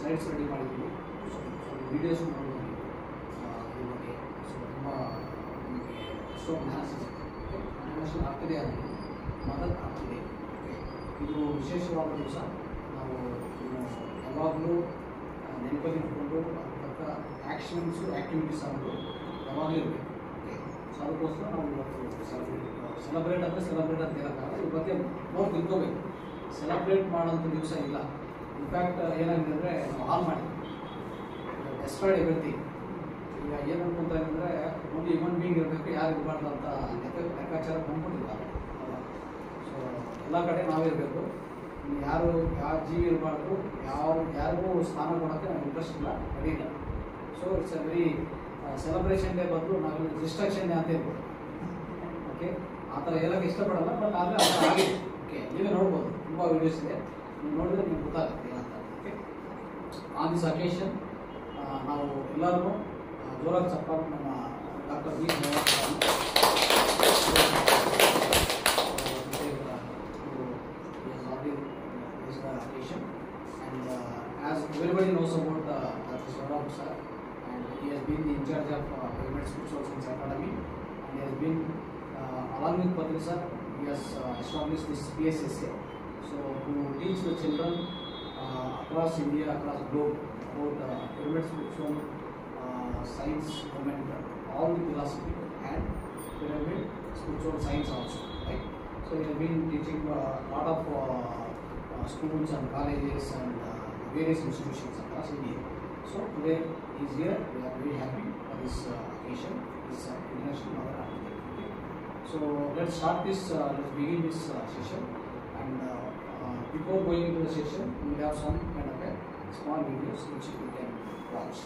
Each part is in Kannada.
ಸ್ಲೈಡ್ಸ್ ರೆಡಿ ಮಾಡಿದ್ದೀವಿ ವೀಡಿಯೋಸ್ ಇದ್ರ ಬಗ್ಗೆ. ಸೊ ತುಂಬ ನಿಮಗೆ ಎಷ್ಟೋ ಜ್ಞಾನ ಆಗ್ತಿದೆ ಅಂದರೆ ಮದರ್ ಆಗ್ತಿದೆ ಇದು ವಿಶೇಷವಾದ ದಿವಸ. ನಾವು ಯಾವಾಗಲೂ ನೆನಪಲ್ಲಿ ಇಟ್ಕೊಂಡು ಅದ್ರ ತಕ್ಕ ಆ್ಯಕ್ಷನ್ಸು ಆ್ಯಕ್ಟಿವಿಟೀಸ್ ಅನ್ನೋದು ಯಾವಾಗಲೂ ಇರಬೇಕು ಸೊ ಅದಕ್ಕೋಸ್ಕರ ನಾವು ಇವತ್ತು ಸೆಲೆಬ್ರೇಟ್ ಸೆಲೆಬ್ರೇಟ್ ಅಂದರೆ ಸೆಲೆಬ್ರೇಟ್ ಅಂತ ಹೇಳೋಕ್ಕಾಗಲ್ಲ. ಬಗ್ಗೆ ಮೋರ್ ತಿಳ್ಕೋಬೇಕು ಸೆಲೆಬ್ರೇಟ್ ಮಾಡೋಂಥ ದಿವಸ ಇಲ್ಲ. ಇನ್ಫ್ಯಾಕ್ಟ್ ಏನಾಗಿದೆ ಅಂದರೆ ಹಾಲ್ ಮಾಡಿ ಡೆಸ್ಟ್ರಾಯ್ಡ್ ಎವ್ರಿಥಿಂಗ್ ಈಗ ಏನು ಅಂದರೆ ಒಂದು ಹ್ಯೂಮನ್ ಬೀಯಿಂಗ್ ಇರಬೇಕು, ಯಾರು ಇರಬಾರ್ದು ಅಂತ ಲೆಕ್ಕ ಲೆಕ್ಕಾಚಾರ ಬಂದ್ಬಿಟ್ಟಿದ್ದಾರೆ ಸೊ ಎಲ್ಲ ಕಡೆ ನಾವಿರಬೇಕು ಯಾರು ಯಾವ ಜೀವಿ ಇರಬಾರ್ದು ಯಾವ ಯಾರಿಗೂ ಸ್ಥಾನ ಕೊಡೋಕ್ಕೆ ನಮ್ಗೆ ಇಂಟ್ರೆಸ್ಟ್ ಇಲ್ಲ ರೆಡಿ ಇಲ್ಲ. So it's a very celebration day ಬದಲು ನಾವು ಡಿಸ್ಟ್ರಾಕ್ಷನ್ ಡೇ ಅಂತ ಇರ್ಬೋದು ಓಕೆ ಆ ಥರ ಹೇಳೋಕ್ಕೆ ಇಷ್ಟಪಡಲ್ಲ ಬಟ್ ಆದರೆ ಆಗಿದೆ. ಓಕೆ ನೀವೇ ನೋಡ್ಬೋದು. ತುಂಬ ವೀಡಿಯೋಸ್ ಇದೆ. ನೀವು ನೋಡಿದ್ರೆ ನಿಮ್ಗೆ ಗೊತ್ತಾಗುತ್ತೆ. ಆನ್ ದಿಸ್ ಅಕೇಶನ್ ನಾವು ಎಲ್ಲರೂ ಜೋರಾಗಿ ಚಪ್ಪಾಳೆ ನಮ್ಮ doctor V occasion and uh, as everybody knows about uh, Dr. Saurabh sir and he has been in charge of uh, Pyramid Spiritual Science Academy and he has been uh, along with Patri sir he has uh, established this PSSA so to teach the children uh, across India across globe about uh, Pyramid Spiritual uh, Science movement all the philosophy and Pyramid Spiritual Science also right so he has been teaching a uh, lot of uh, uh, schools and colleges and uh, various institutions across India. So today is here. We are very happy for this uh, occasion, this International Mother Earth Day. So let's start this. Let's begin this session. And before going into the session, we will have some kind of a small videos which you can watch.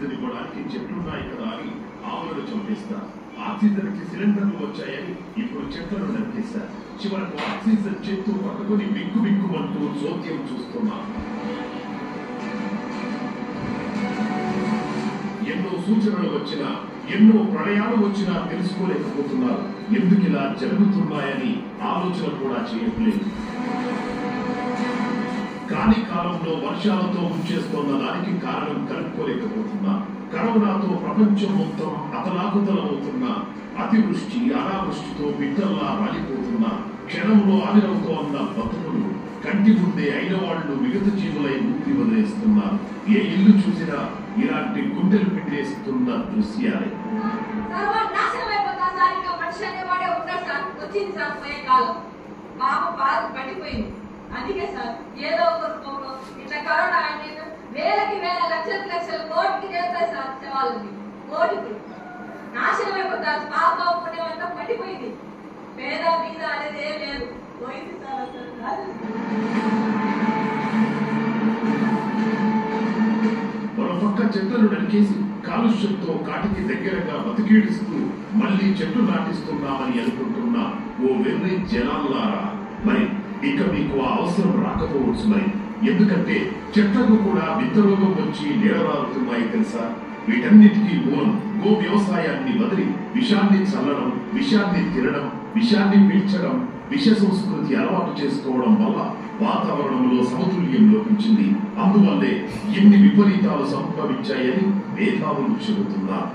Oxygen ఇవ్వడానికి చెట్లున్నాయి కదా అని ఆవులను చంపేస్తారు. ఆక్సిజన్కి సిలిండర్లు వచ్చాయని ఇప్పుడు చెట్లను నరికేశారు చివరకు ఆక్సిజన్ చెట్టు పట్టుకుని బిక్కు బిక్కుమంటూ చోద్యం చూస్తున్నాం. ఎన్నో సూచనలు వచ్చినా ఎన్నో ప్రళయాలు వచ్చినా తెలుసుకోలేకపోతున్నారు. ఎందుకు ఇలా జరుగుతున్నాయని ఆలోచన కూడా చేయట్లేదు. కాని కాలంలో వర్షాలతో ముంచేస్తున్న దానికి కారణం కనుక్కోలేకపోతున్నా. కరోనాతో ప్రపంచం మొత్తం అతలాకుతలమవుతున్న. అతివృష్టి అనావృష్టితో బిడ్డల్లా రాలిపోతున్న. క్షణంలో ఆవిరవుతోన్న బతుకులు కంటి ముందే అయిన వాళ్ళు మిగతా జీవులై ముక్తి వదిలేస్తున్నారు ఏ ఇల్లు చూసినా ఇలాంటి గుండెలు పిండేస్తున్న దృశ్యాలే. వచ్చింది సార్ పోయే కాలం పాప బాధ పడిపోయింది. అందుకే సార్ ఏదో ఒక రూపంలో ఇట్లా కరోనా అంటే వేలకి వేల లక్షలకి లక్షలు కోటికి చేస్తారు సార్ వాళ్ళని కోటికి. నాశనం అయిపోతారు పాప పుణ్యం అంతా పడిపోయింది. పేద మీద అనేది ఏం లేదు. పోయింది సార్ అసలు. పక్క చెట్లను నరికేసి కాలుష్యంతో కాటికి దగ్గరగా బతికీడిస్తూ మళ్ళీ చెట్లు నాటిస్తున్నామని అనుకుంటున్న ఓ వెర్రి జనాల్లారా. మరి ఇక మీకు ఆ అవసరం రాకపోవచ్చు మరి ఎందుకంటే చెట్లకు కూడా విత్తరోగం వచ్చి నీడరాలుతున్నాయి తెలుసా? వీటన్నిటికీ మూలం గో వ్యవసాయాన్ని వదిలి విషాన్ని చల్లడం విషాన్ని తినడం విషాన్ని పీల్చడం విష సంస్కృతి అలవాటు చేసుకోవడం వల్ల వాతావరణంలో సమతుల్యం లోపించింది. అందువల్లే ఎన్ని విపరీతాలు సంభవించాయని మేధావులు చెబుతున్నారు.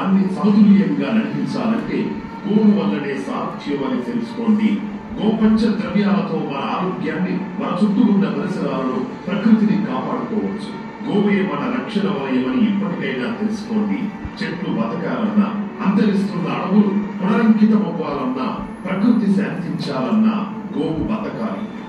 దాన్ని సమతుల్యంగా నడిపించాలంటే గోవు వల్లనే సాధ్యం అని తెలుసుకోండి. గోపంచ ద్రవ్యాలతో మన ఆరోగ్యాన్ని మన చుట్టూ ఉన్న పరిసరాలను ప్రకృతిని కాపాడుకోవచ్చు. గోవే మన రక్షణ వలయమని ఇప్పటికైనా తెలుసుకోండి. చెట్లు బతకాలన్నా అంతరిస్తున్న అడవులు పునరంకితమవ్వాలన్నా ప్రకృతి శాంతించాలన్నా గోవు బతకాలి.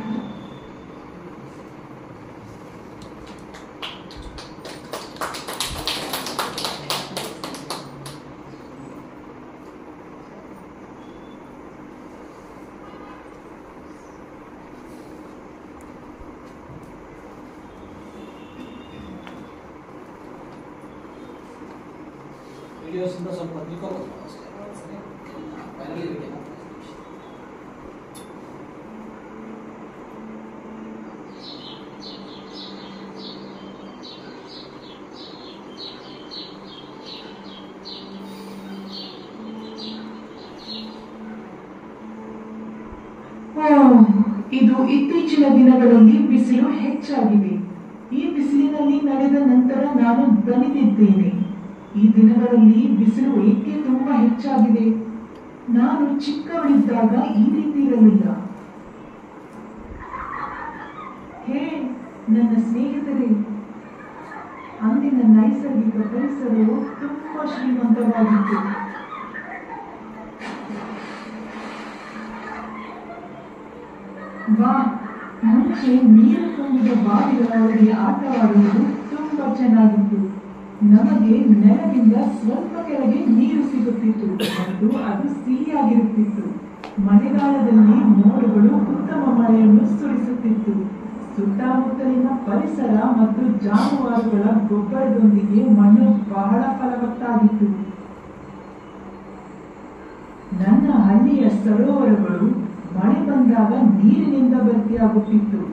ಮಳೆಗಾಲದಲ್ಲಿ ಮೋಡಗಳು ಉತ್ತಮ ಮಳೆಯನ್ನು ಸುರಿಸುತ್ತಿತ್ತು. ಸುತ್ತಮುತ್ತಲಿನ ಪರಿಸರ ಮತ್ತು ಜಾನುವಾರುಗಳ ಗೊಬ್ಬರದೊಂದಿಗೆ ಮಣ್ಣು ಬಹಳ ಫಲವತ್ತಾಗಿತ್ತು. ನನ್ನ ಹಳ್ಳಿಯ ಸರೋವರಗಳು ಮಳೆ ಬಂದಾಗ ನೀರಿನಿಂದ ಭರ್ತಿಯಾಗುತ್ತಿತ್ತು.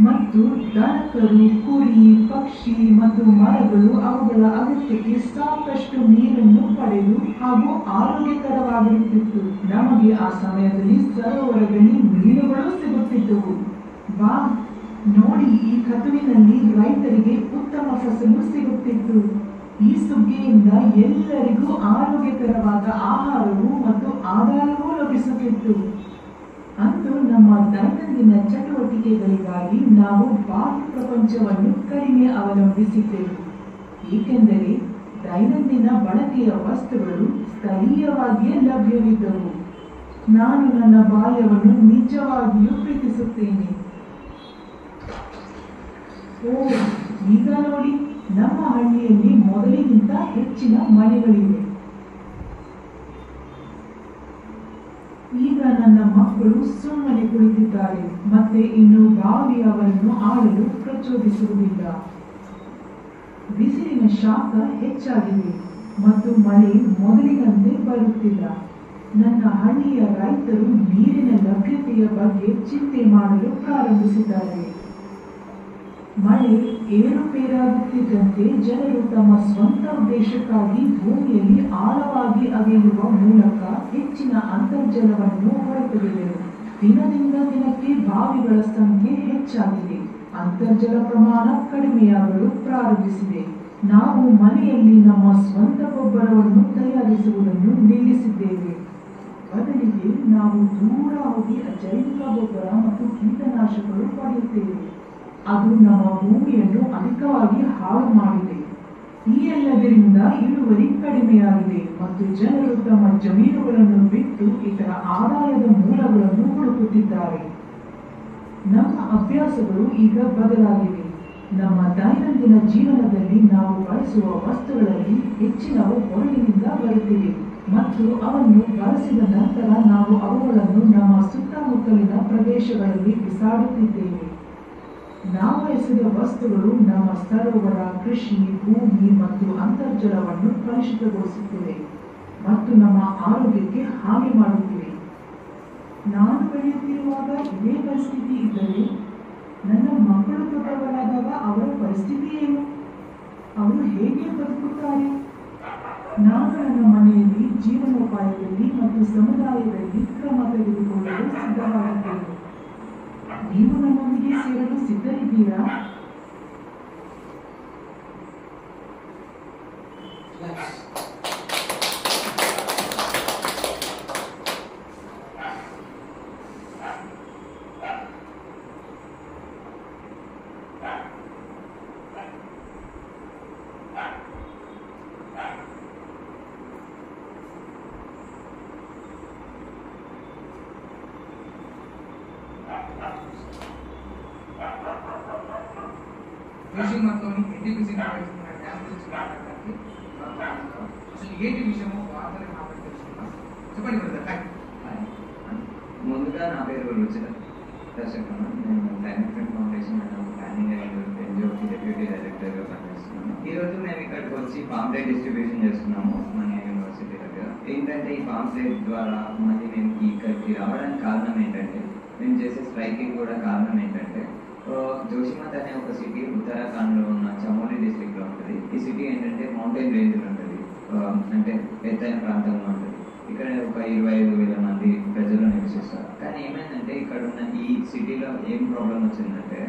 ಮತ್ತು ದನಕರು ಕುರಿ, ಪಕ್ಷಿ ಮತ್ತು ಮರಗಳು ಅವುಗಳ ಅಗತ್ಯಕ್ಕೆ ಸಾಕಷ್ಟು ನೀರನ್ನು ಪಡೆದು ಹಾಗೂ ಆರೋಗ್ಯಕರವಾಗಿರುತ್ತಿತ್ತು. ನಮಗೆ ಆ ಸಮಯದಲ್ಲಿ ಸರೋವರದಲ್ಲಿ ಮೀನುಗಳು ಸಿಗುತ್ತಿದ್ದವು. ಬಾ, ನೋಡಿ ಈ ಕತುವಿನಲ್ಲಿ ರೈತರಿಗೆ ಉತ್ತಮ ಫಸಲು ಸಿಗುತ್ತಿತ್ತು. ಈ ಸುಗ್ಗಿಯಿಂದ ಎಲ್ಲರಿಗೂ ಆರೋಗ್ಯಕರವಾದ ಆಹಾರವು ಮತ್ತು ಆದಾಯವೂ ಲಭಿಸುತ್ತಿತ್ತು. ಅಂದು ನಮ್ಮ ದೈನಂದಿನ ಚಟುವಟಿಕೆಗಳಿಗಾಗಿ ನಾವು ಬಾಹ್ಯ ಪ್ರಪಂಚವನ್ನು ಕಡಿಮೆ ಅವಲಂಬಿಸಿದ್ದೆವು. ಏಕೆಂದರೆ ದೈನಂದಿನ ಬಳಕೆಯ ವಸ್ತುಗಳು ಸ್ಥಳೀಯವಾಗಿಯೇ ಲಭ್ಯವಿದ್ದವು. ನಾನು ನನ್ನ ಬಾಲ್ಯವನ್ನು ನಿಜವಾಗಿಯೂ ಪ್ರೀತಿಸುತ್ತೇನೆ. ಓ, ಈಗ ನೋಡಿ, ನಮ್ಮ ಹಳ್ಳಿಯಲ್ಲಿ ಮೊದಲಿಗಿಂತ ಹೆಚ್ಚಿನ ಮನೆಗಳಿವೆ ಈಗ ನನ್ನ ಮಕ್ಕಳು ಸುಮ್ಮನೆ ಕುಳಿತಿದ್ದಾರೆ, ಮತ್ತೆ ಇನ್ನು ಬಾವಿ ಅವರನ್ನು ಆಡಲು ಪ್ರಚೋದಿಸುವುದಿಲ್ಲ. ಬಿಸಿಲಿನ ಶಾಖ ಹೆಚ್ಚಾಗಿದೆ, ಮತ್ತು ಮಳೆ ಮೊದಲಿನಂತೆ ಬರುತ್ತಿಲ್ಲ. ನನ್ನ ಹಳ್ಳಿಯ ರೈತರು ನೀರಿನ ಲಭ್ಯತೆಯ ಬಗ್ಗೆ ಚಿಂತೆ ಮಾಡಲು ಪ್ರಾರಂಭಿಸಿದ್ದಾರೆ. ಮಳೆ ಏರುಪೇರಾಗುತ್ತಿದ್ದಂತೆ ಜನರು ತಮ್ಮ ಸ್ವಂತ ಉದ್ದೇಶಕ್ಕಾಗಿ ಭೂಮಿಯಲ್ಲಿ ಆಳವಾಗಿ ಅಗೆಯುವ ಮೂಲಕ ಹೆಚ್ಚಿನ ಅಂತರ್ಜಲವನ್ನು ಹೊರತೆಗೆದರು. ದಿನದಿಂದ ದಿನಕ್ಕೆ ಬಾವಿಗಳ ಸಂಖ್ಯೆ ಹೆಚ್ಚಾಗಿದೆ. ಅಂತರ್ಜಲ ಪ್ರಮಾಣ ಕಡಿಮೆಯಾಗಲು ಪ್ರಾರಂಭಿಸಿದೆ. ನಾವು ಮನೆಯಲ್ಲಿ ನಮ್ಮ ಸ್ವಂತ ಗೊಬ್ಬರವನ್ನು ತಯಾರಿಸುವುದನ್ನು ನಿಲ್ಲಿಸಿದ್ದೇವೆ. ಬದಲಿಗೆ ನಾವು ದೂರ ಹೋಗಿ ಜೈವಿಕ ಗೊಬ್ಬರ ಮತ್ತು ಕೀಟನಾಶಕಗಳು ಪಡೆಯುತ್ತೇವೆ. ಅದು ನಮ್ಮ ಭೂಮಿಯನ್ನು ಅಧಿಕವಾಗಿ ಹಾಳು ಮಾಡಿದೆ ಈ ಎಲ್ಲದರಿಂದ ಇಳುವರಿ ಕಡಿಮೆಯಾಗಿದೆ ಮತ್ತು ಜನರು ತಮ್ಮ ಜಮೀನುಗಳನ್ನು ಬಿಟ್ಟು ಇತರ ಆದಾಯದ ಮೂಲಗಳನ್ನು ಹುಡುಕುತ್ತಿದ್ದಾರೆ. ನಮ್ಮ ಅಭ್ಯಾಸಗಳು ಈಗ ಬದಲಾಗಿವೆ. ನಮ್ಮ ದೈನಂದಿನ ಜೀವನದಲ್ಲಿ ನಾವು ಬಳಸುವ ವಸ್ತುಗಳಲ್ಲಿ ಹೆಚ್ಚಿನವು ಹೊರಗಿನಿಂದ ಬರುತ್ತಿವೆ ಮತ್ತು ಅವನ್ನು ಬಳಸಿದ ನಂತರ ನಾವು ಅವುಗಳನ್ನು ನಮ್ಮ ಸುತ್ತಮುತ್ತಲಿನ ಪ್ರದೇಶಗಳಲ್ಲಿ ಬಿಸಾಡುತ್ತಿದ್ದೇವೆ. ನಾವು ಎಸೆದ ವಸ್ತುಗಳು ನಮ್ಮ ಸರೋವರ ಕೃಷಿ, ಭೂಮಿ ಮತ್ತು ಅಂತರ್ಜಲವನ್ನು ಕಲುಷಿತಗೊಳಿಸುತ್ತಿವೆ ಮತ್ತು ನಮ್ಮ ಆರೋಗ್ಯಕ್ಕೆ ಹಾನಿ ಮಾಡುತ್ತಿವೆ? ನಾನು ಬೆಳೆಯುತ್ತಿರುವಾಗ ಇದೇ ಪರಿಸ್ಥಿತಿ ಇದ್ದರೆ ನನ್ನ ಮಕ್ಕಳು ದೊಡ್ಡವರಾದಾಗ ಅವರ ಪರಿಸ್ಥಿತಿ ಏನು? ಅವರು ಹೇಗೆ ಬದುಕುತ್ತಾರೆ? ನಾನು ನನ್ನ ಮನೆಯಲ್ಲಿ ಜೀವನೋಪಾಯದಲ್ಲಿ ಮತ್ತು ಸಮುದಾಯದಲ್ಲಿ ಕ್ರಮ ತೆಗೆದುಕೊಳ್ಳಲು ಸಿದ್ಧವಾಗಿದ್ದೇನೆ ನೀವು ನನ್ನೊಂದಿಗೆ ಸೇರಲು ಸಿದ್ಧರಿದ್ದೀರಾ Relax. ముందుగా నా పేరు రుచిత దర్శకం నేను క్లైమేట్ ఫ్రెండ్ ఫౌండేషన్ ప్లానింగ్ ఎన్జిఓకి డెప్యూటీ డైరెక్టర్గా పనిచేస్తున్నాను. ఈ రోజు మేము ఇక్కడికి వచ్చి పాంప్లెట్ డిస్ట్రిబ్యూషన్ చేస్తున్నాము ఉస్మానియా యూనివర్సిటీ దగ్గర. ఏంటంటే ఈ పాంప్లెట్ ద్వారా మళ్ళీ మేము ఇక్కడికి రావడానికి కారణం ఏంటంటే మేము చేసే స్ట్రైకింగ్ కూడా కారణం ఏంటంటే జోషిమత్ అనే ఒక సిటీ ఉత్తరాఖండ్లో ఉన్న చమోలి డిస్ట్రిక్ట్లో ఉంటుంది. ఈ సిటీ ఏంటంటే మౌంటైన్ రేంజ్లో ఉంటుంది. అంటే ఎత్తైన ప్రాంతంలో ఉంటుంది. ఇక్కడ ఒక ఇరవై ఐదు వేల మంది ప్రజలు నివసిస్తారు. కానీ ఏమైందంటే ఇక్కడ ఉన్న ఈ సిటీలో ఏం ప్రాబ్లం వచ్చిందంటే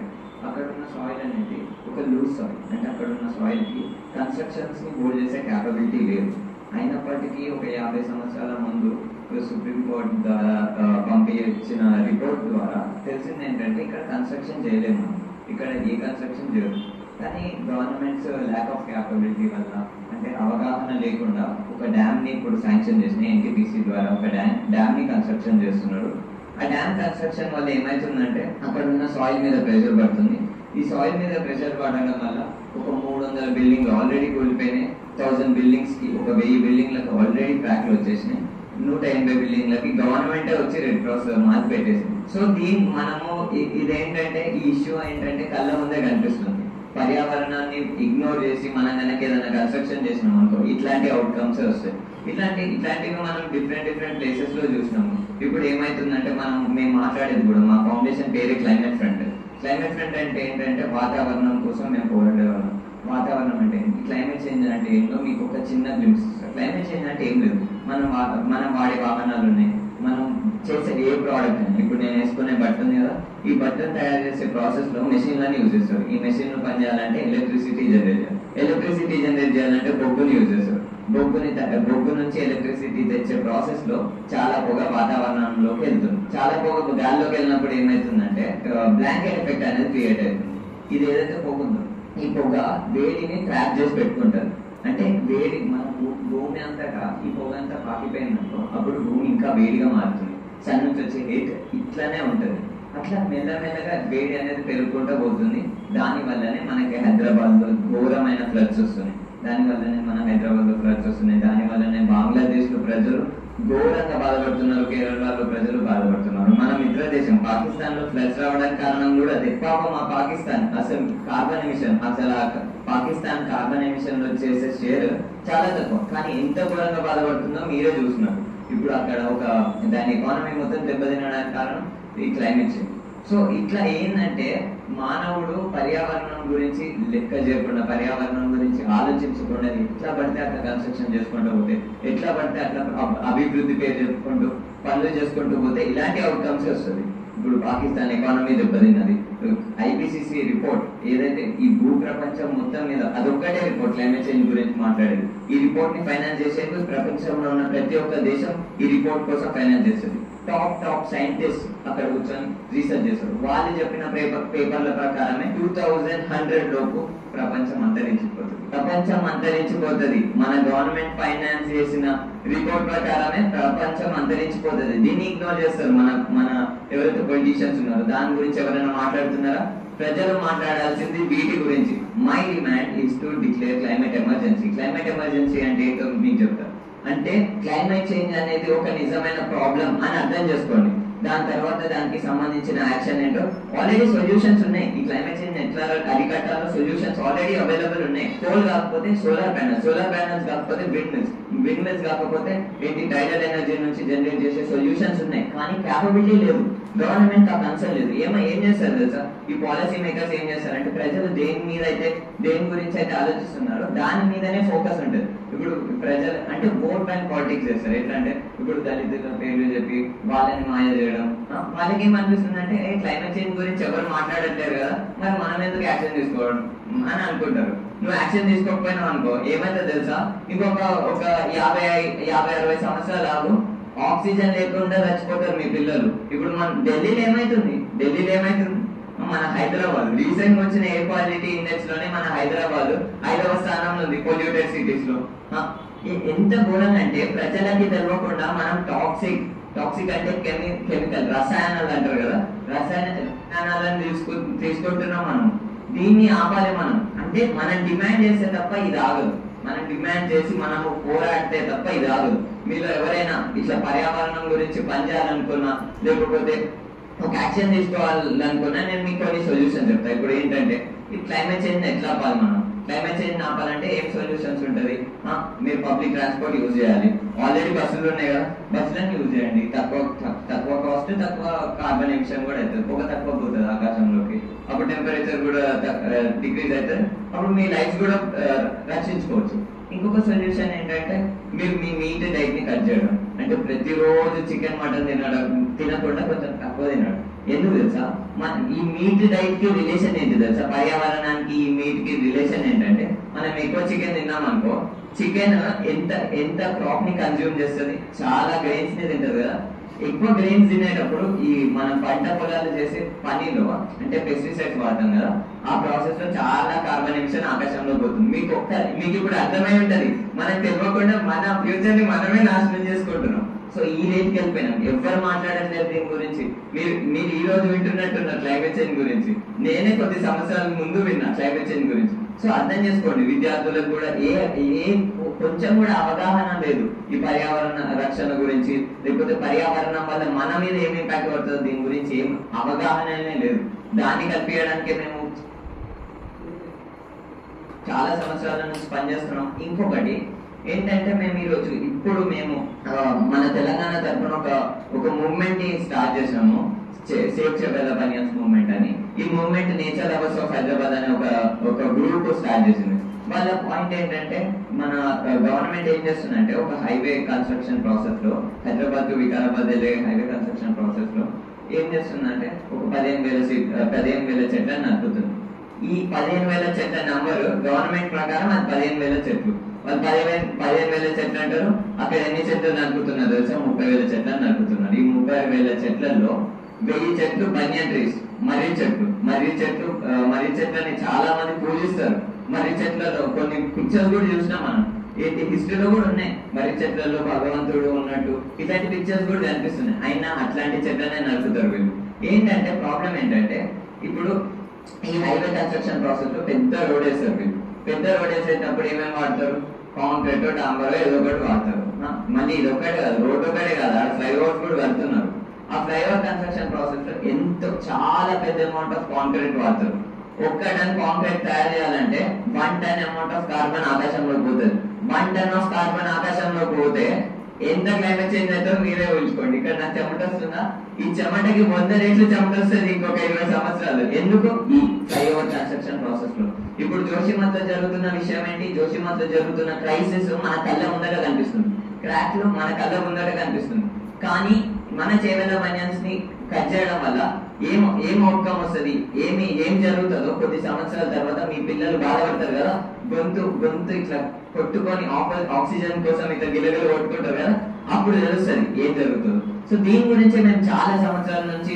అక్కడ ఉన్న సాయిల్ అనేది ఒక లూజ్ సాయిల్ అంటే అక్కడ ఉన్న సాయిల్కి కన్స్ట్రక్షన్స్ని హోల్డ్ చేసే క్యాపబిలిటీ లేదు. అయినప్పటికీ ఒక యాభై సంవత్సరాల ముందు సుప్రీం కోర్ట్ ద్వారా పంపించిన రిపోర్ట్ ద్వారా తెలిసింది ఏంటంటే ఇక్కడ కన్స్ట్రక్షన్ చేయలేము ఇక్కడ ఏ కన్స్ట్రక్షన్ చేయదు కానీ గవర్నమెంట్స్ ల్యాక్ ఆఫ్ క్యాపబిలిటీ వల్ల అంటే అవగాహన లేకుండా ఒక డ్యామ్ని ఇప్పుడు శాంక్షన్ చేసిన ఎన్టీపీసీ ద్వారా ఒక డ్యామ్ డ్యామ్ని కన్స్ట్రక్షన్ చేస్తున్నాడు. ఆ డ్యామ్ కన్స్ట్రక్షన్ వల్ల ఏమవుతుందంటే అక్కడ ఉన్న సాయిల్ మీద ప్రెషర్ పడుతుంది. ఈ సాయిల్ మీద ప్రెషర్ పడడం వల్ల ఒక మూడు వందల బిల్డింగ్ ఆల్రెడీ కూలిపోయినాయి. థౌసండ్ బిల్డింగ్స్కి ఒక వెయ్యి బిల్డింగ్లకు ఆల్రెడీ ప్యాక్లు వచ్చేసినాయి. నూట ఎనభై బిల్డింగ్లకి గవర్నమెంటే వచ్చి రెడ్ క్రాస్ మార్చి పెట్టేసింది. సో దీని మనము ఇదేంటంటే ఈ ఇష్యూ ఏంటంటే కళ్ళ ముందే కనిపిస్తుంది. పర్యావరణాన్ని ఇగ్నోర్ చేసి మనం కనుక ఏదైనా కన్స్ట్రక్షన్ చేసినాం అనుకో ఇట్లాంటి అవుట్కమ్స్ వస్తాయి. ఇట్లాంటి ఇట్లాంటివి మనం డిఫరెంట్ డిఫరెంట్ ప్లేసెస్లో చూసినాము. ఇప్పుడు ఏమైతుందంటే మనం మేము మాట్లాడేది కూడా మా ఫౌండేషన్ పేరే క్లైమేట్ ఫ్రంట్ క్లైమేట్ ఫ్రంట్ అంటే ఏంటంటే వాతావరణం కోసం మేము పోరాడేవాళ్ళం వాతావరణం అంటే ఏంటి? క్లైమేట్ చేంజ్ అంటే ఏంటో మీకు ఒక చిన్న గ్లిమ్స్ క్లైమేట్ చేంజ్ అంటే ఏం లేదు. మనం మనం వాడే వాహనాలు ఉన్నాయి. మనం చేసే ఏ ప్రోడక్ట్ అని ఇప్పుడు నేను వేసుకునే బట్ట ఉంది కదా ఈ బట్టను తయారు చేసే ప్రాసెస్లో మెషిన్లను యూజ్ చేస్తారు. ఈ మెషిన్ పని చేయాలంటే ఎలక్ట్రిసిటీ జనరేట్ చేయాలి. ఎలక్ట్రిసిటీ జనరేట్ చేయాలంటే బొగ్గుని యూజ్ చేస్తారు. బొగ్గుని బొగ్గు నుంచి ఎలక్ట్రిసిటీ తెచ్చే ప్రాసెస్లో చాలా పొగ వాతావరణంలోకి వెళ్తుంది. చాలా పొగ గాల్లోకి వెళ్ళినప్పుడు ఏమవుతుందంటే బ్లాంకెట్ ఎఫెక్ట్ అనేది క్రియేట్ అవుతుంది. ఇది ఏదైతే పొగ ఉందో ఈ పొగ వేడిని ట్రాప్ చేసి పెట్టుకుంటారు అంటే వేడి మనం భూమి అంతా ఈ పొగ అంతా పాకిపోయిందనుకో అప్పుడు భూమి ఇంకా వేడిగా మారుతుంది. సన్ నుంచి వచ్చే హీట్ ఇట్లానే ఉంటుంది. అట్లా మెల్లమెల్లగా వేడి అనేది పెరుగుకుంటూ పోతుంది. దాని వల్లనే మనకి హైదరాబాద్లో ఘోరమైన ఫ్లడ్స్ వస్తున్నాయి. దాని వల్లనే మన హైదరాబాద్లో ఫ్లడ్స్ వస్తున్నాయి. దాని వల్లనే బంగ్లాదేశ్లో ప్రజలు ఘోరంగా బాధపడుతున్నారు. కేరళలో ప్రజలు బాధపడుతున్నారు. మన మిత్ర దేశం పాకిస్తాన్లో ఫ్లడ్స్ రావడానికి కారణం కూడా అదే. పాపం మా పాకిస్తాన్ అసలు కార్బన్ మిషన్ అసలు పాకిస్తాన్ కార్బన్ ఎమిషన్లు చేసే షేర్ చాలా తక్కువ. కానీ ఎంత ఘోరంగా బాధపడుతుందో మీరే చూస్తున్నారు. ఇప్పుడు అక్కడ ఒక దాని ఎకానమీ మొత్తం దెబ్బతినడానికి కారణం ఈ క్లైమేట్ చేంజ్ సో ఇట్లా ఏంటంటే మానవుడు పర్యావరణం గురించి లెక్క చేయకుండా పర్యావరణం గురించి ఆలోచించకుండా ఎట్లా పడితే అట్లా కన్స్ట్రక్షన్ చేసుకుంటూ పోతే ఎట్లా పడితే అట్లా అభివృద్ధి పేరు చెప్పుకుంటూ పనులు చేసుకుంటూ పోతే ఇలాంటి అవుట్కమ్స్ వస్తుంది. ఇప్పుడు పాకిస్తాన్ ఎకానమీ దెబ్బతిన్నది. ఐపీసీసీ రిపోర్ట్ ఏదైతే ఈ భూ ప్రపంచం మొత్తం మీద అదొక్కటే రిపోర్ట్ క్లైమేట్ చేంజ్ గురించి మాట్లాడేది. ఈ రిపోర్ట్ని ఫైనాన్స్ చేసేందుకు ప్రపంచంలో ఉన్న ప్రతి ఒక్క దేశం ఈ రిపోర్ట్ కోసం ఫైనాన్స్ చేస్తుంది. టాప్ టాప్ సైంటిస్ట్ అక్కడ కూర్చొని రీసెర్చ్ చేస్తారు వాళ్ళు చెప్పిన పేపర్ పేపర్ల ప్రకారమే టూ థౌజండ్ హండ్రెడ్ లోపు ప్రపంచం అంతరించిపోతుంది. ప్రపంచం అంతరించిపోతుంది. మన గవర్నమెంట్ ఫైనాన్స్ చేసిన రిపోర్ట్ ప్రకారమే ప్రపంచం అంతరించిపోతుంది. దీన్ని ఇగ్నోర్ చేస్తారు. మన మన ఎవరైతే పొలిటీషియన్స్ ఉన్నారో దాని గురించి ఎవరైనా మాట్లాడుతున్నారా? ప్రజలు మాట్లాడాల్సింది వీటి గురించి. My demand is to declare climate emergency climate emergency అంటే ఏంటో మీకు చెప్తారు అంటే క్లైమేట్ చేంజ్ అనేది ఒక నిజమైన ప్రాబ్లం అని అర్థం చేసుకోండి. దాని తర్వాత దానికి సంబంధించిన యాక్షన్ ఏంటో. ఆల్రెడీ సొల్యూషన్స్ ఉన్నాయి. ఈ క్లైమేట్ చేంజ్ ఎట్లా అరికట్టాలో సొల్యూషన్స్ ఆల్రెడీ అవైలబుల్ ఉన్నాయి. కోల్ కాకపోతే సోలార్ ప్యానల్ సోలార్ ప్యానల్స్ కాకపోతే విండ్ మిల్స్ విండ్ మిల్స్ కాకపోతే ఏంటి? టైడల్ ఎనర్జీ నుంచి జనరేట్ చేసే సొల్యూషన్స్ ఉన్నాయి. కానీ క్యాపబిలిటీ లేదు గవర్నమెంట్ ఆ కన్సర్న్ లేదు. ఏమో ఏం చేస్తారు తెలుసా? ఈ పాలసీ మేకర్స్ ఏం చేస్తారంటే ప్రజలు దేని మీద అయితే దేని గురించి అయితే ఆలోచిస్తున్నారో దాని మీదనే ఫోకస్ ఉంటుంది. ఇప్పుడు ప్రజలు అంటే ఓట్ బ్యాంక్ పాలిటిక్స్ చేస్తారు ఎట్లా అంటే ఇప్పుడు దళితుల పేర్లు చెప్పి వాళ్ళని మాయ చేయడం. వాళ్ళకి ఏమనిపిస్తుంది అంటే క్లైమేట్ చేంజ్ గురించి ఎవరు మాట్లాడట్లేరు కదా. మరి మనం ఎందుకు యాక్షన్ తీసుకోవడం? అని అనుకుంటారు. నువ్వు యాక్షన్ తీసుకోకపోయినావు అనుకో ఏమైతే తెలుసా? ఇంకొక ఒక యాభై యాభై అరవై సంవత్సరాలు ఆగు. ఆక్సిజన్ లేకుండా చచ్చిపోతారు మీ పిల్లలు. ఇప్పుడు మన ఢిల్లీలో ఏమైతుంది? ఢిల్లీలో ఏమైతుంది? మన హైదరాబాద్. రీసెంట్ వచ్చిన ఎయిర్ క్వాలిటీ ఇండెక్స్లోనే మన హైదరాబాద్ ఐదవ స్థానంలో ఉంది పొల్యూటెడ్ సిటీస్లో. ఎంత ఘోరంగా అంటే ప్రజలకి తెలియకుండా మనం టాక్సిక్ టాక్సిక్ అంటే కెమి కెమికల్ రసాయనాలు అంటారు కదా. రసాయన రసాయనాలను తీసుకు తీసుకుంటున్నాం మనం. దీన్ని ఆపాలి మనం. అంటే మనం డిమాండ్ చేస్తే తప్ప ఇది ఆగదు. మనం డిమాండ్ చేసి మనము పోరాడితే తప్ప ఇది ఆగదు. మీలో ఎవరైనా ఇట్లా పర్యావరణం గురించి పనిచేయాలనుకున్నా లేకపోతే ఒక యాక్షన్ తీసుకోవాలనుకున్నా నేను మీకు కొన్ని సొల్యూషన్ చెప్తా. ఇప్పుడు ఏంటంటే ఈ క్లైమేట్ చేంజ్ ఎట్లా ఆపాలి మనం? క్లైమేట్ చేంజ్ ఆపాలంటే ఏం సొల్యూషన్స్ ఉంటుంది? మీరు పబ్లిక్ ట్రాన్స్పోర్ట్ యూజ్ చేయాలి. ఆల్రెడీ బస్సులు ఉన్నాయి కదా బస్సులను యూజ్ చేయండి. తక్కువ తక్కువ కాస్ట్ తక్కువ కార్బన్ ఎమిషన్ కూడా అవుతుంది. పొగ తక్కువ పోతుంది ఆకాశంలోకి. అప్పుడు టెంపరేచర్ కూడా డిక్రీజ్ అవుతుంది. అప్పుడు మీ లైఫ్ కూడా రక్షించుకోవచ్చు. ఇంకొక సొల్యూషన్ ఏంటంటే మీరు మీ మీట్ డైట్ని కట్ చేయడం. అంటే ప్రతిరోజు చికెన్ మటన్ తినడం తినకుండా కొంచెం తక్కువ తినడం. ఎందుకు తెలుసా? మన ఈ మీట్ డైట్కి రిలేషన్ ఏంటి తెలుసా? పర్యావరణానికి ఈ మీట్కి రిలేషన్ ఏంటంటే మనం ఎక్కువ చికెన్ తిన్నాం అనుకో చికెన్ ఎంత ఎంత క్రాప్ని కన్జ్యూమ్ చేస్తుంది? చాలా గ్రెయిన్స్ని తింటది కదా. ఎక్కువ గ్రెయిన్స్ తినేటప్పుడు ఈ మన పంట పొలాలు చేసే పనిలో అంటే పెస్టిసైడ్స్ వాడతాం కదా ఆ ప్రాసెస్లో చాలా కార్బన్ ఎమిషన్ ఆకాశంలో పోతుంది. మీకు ఒక్క మీకు ఇప్పుడు అర్థమై ఉంటది. మనకు తెలియకుండా మన ఫ్యూచర్ని మనమే నాశనం చేసుకుంటున్నాం. సో ఈ రేట్కి వెళ్ళిపోయినాం. ఎవరు మాట్లాడట్లేదు దీని గురించి. మీరు మీరు ఈ రోజు వింటున్నట్టున్నారు క్లైమేట్ చేంజ్ గురించి. నేనే కొద్ది సంవత్సరాల ముందు విన్నా క్లైమేట్ చేంజ్ గురించి. సో అర్థం చేసుకోండి విద్యార్థులకు కూడా ఏ ఏ కొంచెం కూడా అవగాహన లేదు ఈ పర్యావరణ రక్షణ గురించి. లేకపోతే పర్యావరణం వల్ల మన మీద ఏం ఇంపాక్ట్ పడుతుంది దీని గురించి ఏం అవగాహననే లేదు. దాన్ని కల్పించడానికి మేము చాలా సంవత్సరాల నుంచి పనిచేస్తున్నాం. ఇంకొకటి ఏంటంటే మేము ఈరోజు ఇప్పుడు మేము మన తెలంగాణ తరఫున ఒక ఒక మూవ్మెంట్ని స్టార్ట్ చేసాము సేఫ్ చెబెల బనియన్స్ మూవ్మెంట్ అని. ఈ movement nature lovers of Hyderabad అనే ఒక ఒక గ్రూప్ స్టార్ట్ చేసింది. వాళ్ళ పాయింట్ ఏంటంటే మన గవర్నమెంట్ ఏం చేస్తుందంటే ఒక హైవే కన్స్ట్రక్షన్ ప్రాసెస్లో హైదరాబాద్ టు వికారాబాద్ వెళ్ళే హైవే కన్స్ట్రక్షన్ ప్రాసెస్లో ఏం చేస్తుందంటే ఒక పదిహేను వేల సీట్ పదిహేను వేల చెట్లను నడుపుతుంది. ఈ పదిహేను వేల చెట్ల నంబర్ గవర్నమెంట్ ప్రకారం అది పదిహేను వేల చెట్లు. వాళ్ళు పదిహేను పదిహేను వేల చెట్లు అంటారు. అక్కడ ఎన్ని చెట్లు నరుకుతున్నారు తెలుసా? ముప్పై వేల చెట్లను నరుకుతున్నారు ఈ ముప్పై వేల చెట్లలో వెయ్యి చెట్లు బనియన్ ట్రీస్ మర్రి చెట్లు. మర్రి చెట్లు మర్రి చెట్లని చాలా మంది పూజిస్తారు. మర్రి చెట్లలో కొన్ని పిక్చర్స్ కూడా చూసినాం మనం. ఏంటి? హిస్టరీలో కూడా ఉన్నాయి. మర్రి చెట్లలో భగవంతుడు ఉన్నట్టు ఇలాంటి పిక్చర్స్ కూడా కనిపిస్తున్నాయి. అయినా అట్లాంటి చెట్లనే నరుకుతారు వీళ్ళు. ఏంటంటే ప్రాబ్లం ఏంటంటే ఇప్పుడు ఈ హైవే కన్స్ట్రక్షన్ ప్రాసెస్లో పెద్ద రోడ్ వేస్తారు వీళ్ళు. పెద్ద రోడ్ వేసేటప్పుడు ఏమేమి వాడతారు? కాంక్రీట్ డాంబర్ ఏదో ఒకటి వాడతారు. మళ్ళీ ఇది ఒకటే కాదు రోడ్ ఒకటే కాదు ఆడ ఫ్లైఓవర్ కూడా వెళ్తున్నారు. ఆ ఫ్లైఓవర్ కన్స్ట్రక్షన్ ప్రాసెస్లో ఎంతో చాలా పెద్ద అమౌంట్ ఆఫ్ కాంక్రీట్ వాడతారు. ఒక్క టన్ కాంక్రీట్ తయారు చేయాలంటే one ton amount of carbon ఆకాశంలోకి పోతుంది. వన్ టన్ ఆఫ్ కార్బన్ ఆకాశంలో పోతే ఎంత క్లైమేట్ చేంజ్ అవుతుందో మీరే ఊహించుకోండి. ఇక్కడ నా చెమట వస్తుందా? ఈ చెమటకి వంద రేట్లు చెమట వస్తుంది ఇంకొక ఇరవై సంవత్సరాలు. ఎందుకు? ఈ ఫ్లైఓవర్ కన్స్ట్రక్షన్ ప్రాసెస్లో ఇప్పుడు జోషిమత్ జరుగుతున్న విషయం ఏంటి జోషిమత్ జరుగుతున్న క్రైసిస్ మన కళ్ళ ముందర కనిపిస్తుంది. క్రాక్లో మన కళ్ళ ముందర కనిపిస్తుంది. కానీ మన చేవల బనియన్స్ని కట్ చేయడం వల్ల ఏం ఏం అవుట్కమ్ వస్తుంది? ఏమి ఏం జరుగుతుందో కొద్ది సంవత్సరాల తర్వాత మీ పిల్లలు బాధపడతారు కదా? గొంతు గొంతు ఇట్లా కొట్టుకొని ఆక్సిజన్ కోసం ఇట్లా గిలగిలు కొట్టుకుంటారు కదా? అప్పుడు తెలుస్తుంది ఏం జరుగుతుందో. సో దీని గురించి మేము చాలా సంవత్సరాల నుంచి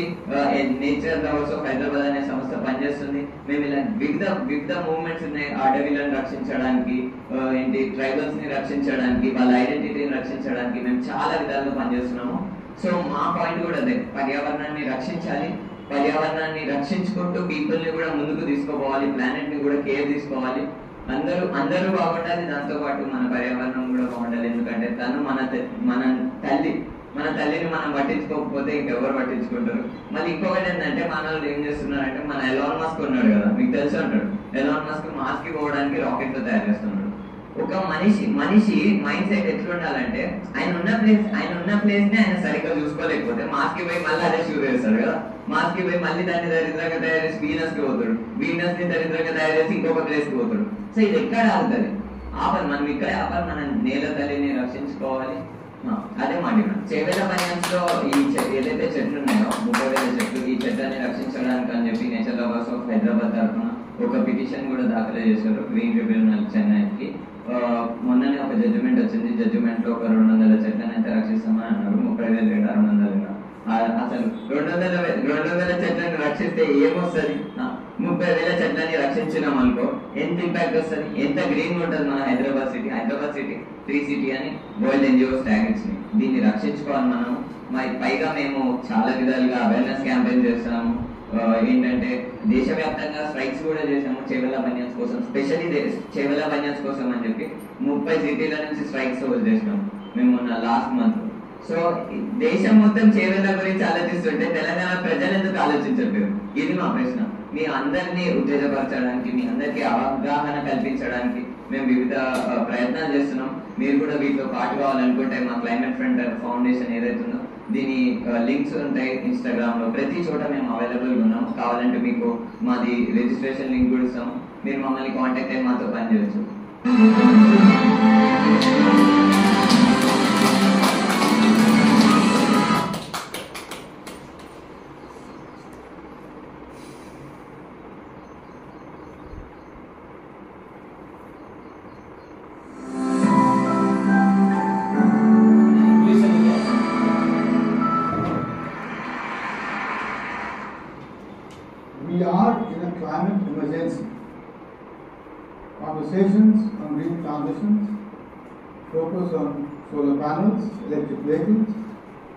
నేచర్ లవర్స్ ఆఫ్ హైదరాబాద్ అనే సంస్థ పనిచేస్తుంది. మేము ఇలా వివిధ వివిధ మూవ్మెంట్స్ ఉన్నాయి. అడవిలను రక్షించడానికి ఏంటి ట్రైబల్స్ని రక్షించడానికి వాళ్ళ ఐడెంటిటీని రక్షించడానికి మేము చాలా విధాలుగా పనిచేస్తున్నాము. సో మా పాయింట్ కూడా అదే. పర్యావరణాన్ని రక్షించాలి. పర్యావరణాన్ని రక్షించుకుంటూ పీపుల్ని కూడా ముందుకు తీసుకోపోవాలి. ప్లానెట్ని కూడా కేర్ తీసుకోవాలి. అందరూ అందరూ బాగుండాలి. దాంతో పాటు మన పర్యావరణం కూడా బాగుండాలి. ఎందుకంటే తను మన మన తల్లి. మన తల్లిని మనం పట్టించుకోకపోతే ఇంకెవరు పట్టించుకుంటారు? మళ్ళీ ఇంకొకటి ఏంటంటే మన వాళ్ళు ఏం చేస్తున్నారంటే మన ఎలాన్ మస్క్ ఉన్నాడు కదా మీకు తెలిసి ఉంటాడు ఎలాన్ మస్క్ మాస్క్కి పోవడానికి రాకెట్తో తయారు చేస్తున్నాడు. ఒక మనిషి మనిషి మైండ్ సెట్ ఎట్లా ఉండాలంటే ఆయన ఉన్న ప్లేస్ ఆయన ఉన్న ప్లేస్ని ఆయన సరిగ్గా చూసుకోలేకపోతే మాస్కి పోయి మళ్ళీ అదే షూ చేస్తాడు కదా. మాస్క్ పోయి మళ్ళీ దాన్ని దరిద్రంగా తయారు చేసి వీనస్కి పోతాడు. వీనస్ని దరిద్రంగా తయారు చేసి ఇంకొక ప్లేస్కి పోతాడు. సో ఇది ఎక్కడ ఆగుతుంది? ఆపర్ మనం ఇక్కడే ఆపర్ మన నేల తల్లిని రక్షించుకోవాలి. అదే మాట చేవేల ఫైనాన్స్లో ఈ ఏదైతే చెట్లు ఉన్నాయో ముప్పై వేల చెట్లు ఈ చెట్లని రక్షించడానికి అని చెప్పి నేచర్ లవర్స్ ఆఫ్ హైదరాబాద్ తరఫున ఒక పిటిషన్ కూడా దాఖలు చేశారు గ్రీన్ ట్రిబ్యునల్ చెన్నైకి. మొన్ననే ఒక జడ్జిమెంట్ వచ్చింది జడ్జిమెంట్లో ఒక రెండు వందల చెట్లను అయితే రక్షిస్తామని అన్నారు ముప్పై వేల లేదా రెండు వందలు అసలు రెండు వందల రెండు వందల చెట్లను రక్షిస్తే ఏమొస్తుంది? ఆ, ముప్పై వేల చట్టాన్ని రక్షించినాం అనుకో ఎంత ఇంపాక్ట్ వస్తుంది? ఎంత గ్రీన్ ఉంటుంది మన Hyderabad city Hyderabad city tree city అని వరల్డ్ ఎన్జిఓ ట్యాగ్ని దీన్ని రక్షించుకోవాలి మనం. మరి పైగా మేము చాలా విధాలుగా అవేర్నెస్ క్యాంపెయిన్ చేస్తున్నాము. ఏంటంటే దేశవ్యాప్తంగా స్ట్రైక్స్ కూడా చేసాము చేవల బన్యాన్స్ కోసం. స్పెషల్లీ చేవల బన్యాన్స్ కోసం అని చెప్పి ముప్పై సిటీల నుంచి స్ట్రైక్స్ చేసినాం. మేము మొన్న లాస్ట్ మంత్ సో దేశం మొత్తం చేవెల గురించి ఆలోచిస్తుంటే తెలంగాణ ప్రజలు ఎందుకు ఆలోచించట్లేదు? ఇది మా ప్రశ్న. మీ అందరినీ ఉత్తేజపరచడానికి మీ అందరికీ అవగాహన కల్పించడానికి మేము వివిధ ప్రయత్నాలు చేస్తున్నాం. మీరు కూడా వీటిలో పాటు కావాలనుకుంటే మా క్లైమేట్ ఫ్రెండ్ ఫౌండేషన్ ఏదైతే ఉందో దీని లింక్స్ ఉంటాయి ఇన్స్టాగ్రామ్లో ప్రతి చోట మేము అవైలబుల్ ఉన్నాం. కావాలంటే మీకు మాది రిజిస్ట్రేషన్ లింక్ కూడా ఇస్తాము మీరు మమ్మల్ని కాంటాక్ట్ అయ్యి మాతో పనిచేయచ్చు. Focus on solar panels, electric vehicles,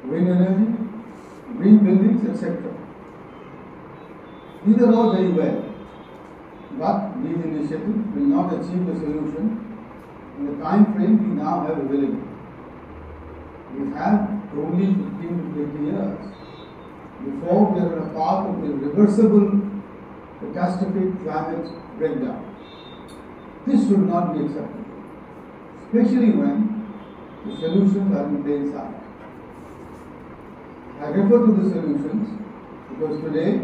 wind energy, green buildings, etc. These are all very well, but these initiatives will not achieve the solution in the time frame we now have available. We have only 15 to 20 years before we are on a path of irreversible catastrophic climate breakdown. This should not be acceptable, especially when the solutions are in sight. I refer to the solutions because today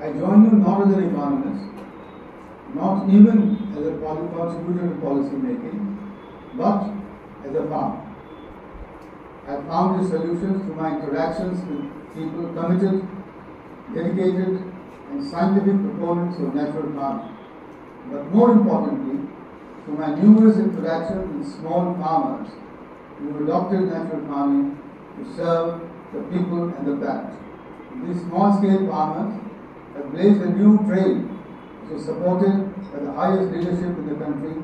I join you not as an economist, not even as a contributor to policy making, but as a farmer. I found the solutions through my interactions with people committed, dedicated, and scientific proponents of natural farming. But more importantly, Through my numerous interactions with small farmers who adopted natural farming to serve the people and the planet. These small-scale farmers have blazed a new trail which is supported by the highest leadership in the country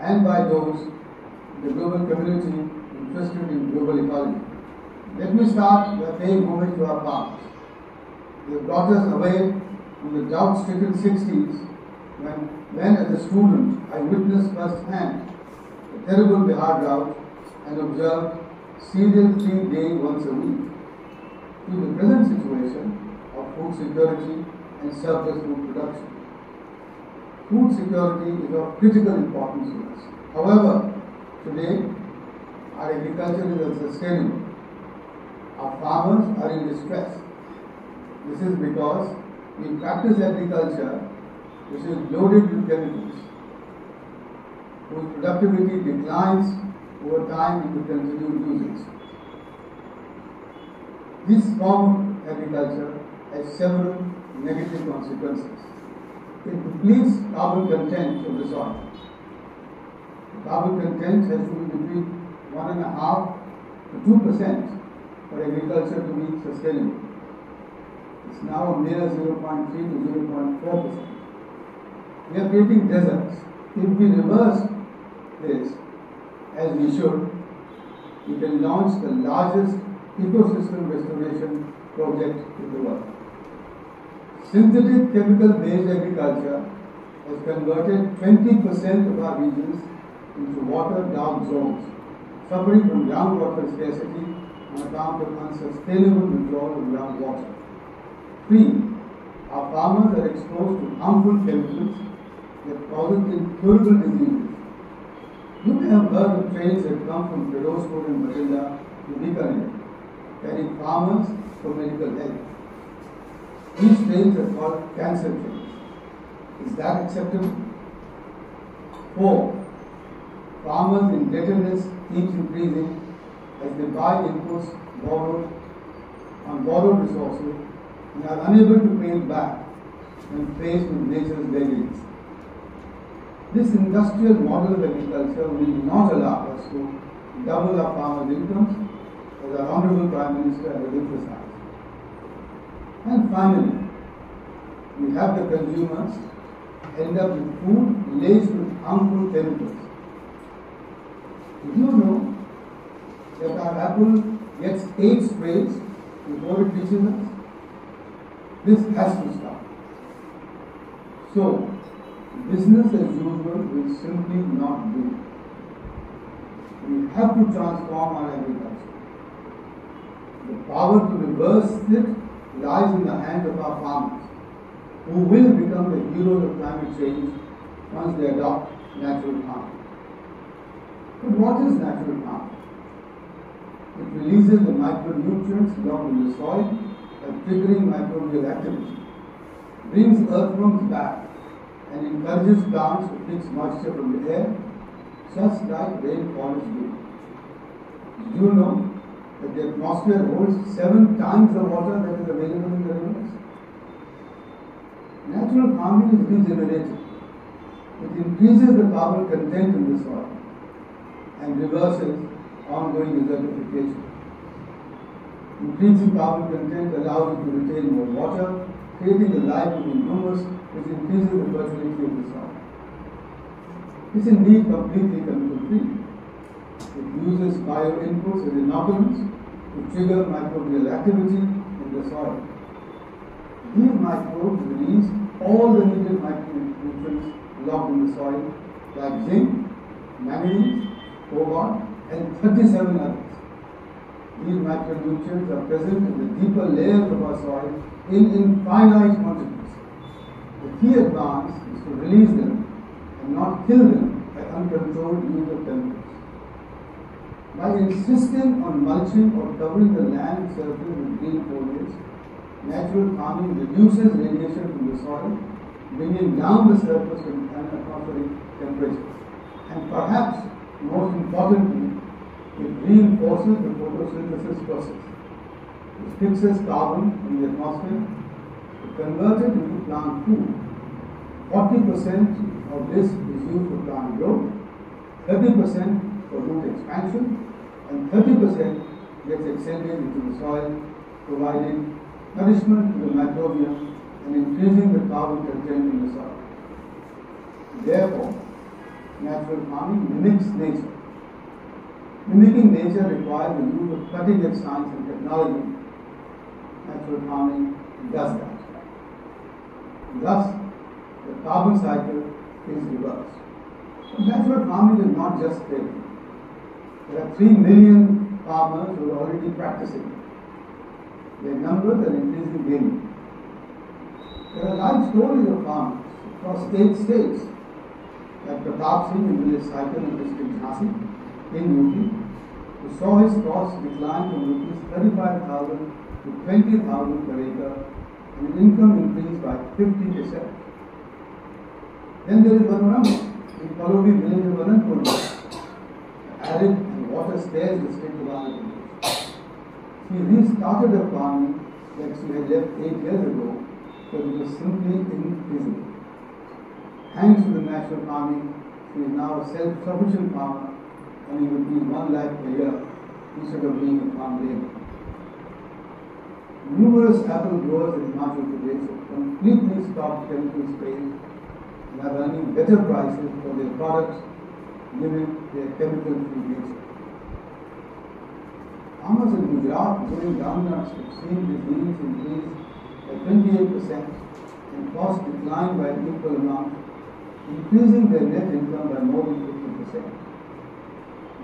and by those in the global community interested in global ecology. Let me start by paying homage to our farmers. They brought us away from the drought-stricken 60s when, when as a student I witnessed firsthand the terrible Bihar drought and observed cereal free day once a week to the present situation of food security and surplus food production. Food security is of critical importance to us. However, today our agriculture is unsustainable. Our farmers are in distress. This is because we practice agriculture which is loaded with chemicals, whose productivity declines over time if we continue using it. This form of agriculture has several negative consequences. It depletes carbon content of the soil. The carbon content has to be between one and a half to two percent for agriculture to be sustainable. It's now a mere 0.3 to 0.4 percent. We are creating deserts. If we reverse this, as we should, we can launch the largest ecosystem restoration project in the world. Synthetic chemical based agriculture has converted 20% of our regions into water dark zones, suffering from groundwater scarcity on account of unsustainable withdrawal of groundwater. Three, our farmers are exposed to harmful chemicals that causes incurable diseases. You may have heard of trains that come from Firozpur and Bathinda to Bikaner, carrying farmers for medical help. These trains are called cancer trains. Is that acceptable? Four, farmers' indebtedness keeps increasing as they buy inputs borrowed on borrowed resources and are unable to pay it back when faced with nature's vagaries. This industrial model of agriculture will not allow us to double our farmers' incomes, as our Honorable Prime Minister has emphasized. And finally, we have the consumers end up with food laced with harmful chemicals. Did you know that our apple gets eight sprays before it reaches us? This has to stop. So, business as usual will simply not do. We have to transform our agriculture. The power to reverse it lies in the hands of our farmers, who will become the heroes of climate change once they adopt natural farming. But what is natural farming? It releases the micronutrients down in the soil by triggering microbial activity, brings earthworms back, and encourages plants to fix moisture from the air, just like rainfall is doing. Do you know that the atmosphere holds seven times the water that is available in the rivers? Natural farming is regenerative. It increases the carbon content in the soil and reverses ongoing desertification. Increasing carbon content allows it to retain more water, creating a life within humus which increases the fertility of the soil. It's indeed completely chemical free. It uses bio inputs as inoculants to trigger microbial activity in the soil. These microbes release all the needed micronutrients locked in the soil like zinc, manganese, cobalt, and 37 others. These micronutrients are present in the deeper layers of our soil in infinite quantities. The key advance is to release them and not kill them by uncontrolled use of chemicals. By insisting on mulching or covering the land surface with green foliage, natural farming reduces radiation from the soil, bringing down the surface and atmospheric temperature. And perhaps most importantly, it reinforces the photosynthesis process. It fixes carbon in the atmosphere, it converts it into plant food. 40% of this is used for plant growth, 30% for root expansion, and 30% gets extended into the soil, providing nourishment to the microbiome and increasing the carbon content in the soil. Therefore, natural farming mimics nature. Mimicking nature requires the use of cutting edge science and technology. Natural farming does that. Thus, the carbon cycle is reversed. So natural farming is not just trade. There are 3 million farmers who are already practicing. Their numbers are increasing daily. There are live stories of farmers across eight states, like Pratap Singh in village cycle in district Jhansi, in UP, who saw his costs decline from rupees 35,000 to 20,000 per acre and his income increased by 50%. Then there is in Palodi village of Anandpur, arid and water scarce district of Pradesh. She restarted her farming that she had left eight years ago because it was simply infeasible. Thanks to the natural farming, she is now a self-sufficient farmer earning rupees one lakh per year instead of being a farm labor. Numerous apple growers in Himachal Pradesh completely stopped chemical sprays are earning better prices for their products given their chemical-free nature. Farmers in Gujarat growing groundnuts have seen their yields increase by 28% and cost decline by an equal amount, increasing their net income by more than 50%.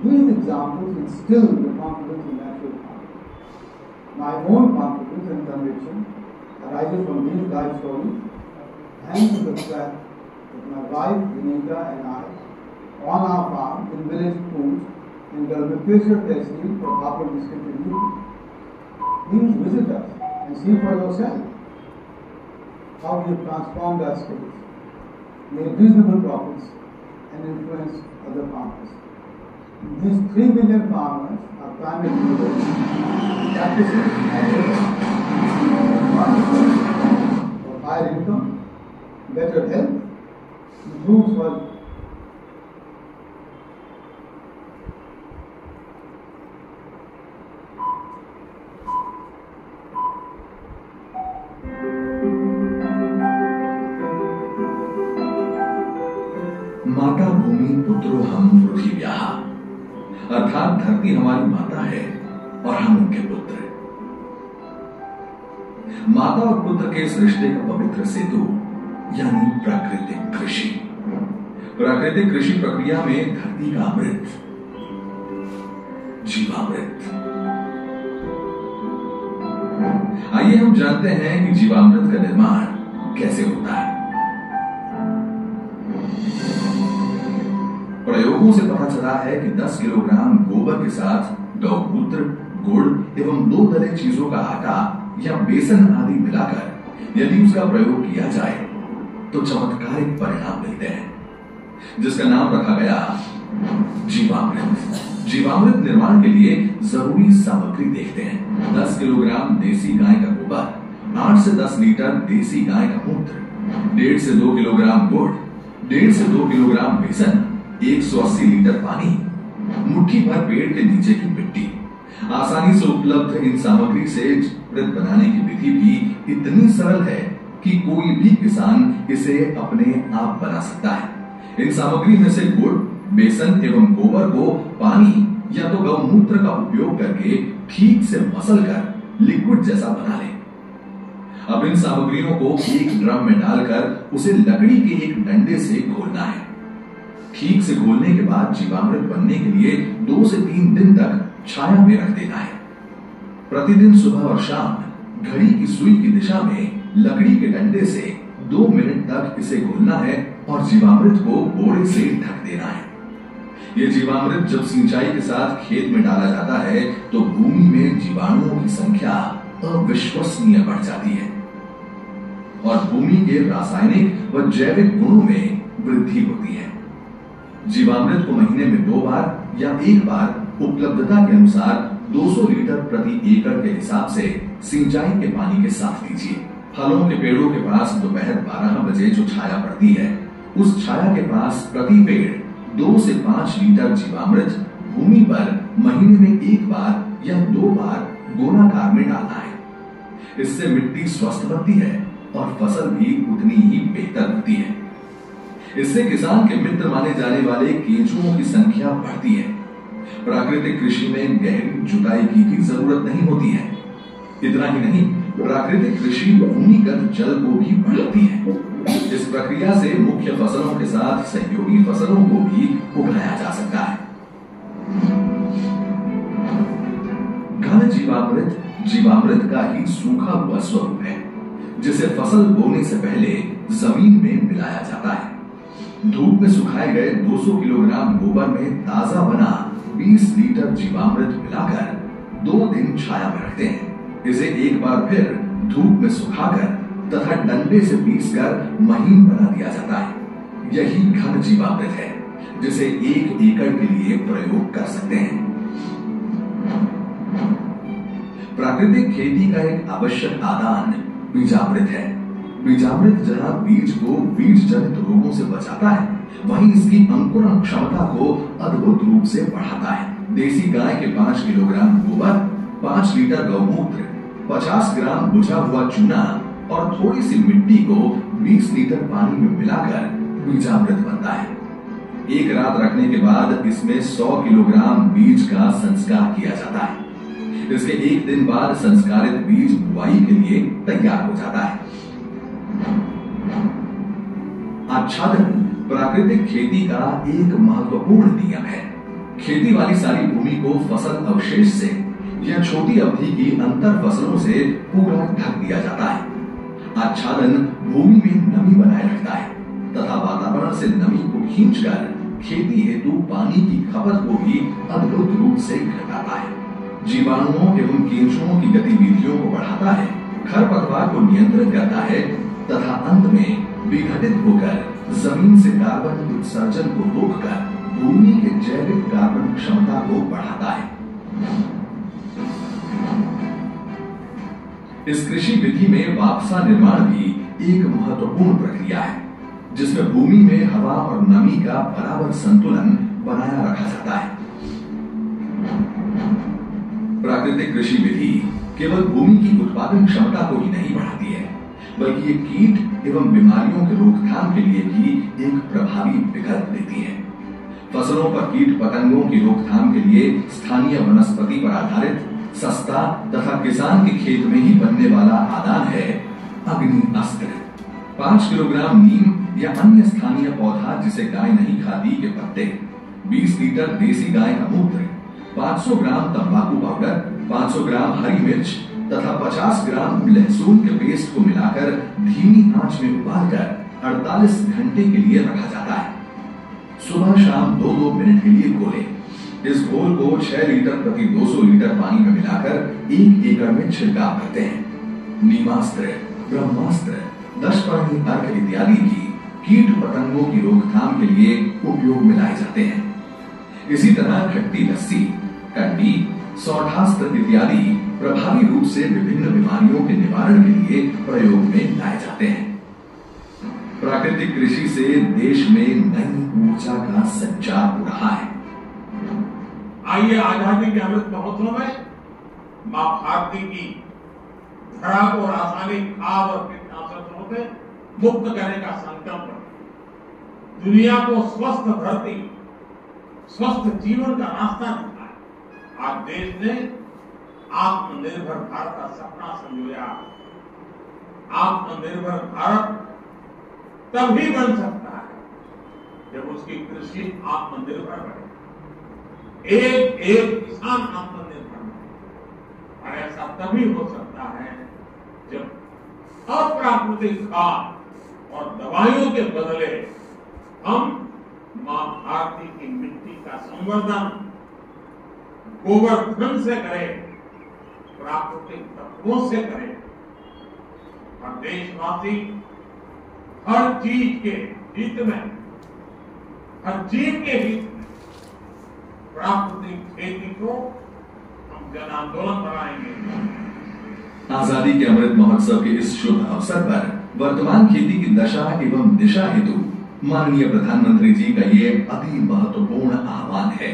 These examples instill the confidence in natural farming. My own confidence and conviction arises from these life stories and to the fact my wife Vinita and I, on our farm in village Poonch, in Galmukeshwar Tehsil of Hapur district in UP. Please visit us and see for yourself how we have transformed our space, made reasonable profits, and influenced other farmers. These 3 million farmers are primary leaders practicing agriculture for higher income, better health, माता भूमि पुत्रो हम पृथ्व्या अर्थात धरती हमारी माता है और हम उनके पुत्र माता और पुत्र के रिश्ते का पवित्र सेतु, यानी प्राकृतिक कृषि। प्राकृतिक कृषि प्रक्रिया में धरती का अमृत, जीवामृत। आइए हम जानते हैं कि जीवामृत का निर्माण कैसे होता है। प्रयोगों से पता चला है कि 10 किलोग्राम गोबर के साथ गौमूत्र गुड़ एवं दो तरह चीज़ों का आटा या बेसन आदि मिलाकर यदि उसका प्रयोग किया जाए तो चमत्कारिक परिणाम मिलते हैं। जिसका नाम रखा गया जीवामृत। जीवामृत निर्माण के लिए ज़रूरी सामग्री देखते हैं। 10 किलोग्राम देसी गाय का गोबर 8 से 10 लीटर देसी गाय का मूत्र, डेढ़ से दो किलोग्राम गुड़, डेढ़ से दो किलोग्राम बेसन 180 लीटर पानी, मुट्ठी भर पेड़ के नीचे की मिट्टी। आसानी से उपलब्ध इन सामग्री से वृत बनाने की विधि भी इतनी सरल है कि कोई भी किसान इसे अपने आप बना सकता है। इन सामग्री में से गुड़, बेसन एवं गोबर को पानी या तो गौमूत्र का उपयोग करके ठीक से मसल कर लिक्विड जैसा बना लें। अब इन सामग्रियों को एक ड्रम में डालकर उसे लकड़ी के एक डंडे से घोलना है। ठीक से घोलने के बाद जीवामृत बनने के लिए दो से तीन दिन तक छाया में रख देना है। प्रतिदिन सुबह और शाम घड़ी की सुई की दिशा में लकड़ी के डंडे से दो मिनट तक इसे घोलना है और जीवामृत को बोरे से ढक देना है। ये जीवामृत जब सिंचाई के साथ खेत में डाला जाता है तो भूमि में जीवाणुओं की संख्या अविश्वसनीय बढ़ जाती है। और भूमि के रासायनिक व जैविक गुणों में वृद्धि होती है। जीवामृत को महीने में दो बार या एक बार उपलब्धता के अनुसार 200 लीटर प्रति एकड़ के हिसाब से सिंचाई के पानी के साथ दीजिए। फलों के पेड़ों के पास दोपहर 12 बजे जो छाया पड़ती है उस छाया के पास प्रति पेड़ दो से पाँच लीटर जीवामृत भूमि पर महीने में एक बार या दो बार गोलाकार में डालना है। इससे मिट्टी स्वस्थ बनती है और फ़सल भी उतनी ही बेहतर होती है। इससे किसान के मित्र माने जाने वाले केंचुओं की संख्या बढ़ती है। प्राकृतिक कृषि में गहरी जुताई की भी ज़रूरत नहीं होती है। इतना ही नहीं, प्राकृतिक कृषि भूमिगत जल को भी बढ़ाती है। इस प्रक्रिया से मुख्य फ़सलों के साथ सहयोगी फ़सलों को भी उगाया जा सकता है। घन जीवामृत जीवामृत का ही सूखा हुआ स्वरूप है, जिसे फ़सल बोने से पहले ज़मीन में मिलाया जाता है। धूप में सुखाए गए 200 किलोग्राम गोबर में ताज़ा बना 20 लीटर जीवामृत मिलाकर दो दिन छाया में रखते हैं। इसे एक बार फिर धूप में सुखाकर तथा डंडे से पीसकर महीन बना दिया जाता है। यही घन जीवामृत है, जिसे एक एकड़ के लिए प्रयोग कर सकते हैं। प्राकृतिक खेती का एक आवश्यक आदान बीजामृत है। बीजामृत जहाँ बीज को बीज जनित रोगों से बचाता है, वहीं इसकी अंकुरण क्षमता को अद्भुत रूप से बढ़ाता है। देसी गाय के पाँच किलोग्राम गोबर, पाँच लीटर गौमूत्र पचास ग्राम बुझा हुआ चूना और थोड़ी सी मिट्टी को 20 लीटर पानी में मिलाकर बीजामृत बनता है। एक रात रखने के बाद इसमें 100 किलोग्राम बीज का संस्कार किया जाता है। इसके एक दिन बाद संस्कारित बीज बुआई के लिए तैयार हो जाता है। आच्छादन प्राकृतिक खेती का एक महत्वपूर्ण नियम है। खेती वाली सारी भूमि को फ़सल अवशेष से या छोटी अवधि की अंतर फ़सलों से पूरा ढक दिया जाता है। आच्छादन भूमि में नमी बनाए रखता है, तथा वातावरण से नमी को खींचकर खेती हेतु पानी की खपत को भी अद्भुत रूप से घटाता है। जीवाणुओं एवं केंचुओं की गतिविधियों को बढ़ाता है, खरपतवार को नियंत्रित करता है, तथा अंत में विघटित होकर ज़मीन से कार्बन उत्सर्जन को रोककर भूमि के जैविक कार्बन क्षमता को बढ़ाता है। इस कृषि विधि में वापसा निर्माण भी एक महत्वपूर्ण प्रक्रिया है, जिसमें भूमि में हवा और नमी का बराबर संतुलन बनाया रखा जाता है। प्राकृतिक कृषि विधि केवल भूमि की उत्पादन क्षमता को ही नहीं बढ़ाती है, बल्कि ये कीट एवं बीमारियों के रोकथाम के लिए भी एक प्रभावी विकल्प देती है। फ़सलों पर कीट पतंगों की रोकथाम के लिए स्थानीय वनस्पति पर आधारित सस्ता तथा किसान के खेत में ही बनने वाला आदान है अग्नि अस्त्र। पाँच किलोग्राम नीम या अन्य स्थानीय पौधा जिसे गाय नहीं खाती के पत्ते 20 लीटर देसी गाय का मूत्र 500 ग्राम तंबाकू पाउडर 500 ग्राम हरी मिर्च तथा 50 ग्राम लहसुन के पेस्ट को मिलाकर धीमी आँच में उबालकर 48 घंटे के लिए रखा जाता है। सुबह शाम दो दो मिनट के लिए घोले। इस घोल को 6 लीटर प्रति 200 लीटर पानी में मिलाकर एक एकड़ में छिड़काव करते हैं। नीमास्त्र, ब्रह्मास्त्र, दशपर्णी अर्घ इत्यादि भी कीट पतंगों की रोकथाम के लिए उपयोग में लाए जाते हैं। इसी तरह खट्टी लस्सी कंडी सौठास्त्र इत्यादि प्रभावी रूप से विभिन्न बीमारियों के निवारण के लिए प्रयोग में लाए जाते हैं। प्राकृतिक कृषि से देश में नई ऊर्जा का संचार हो रहा है। आइए आज़ादी के अमृत महोत्सव में माँ भारती की धरा को रासायनिक खाद और कीटनाशकों से मुक्त करने का संकल्प। दुनिया को स्वस्थ धरती, स्वस्थ जीवन का रास्ता दिखाया आज देश ने आत्मनिर्भर भारत का सपना संजोया आत्मनिर्भर भारत तभी बन सकता है जब उसकी कृषि आत्मनिर्भर बने। एक एक किसान आत्मनिर्भर और ऐसा तभी हो सकता है जब अप्राकृतिक खाद और दवाइयों के बदले हम माँ भारती की मिट्टी का संवर्धन गोबर धन से करें, प्राकृतिक तत्वों से करें। और देशवासी हर चीज़ के हित में, हर जीव के हित में प्राकृतिक खेती को हम जन आंदोलन बनाएँगे। आज़ादी के अमृत महोत्सव के इस शुभ अवसर पर वर्तमान खेती की दशा एवं दिशा हेतु माननीय प्रधानमंत्री जी का ये अति महत्वपूर्ण आह्वान है।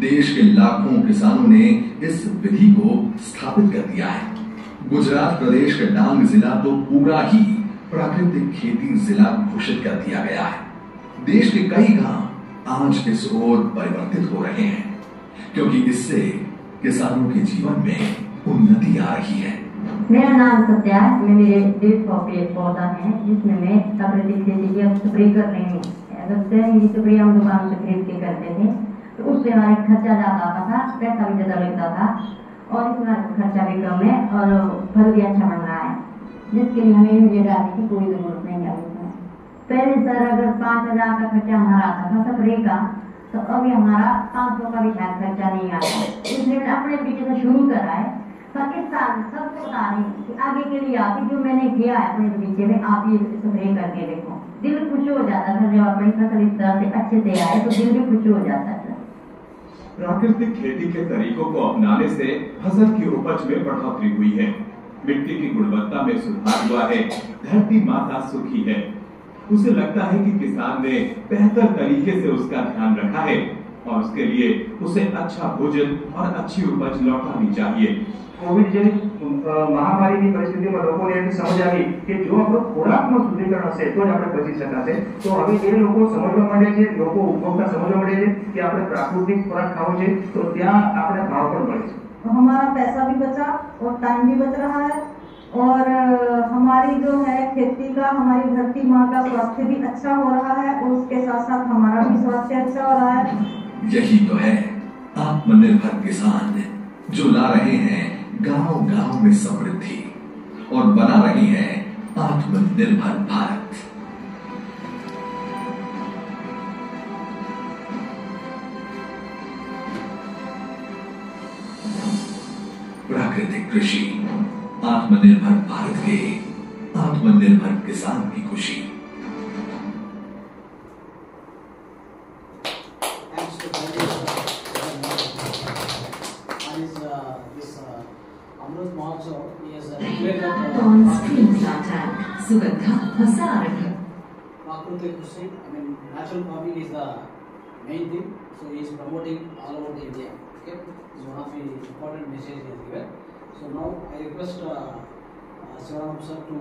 देश के लाखों किसानों ने इस विधि को स्थापित कर दिया है। गुजरात प्रदेश का डांग जिला तो पूरा ही प्राकृतिक खेती जिला घोषित कर दिया गया है। देश के कई गाँव आज इस ओर परिवर्तित हो रहे हैं, क्योंकि इससे किसानों के जीवन में उन्नति आ रही है। मेरा नाम सत्या है मैं मेरे डेढ़ सौ पेड़ पौधा है, जिसमें मैं प्राकृतिक खेती की स्प्रे कर रही हूँ। अगर सेंग स्प्रे हम दुकान से खरीद के करते थे तो उससे हमारा खर्चा ज़्यादा आता था, पैसा भी ज़्यादा लगता था, और इसमें खर्चा भी कम है, और फल भी अच्छा बन रहा है, जिसके लिए हमें यूरिया डालने की कोई ज़रूरत नहीं डाली पहले सर अगर पाँच हज़ार का खर्चा हमारा आता था स्प्रे का तो अभी हमारा पाँच सौ का भी शायद खर्चा नहीं आता। इसलिए अपने पीछे से शुरू करा है। पाकिस्तान सबको बता रही कि आगे के लिए आप जो मैंने किया है अपने बगीचे में, आप ये स्प्रे करके देखो। दिल खुश हो जाता था जब अपनी फ़सल इस तरह से अच्छे से आए तो दिल भी खुश हो जाता था। प्राकृतिक खेती के तरीकों को अपनाने से फ़सल की उपज में बढ़ोतरी हुई है। मिट्टी की गुणवत्ता में सुधार हुआ है। धरती माता सुखी है। उसे लगता है कि किसान ने बेहतर तरीके से उसका ध्यान रखा है और उसके लिए उसे अच्छा भोजन और अच्छी उपज लौटानी चाहिए કોવિડ જેવી અ, મહામારીની પરિસ્થિતિમાં લોકોને એની સમજ આવી કે જો આપણો ખોરાકનો શુદ્ધિકરણ હશે તો જ આપણે બચી શકાશે તો હવે એ લોકો સમજવા માંડે છે લોકો ઉપભોક્તા સમજવા માંડે છે કે આપણે પ્રાકૃતિક ખોરાક ખાવો છે તો ત્યાં આપણે ભાવ પણ મળે છે तो हमारा पैसा भी बचा और टाइम भी बच रहा है और हमारी जो है खेती का, हमारी धरती माँ का स्वास्थ्य भी अच्छा हो रहा है और उसके साथ साथ हमारा भी स्वास्थ्य अच्छा हो रहा है। यही तो है, आत्मनिर्भर किसान जो ला रहे हैं गाँव गाँव में समृद्धि और बना रही है आत्मनिर्भर भारत। प्राकृतिक कृषि आत्मनिर्भर भारत के आत्मनिर्भर किसान की खुशी Prakriti Krishna, I mean, natural farming is the main thing, so he is promoting all over India. Okay, this is one of the important messages he has given. So now I request uh, uh, Sivaram sir to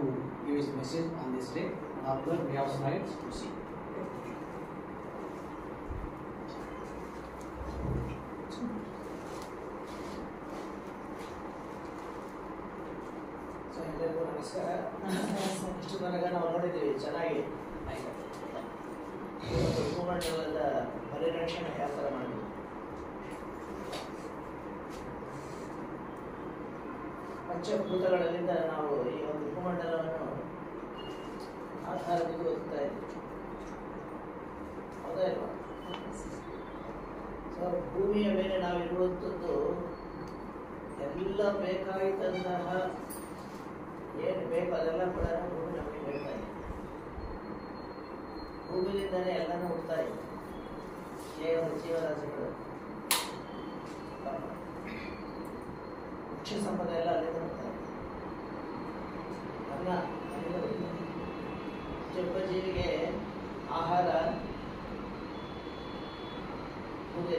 give his message on this day. And after that we have slides to see. So ಎಲ್ಲರಿಗೂ ನಮಸ್ಕಾರ ಇಷ್ಟು ತನಕ ನಾವು ನೋಡಿದ್ದೀವಿ ಚೆನ್ನಾಗಿ ಇವತ್ತು ಭೂಮಂಡಲದ ಪರಿರಕ್ಷಣೆ ಯಾವ ಥರ ಮಾಡಬೇಕು ಪಂಚಭೂತಗಳಲ್ಲಿಂದ ನಾವು ಈ ಒಂದು ಭೂಮಂಡಲವನ್ನು ಆಧಾರದಿಂದ ಓದ್ತಾ ಇದ್ದೀವಿ ಭೂಮಿಯ ಮೇಲೆ ನಾವು ಇರುವಂಥದ್ದು ಎಲ್ಲ ಬೇಕಾಗಿದ್ದಂತಹ ಏನು ಬೇಕು ಅದೆಲ್ಲ ಕೂಡ ಭೂಮಿ ನಮಗೆ ಹೇಳ್ತಾ ಇದೆ. ಭೂಮಿಯಿಂದಲೇ ಎಲ್ಲನೂ ಹುಡ್ತಾ ಇದೆ. ಜೀವ ಜೀವರಾಶಿಗಳು. ಮುಖ್ಯ ಸಂಪದ ಎಲ್ಲ ಅಲ್ಲಿಂದ ಹುಡ್ತಾ ಇದೆ ಅನ್ನ ಅಲ್ಲಿಂದ ಹುಡ್ತಾ ಇದೆ ಪ್ರತಿಯೊಬ್ಬ ಜೀವಿಗೆ ಆಹಾರ ಭೂಮಿ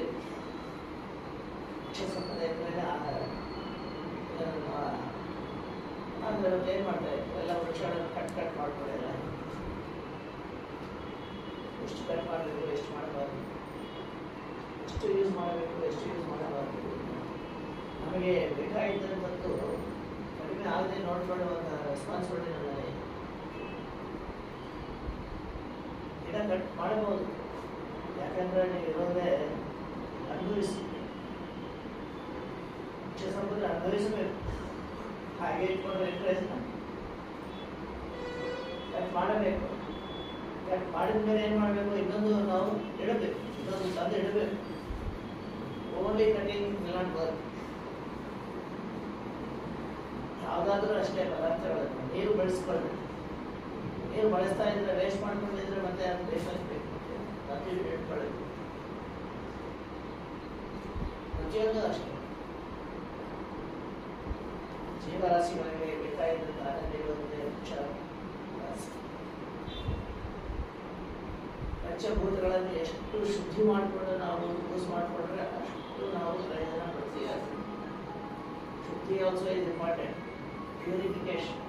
ಮುಖ್ಯ ಸಂಪದ ಮೇಲೆ ಆಹಾರ ಇದನ್ನು ಅಂದ್ರೆ ಅವ್ರು ಏನ್ ಮಾಡ್ತಾರೆ ಎಲ್ಲ ವೃಕ್ಷಗಳನ್ನು ಕಟ್ ಕಟ್ ಮಾಡ್ತಾರೆ ಎಲ್ಲ ಎಷ್ಟು ಕಟ್ ಮಾಡಬೇಕು ಎಷ್ಟು ಮಾಡಬಾರ್ದು ಎಷ್ಟು ಯೂಸ್ ಮಾಡಬೇಕು ಎಷ್ಟು ಯೂಸ್ ಮಾಡಬಾರ್ದು ನಮಗೆ ಮತ್ತು ಕಡಿಮೆ ಆಗದೆ ನೋಡ್ಕೊಳ್ಳುವಂತಹ ರೆಸ್ಪಾನ್ಸಿಬಿಲಿಟಿ ನಮ್ಮಲ್ಲಿ. ಗಿಡ ಕಟ್ ಮಾಡಬಹುದು. ಯಾಕಂದ್ರೆ ನೀವು ಇರೋದೇ ಅನುಭವಿಸಿ ಮುಖ್ಯ ಸಂಪದ ಅನುಭವಿಸಬೇಕು. ಹಾಗೆ ಇಟ್ಕೊಂಡ್ರೆ ಇಂಟ್ರೆಸ್ಟ್ ಕಟ್ ಮಾಡಬೇಕು. ಕಟ್ ಮಾಡಿದ ಮೇಲೆ ಏನು ಮಾಡಬೇಕು? ಇನ್ನೊಂದು ನಾವು ಇಡಬೇಕು. ಇನ್ನೊಂದು ತಂದು ಇಡಬೇಕು. ಓನ್ಲಿ ಕಟಿಂಗ್ ಮಿಲಾನ್ ವರ್ಕ್ ಯಾವುದಾದ್ರೂ ಅಷ್ಟೇ ಪದಾರ್ಥಗಳನ್ನು ನೀರು ಬಳಸ್ಕೊಳ್ಬೇಕು ನೀರು ಬಳಸ್ತಾ ಇದ್ರೆ ವೇಸ್ಟ್ ಮಾಡ್ಕೊಂಡಿದ್ರೆ ಮತ್ತೆ ಅದು ಬೇಯಿಸಬೇಕು ಮತ್ತೆ ಇಟ್ಕೊಳ್ಳಬೇಕು ಪ್ರತಿಯೊಂದು ಅಷ್ಟೇ ಜೀವರಾಶಿಗಳಿಗೆ ಬೇಕಾಗಿದ್ದಂತಹ ನೀರು ಒಂದೇ ಮುಖ್ಯ ರಾಶಿ ಪಂಚಭೂತಗಳನ್ನು ಎಷ್ಟು ಶುದ್ಧಿ ಮಾಡಿಕೊಂಡು ನಾವು ಯೂಸ್ ಮಾಡಿಕೊಂಡ್ರೆ ಅಷ್ಟು ನಾವು ಪ್ರಯೋಜನ ಪಡ್ತೀವಿ ಶುದ್ಧಿ ಆಲ್ಸೋ ಇಸ್ ಇಂಪಾರ್ಟೆಂಟ್ ಪ್ಯೂರಿಫಿಕೇಶನ್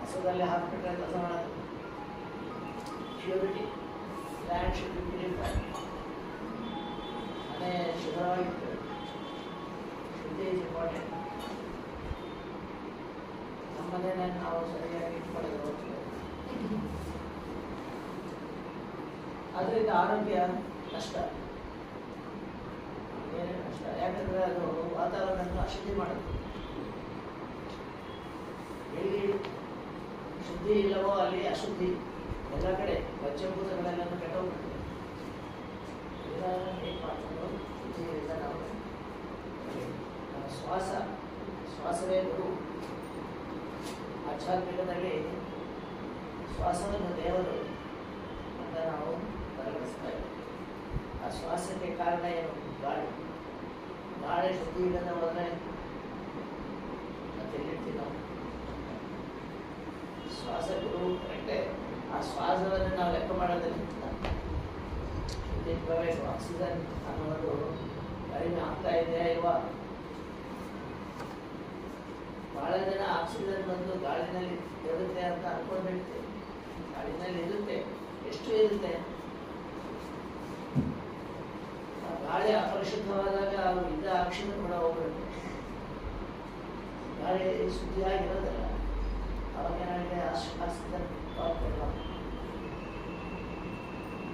ಹಸದಲ್ಲಿ ಹಾಕ್ಬಿಟ್ರೆ ಕೆಲಸ ಮಾಡೋದು. Purity land should be purify ಮನೆ ಶುಭವಾಗಿತ್ತು ಶುದ್ಧಿ ಇಸ್ ಇಂಪಾರ್ಟೆಂಟ್ ನಮ್ಮದೇನೆ ನಾವು ಸರಿಯಾಗಿ ಇಟ್ಕೊಳ್ಳೋದು ಅದರಿಂದ ಆರೋಗ್ಯ ಕಷ್ಟ ಏನೇ ಕಷ್ಟ ಯಾಕಂದ್ರೆ ಅದು ವಾತಾವರಣವನ್ನು ಅಶುದ್ಧಿ ಮಾಡುತ್ತೆ. ಎಲ್ಲಿ? ಶುದ್ಧಿ ಇಲ್ಲವೋ ಅಲ್ಲಿ ಅಶುದ್ಧಿ. ಎಲ್ಲ ಕಡೆ ಪಂಚಭೂತಗಳೆಲ್ಲ ಕೆಟ್ಟೋಗ್ಬಿಡುತ್ತೆ ಎಲ್ಲ ಏನು ಮಾಡ್ಕೊಂಡು ಶುದ್ಧಿಯಿಂದ ನಾವು. ಶ್ವಾಸ. ಶ್ವಾಸವೇ ಗುರು. ಆಧ್ಯಾತ್ಮಿಕದಲ್ಲಿ ಶ್ವಾಸವನ್ನು ದೇವರು ಅಂತ ನಾವು ಪರಿಗಣಿಸ್ತಾ ಇದ್ದೀವಿ. ಆ ಶ್ವಾಸಕ್ಕೆ ಕಾರಣ ಏನು? ಗಾಳಿ. ಗಾಳಿ ಶುದ್ಧಿ ಇಲ್ಲದ ಹೋದರೆ ಮತ್ತೆ ಎಲ್ಲಿರ್ತೀವಿ ನಾವು? ಶ್ವಾಸ ಗುರು ಕರೆಕ್ಟೇ ಆ ಶ್ವಾಸವನ್ನು ನಾವು ಲೆಕ್ಕ ಮಾಡೋದ್ರಿಂದ ಶುದ್ಧಿ ಬರಬೇಕು ಆಕ್ಸಿಜನ್ ಅನ್ನೋದು ಕಡಿಮೆ ಆಗ್ತಾ ಇದೆಯಾ ಇಲ್ವಾ ಬಹಳ ಜನ ಆಕ್ಸಿಜನ್ ಬಂದು ಗಾಳಿನಲ್ಲಿ ಇರುತ್ತೆ ಅಂತ ಅನ್ಕೊಂಡಿರ್ತೀವಿ ಗಾಳಿನಲ್ಲಿ ಇರುತ್ತೆ, ಎಷ್ಟು ಇರುತ್ತೆ? ಗಾಳಿ ಅಪರಿಶುದ್ಧವಾದಾಗ ಅವರು ಇದ್ದ ಆಕ್ಸಿಜನ್ ಕೂಡ ಹೋಗ್ಬೇಕು ಗಾಳಿ ಶುದ್ಧಿಯಾಗಿರೋದಿಲ್ಲ. ಆಕ್ಸಿಜನ್ ಹೋಗ್ತಿಲ್ಲ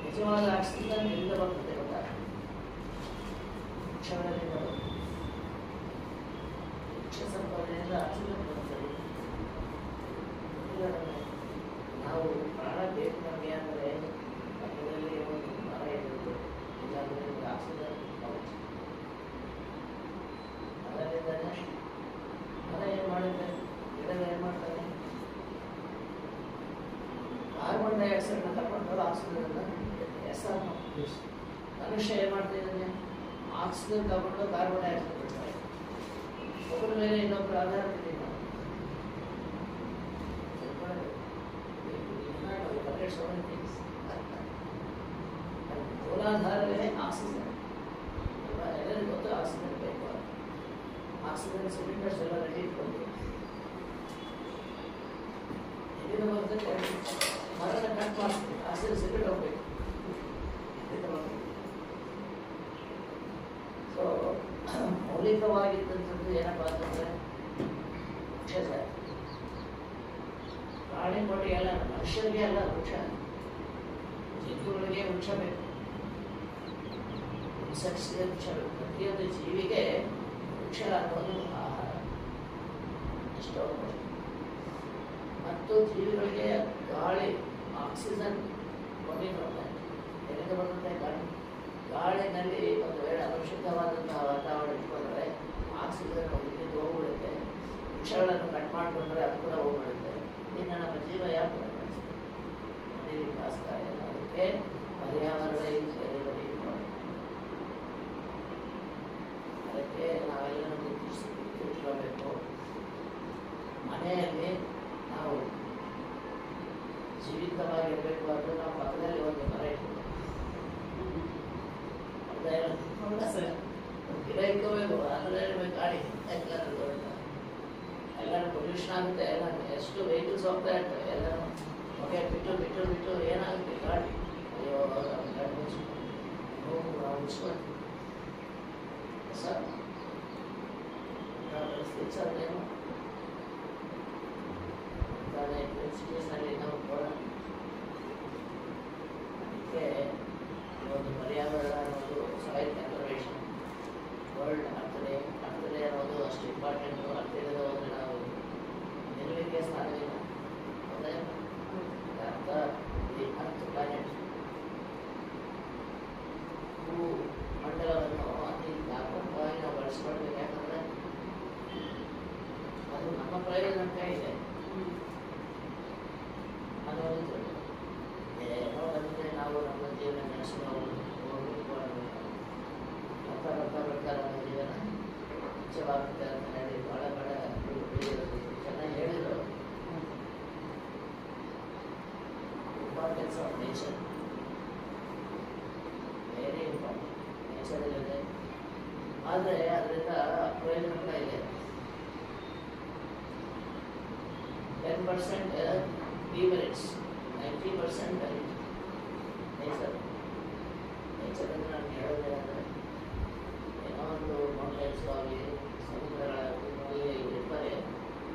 ನಿಜವಾದ ಆಕ್ಸಿಜನ್ ಎಲ್ಲಿಂದ ಬರ್ತದೆ ಗೊತ್ತಾ ವೃಕ್ಷಗಳಿಂದ ಬರ್ತದೆ ವೃಕ್ಷ ಸಂಪದೆಯಿಂದ ಆಕ್ಸಿಜನ್ ಬರ್ತದೆ ನಾವು ಪ್ರಾಣ ಬೇಕು ನಮಗೆ ಅಂದರೆ ಒಂದು ಮರ ಇರುತ್ತೆ ಇಲ್ಲಾಂದ್ರೆ ಆಕ್ಸಿಜನ್ ಅದರಿಂದಲೇ ಮರ ಏನು ಮಾಡಿದ್ರೆ ಗಿಡಗಳು ಏನು ಮಾಡ್ತಾರೆ ಕಾರ್ಬನ್ ಡೈಆಕ್ಸೈಡ್ನ ತಗೊಂಡು ಆಕ್ಸಿಜನ್ ಎಸ್ ಆರ್ ಮನುಷ್ಯ ಏನು ಮಾಡ್ತಾ ಇದ್ದಾನೆ ಆಕ್ಸಿಜನ್ ತಗೊಂಡು ಕಾರ್ಬನ್ ಡೈಆಕ್ಸೈಡ್ ಬಿಡ್ತಾರೆ ಒಬ್ಬರ ಮೇಲೆ ಇನ್ನೊಬ್ಬರು ಆಧಾರ ಬಿಟ್ಟಿಲ್ಲ ಮೂಲಾಧಾರವೇ ಆಕ್ಸಿಜನ್ ಎಲ್ಲರಿಗೂ ಗೊತ್ತು ಆಕ್ಸಿಜನ್ ಬೇಕು ಆಕ್ಸಿಜನ್ ಸಿಲಿಂಡರ್ಸ್ ಎಲ್ಲ ರೆಡಿ ಇಟ್ಕೊಂಡು ಎಲ್ಲಿಂದ ಬರ್ತದೆ ಮರನ ಕಟ್ ಮಾಡ್ತೀವಿ ಆಕ್ಸಿಜನ್ ಸಿಲಿಂಡರ್ ಹೋಗ್ಬೇಕು. ಸೊ ಮೌಲಿಕವಾಗಿದ್ದಂಥದ್ದು ಏನಪ್ಪ ಅಂತಂದ್ರೆ ವೃಕ್ಷ ಪ್ರಾಣಿ ಕೋಟಿ ಎಲ್ಲ ಮನುಷ್ಯರಿಗೆ ಅಲ್ಲ ವೃಕ್ಷ. ಜಂತುಗಳಿಗೆ ವೃಕ್ಷ ಬೇಕು. ಇನ್ಸೆಕ್ಟ್ಸ್ಗೆ ವೃಕ್ಷ ಬೇಕು. ಪ್ರತಿಯೊಂದು ಜೀವಿಗೆ ವೃಕ್ಷ ಅನ್ನೋದು ಆಹಾರ. ಎಷ್ಟೋ ಮತ್ತು ಜೀವಿಗಳಿಗೆ ಗಾಳಿ ಆಕ್ಸಿಜನ್ ಕಮ್ಮಿ ಬರುತ್ತೆ ಎಲ್ಲಿಂದ ಬರುತ್ತೆ ಗಾಳಿ. ಗಾಳಿನಲ್ಲಿ ಒಂದು ವೇಳೆ ಅಪರಿಶುದ್ಧವಾದಂತಹ ವಾತಾವರಣ ಇಟ್ಕೊಂಡ್ರೆ ಆಕ್ಸಿಜನ್ ಹೋಗಿ ಹೋಗ್ಬಿಡುತ್ತೆ. ವೃಕ್ಷಗಳನ್ನು ಕಟ್ ಮಾಡಿಕೊಂಡ್ರೆ ಅದು ಕೂಡ ಹೋಗ್ಬಿಡುತ್ತೆ. ಇನ್ನು ನಮ್ಮ ಜೀವ ಯಾಕೆ ವಿಕಾಸ ಇಲ್ಲ ಅದಕ್ಕೆ ಪರ್ಯಾವರಣ ಅದಕ್ಕೆ ನಾವೆಲ್ಲರೂ ಗುರುತಿಸಿ ತಿಳ್ಕೊಳ್ಬೇಕು ಮನೆಯಲ್ಲಿ ನಾವು ಜೀವಿತವಾಗಿರಬೇಕು ಅಂದ್ರೆ ನಾವು ಪಕ್ಕದಲ್ಲಿ ಒಂದು ಮರ ಇಟ್ಕೊಂಡು ಹೌದಾ ಸರ್ ಗಿಡ ಇಟ್ಕೋಬೇಕು ಅದ್ರಲ್ಲಿ ಗಾಡಿ ಎಲ್ಲರೂ ದೊಡ್ಡ ಎಲ್ಲರೂ ಪೊಲ್ಯೂಷನ್ ಆಗುತ್ತೆ ಎಲ್ಲ ಎಷ್ಟು ವೆಹಿಕಲ್ಸ್ ಹೋಗ್ತಾ ಇರ್ತವೆ ಎಲ್ಲರೂ ಹೊಗೆ ಬಿಟ್ಟು ಬಿಟ್ಟು ಬಿಟ್ಟು ಏನಾಗುತ್ತೆ ಗಾಡಿ ಅಯ್ಯೋ ನಮ್ಮ ಗಾಡಿ ಮುಚ್ಕೊಂಡು ಹೋಗು ನಾವು ಮುಚ್ಕೊಂಡು ಸರ್ ಪರಿಸ್ಥಿತಿ ಸರ್ ಏನು ಸಿಟೀಸ್ನಲ್ಲಿ ನಾವು ಕೂಡ ಅದಕ್ಕೆ ಒಂದು ಪರ್ಯಾವರಣ ಅನ್ನೋದು soil conservation world earth day earth day ಅನ್ನೋದು ಅಷ್ಟು ಇಂಪಾರ್ಟೆಂಟು ಅರ್ಥಡೆ ಹೋದರೆ ನಾವು ನಿಲ್ಲಲಿಕ್ಕೆ ಸಾಧ್ಯವಿಲ್ಲ ಅಂದರೆ ಅರ್ಥ ದಿ ಅರ್ಥ ಪ್ಲಾನೆಟ್ ಭೂ ಮಂಡಲವನ್ನು ಅತಿ ವ್ಯಾಪಕವಾಗಿ ನಾವು ಬಳಸ್ಕೊಳ್ಬೇಕು ಯಾಕಂದರೆ ಅದು ನಮ್ಮ ಪ್ರಯೋಜನಕ್ಕೆ ಇದೆ. ಅನ್ನೋದು ಏನೋ ಬಂದರೆ ನಾವು ನಮ್ಮ ಜೀವನ ನಡೆಸುವ ರೊಕ್ಕ ರೊಕ್ಕ ರೊಕ್ಕ ನಮ್ಮ ಜೀವನ ಮುಖ್ಯವಾಗುತ್ತೆ ಅಂತ ಹೇಳಿ ಭಾಳ ಭಾಳ ಚೆನ್ನಾಗಿ ಹೇಳಿದರು importance of nature very important nature ಇದೆ ಆದರೆ ಅದರಿಂದ ಪ್ರಯೋಜನ ಇದೆ ten percent favorites, 90% by nature. Nature does not care about that. Know what life's going. Some of are going to be a good for it.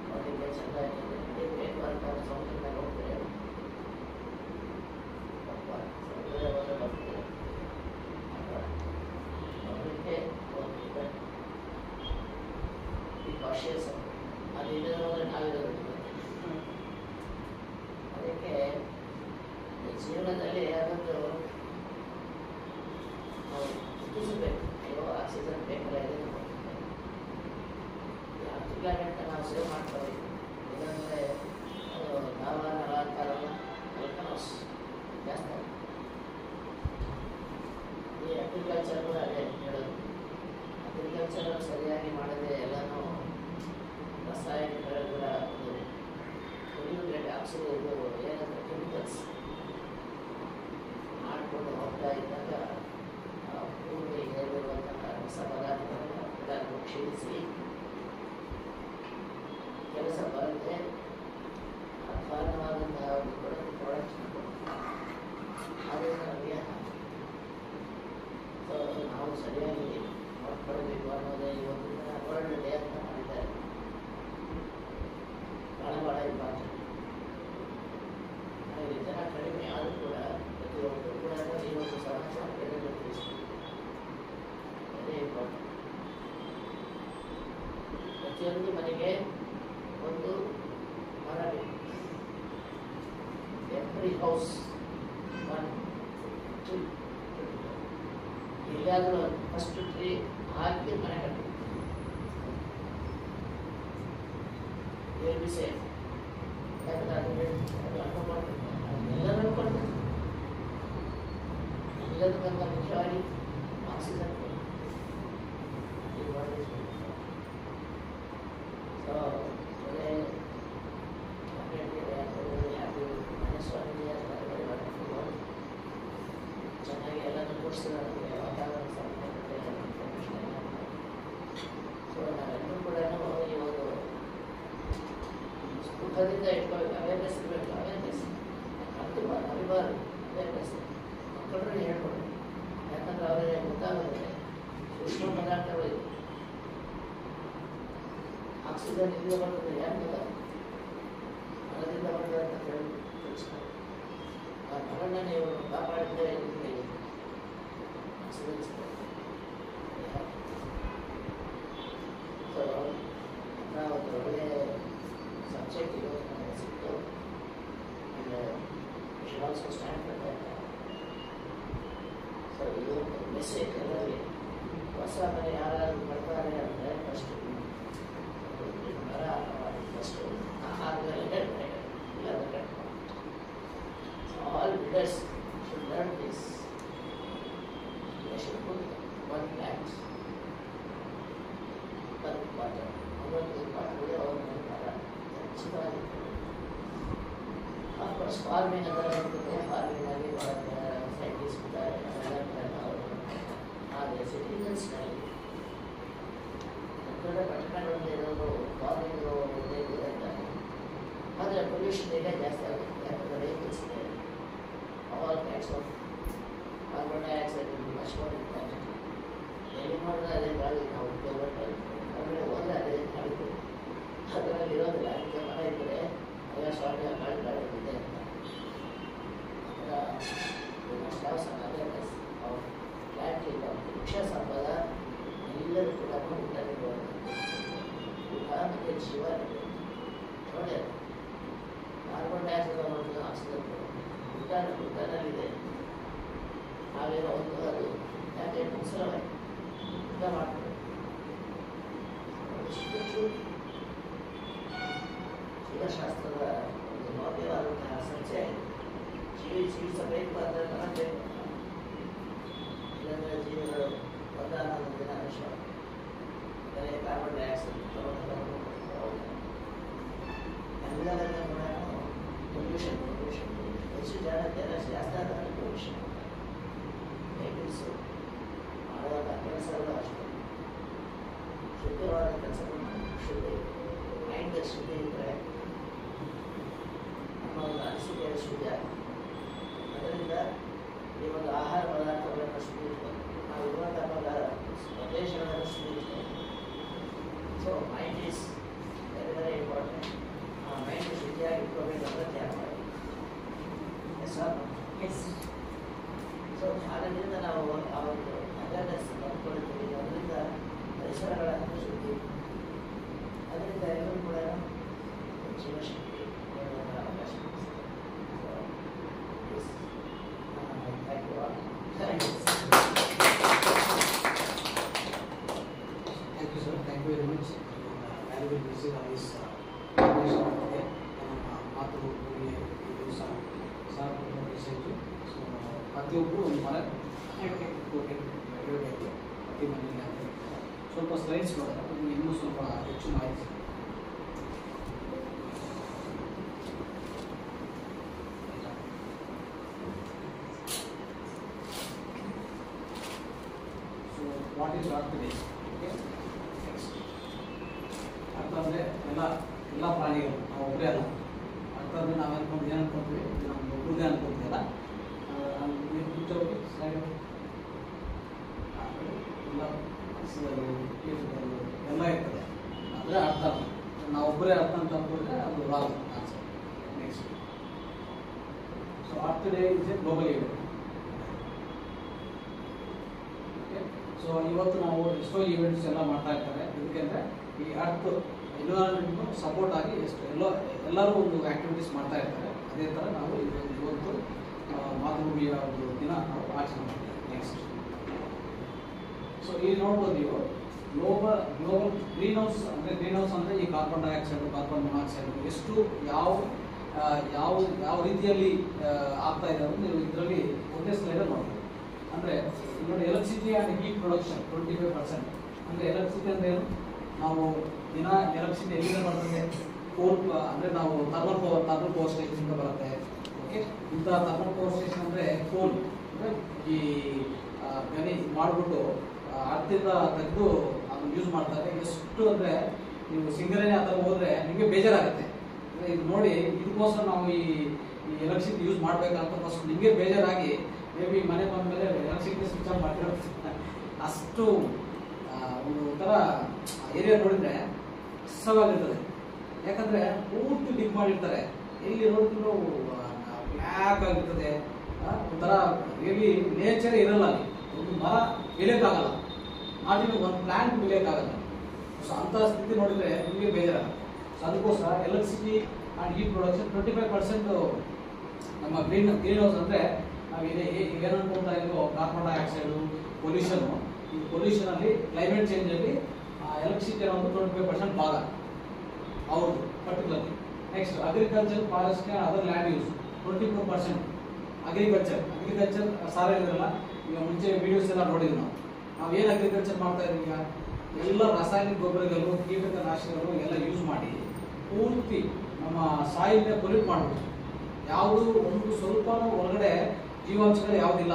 What that they can't work out something. ಜೀವನದಲ್ಲಿ ಅದೊಂದು ದುಃಖಿಸಬೇಕು ಅಯ್ಯೋ ಆಕ್ಸಿಜನ್ ಬೇಕಲ್ಲ ಇದನ್ನು ಯಾವುದು ಪ್ಲಾನೆಟ್ ನಾವು ಸೇವ್ ಮಾಡ್ಕೊಳ್ಳಿ. ಇಲ್ಲಾಂದರೆ, ಅದು ನಾವ ನಲ ಜಾಸ್ತಿ ಈ ಅಗ್ರಿಕಲ್ಚರ್ ಕೂಡ ಅದೇ ಹೇಳೋದು. ಅಗ್ರಿಕಲ್ಚರ್ ಸರಿಯಾಗಿ ಮಾಡದೆ ಎಲ್ಲನೂ ಕೂಡ ಒಂದು ಪೊಲ್ಯೂಟೆಡ್ ಆಕ್ಸಿಜನ್ ಇದು ಏನಂದ್ರೆ chemicals about it then. I found out in the product. Others are aware. So now, suddenly, what for the one or the one, what are the carbon dioxide తెలుసు ఆడవాళ్ళ అభ్యాసాలు అష్టం శుద్ధవాళ్ళ కలిసి శుద్ధి మైండ్ శుద్ధి అమ్మ శుద్ధి శుద్ధి ಆಹಾರ ಪದಾರ್ಥಗಳನ್ನು ಶುದ್ಧಿ ಇಟ್ಕೊಂಡು ನಾವು ಇರುವಂಥ ಪದಾರ್ಥ ಪ್ರದೇಶಗಳನ್ನು ಶುದ್ಧಿ ಇಟ್ಕೊಂಡು so mind is very very important ಆ ಮೈಂಡ್ ಶುದ್ಧಿಯಾಗಿ ಇಟ್ಕೋಬೇಕಂದ್ರೆ ಧ್ಯಾನ ಮಾಡಿ ಎಸ್ ಎಸ್ ಸೊ ಅದರಿಂದ ನಾವು ಆ ಒಂದು ಅವೇರ್ನೆಸ್ ತಂದುಕೊಳ್ತೀವಿ ಅದರಿಂದ ಪರಿಸರಗಳನ್ನು ಶುದ್ಧಿ ಅದರಿಂದ ಎಲ್ಲರೂ ಕೂಡ ಜೀವಶಕ್ತಿ Thank you. Carbon dioxide, carbon monoxide ಎಷ್ಟು ಯಾವ ಯಾವ ಯಾವ ರೀತಿಯಲ್ಲಿ ಆಗ್ತಾ ಇದೆ ಅಂದ್ರೆ ನೀವು ಇದರಲ್ಲಿ ಒಂದೇ ಸ್ಲೈಡಲ್ಲಿ ನೋಡ್ಬೋದು. ಅಂದರೆ ನೋಡಿ electricity and heat production twenty five percent ಅಂದರೆ ಎಲೆಕ್ಟ್ರಿಸಿಟಿ ಅಂದರೆ ಏನು? ನಾವು ದಿನ ಎಲೆಕ್ಟ್ರಿಸಿಟಿ ಎಲ್ಲಿಂದ ಬರ್ತದೆ? ಕೋಲ್ ಅಂದರೆ ನಾವು ಥರ್ಮಲ್ ಪವರ್ ಥರ್ಮಲ್ ಪವರ್ ಸ್ಟೇಷನಿಂದ ಬರುತ್ತೆ. ಓಕೆ ಇಂಥ ಥರ್ಮಲ್ ಪವರ್ ಸ್ಟೇಷನ್ ಅಂದರೆ ಕೋಲ್ ಅಂದರೆ ಈ ಗಣಿ ಮಾಡಿಬಿಟ್ಟು ಅರ್ಥದಿಂದ ತೆಗೆದು ಅದನ್ನು ಯೂಸ್ ಮಾಡ್ತಾರೆ. ಎಷ್ಟು ಅಂದರೆ ನೀವು ಸಿಂಗಲ್ ಆ ಥರ ಹೋದ್ರೆ ನಿಮಗೆ ಬೇಜಾರಾಗುತ್ತೆ. ಇದು ನೋಡಿ, ಇದಕ್ಕೋಸ್ಕರ ನಾವು ಈ ಎಲೆಕ್ಟ್ರಿಕ್ ಯೂಸ್ ಮಾಡಬೇಕಂತ ಫಸ್ಟ್ ನಿಮಗೆ ಬೇಜಾರಾಗಿ ಮೇ ಬಿ ಮನೆ ಬಂದ ಮೇಲೆ ಎಲೆಕ್ಟ್ರಿಕ್ ಸ್ವಿಚ್ ಆಫ್ ಮಾಡಿರೋ ಅಷ್ಟು ಒಂದು ಥರ ಏರಿಯಾ ನೋಡಿದ್ರೆ ಸವಾಲಿರ್ತದೆ. ಯಾಕಂದ್ರೆ ಪೂರ್ತಿ ಡಿಗ್ ಮಾಡಿರ್ತಾರೆ. ಎಲ್ಲಿ ನೋಡಿದ್ರು ಬ್ಲ್ಯಾಕ್ ಆಗಿರ್ತದೆ. ಒಂಥರ ರಿಯಲಿ ನೇಚರ್ ಇರಲ್ಲ ಅಲ್ಲಿ. ಒಂದು ಮರ ಬೆಳೆಯೋಕ್ಕಾಗಲ್ಲ. ನಾಟಿನ ಒಂದು ಪ್ಲಾಂಟ್ ಬೆಳೆಯೋಕ್ಕಾಗಲ್ಲ. ಸೊ ಅಂತ ಸ್ಥಿತಿ ನೋಡಿದ್ರೆ ನಿಮಗೆ ಬೇಜಾರ. ಸೊ ಅದಕ್ಕೋಸ್ಕರ electricity and heat production twenty five percent ನಮ್ಮ ಗ್ರೀನ್ ಗ್ರೀನ್ ಹೌಸ್ ಅಂದರೆ ನಾವು ಏನೇ ಏನು ಅನ್ಕೊಂತಾ ಇದ್ದೀವೋ ಕಾರ್ಬನ್ ಡೈಆಕ್ಸೈಡು ಪೊಲ್ಯೂಷನ್ ಈ ಪೊಲ್ಯೂಷನ್ ಅಲ್ಲಿ ಕ್ಲೈಮೇಟ್ ಚೇಂಜ್ ಅಲ್ಲಿ ಎಲೆಕ್ಟ್ರಿಸಿಟಿ ಅನ್ನೋದು ಟ್ವೆಂಟಿ ಫೈವ್ ಪರ್ಸೆಂಟ್ ಭಾಗ. ಹೌದು particularly next agriculture forest other land use twenty four percent agriculture agriculture ಸಾರ ಇದ್ರಲ್ಲ ಈಗ ಮುಂಚೆ ವಿಡಿಯೋಸ್ ಎಲ್ಲ ನೋಡಿದ್ವಿ ನಾವು. ನಾವು ಏನು ಅಗ್ರಿಕಲ್ಚರ್ ಮಾಡ್ತಾ ಇದ್ದೀವಿ ಈಗ? ಎಲ್ಲ ರಾಸಾಯನಿಕ ಗೊಬ್ಬರಗಳು ಕೀಟನಾಶಕಗಳು ಎಲ್ಲ ಯೂಸ್ ಮಾಡಿ ಪೂರ್ತಿ ನಮ್ಮ ಸಾಯಿಲ್ನ ಪೊಲ್ಯೂಟ್ ಮಾಡಬೇಕು ಯಾವುದು ಒಂದು ಸ್ವಲ್ಪ ಒಳಗಡೆ ಜೀವಾಂಶಗಳು ಯಾವುದಿಲ್ಲ.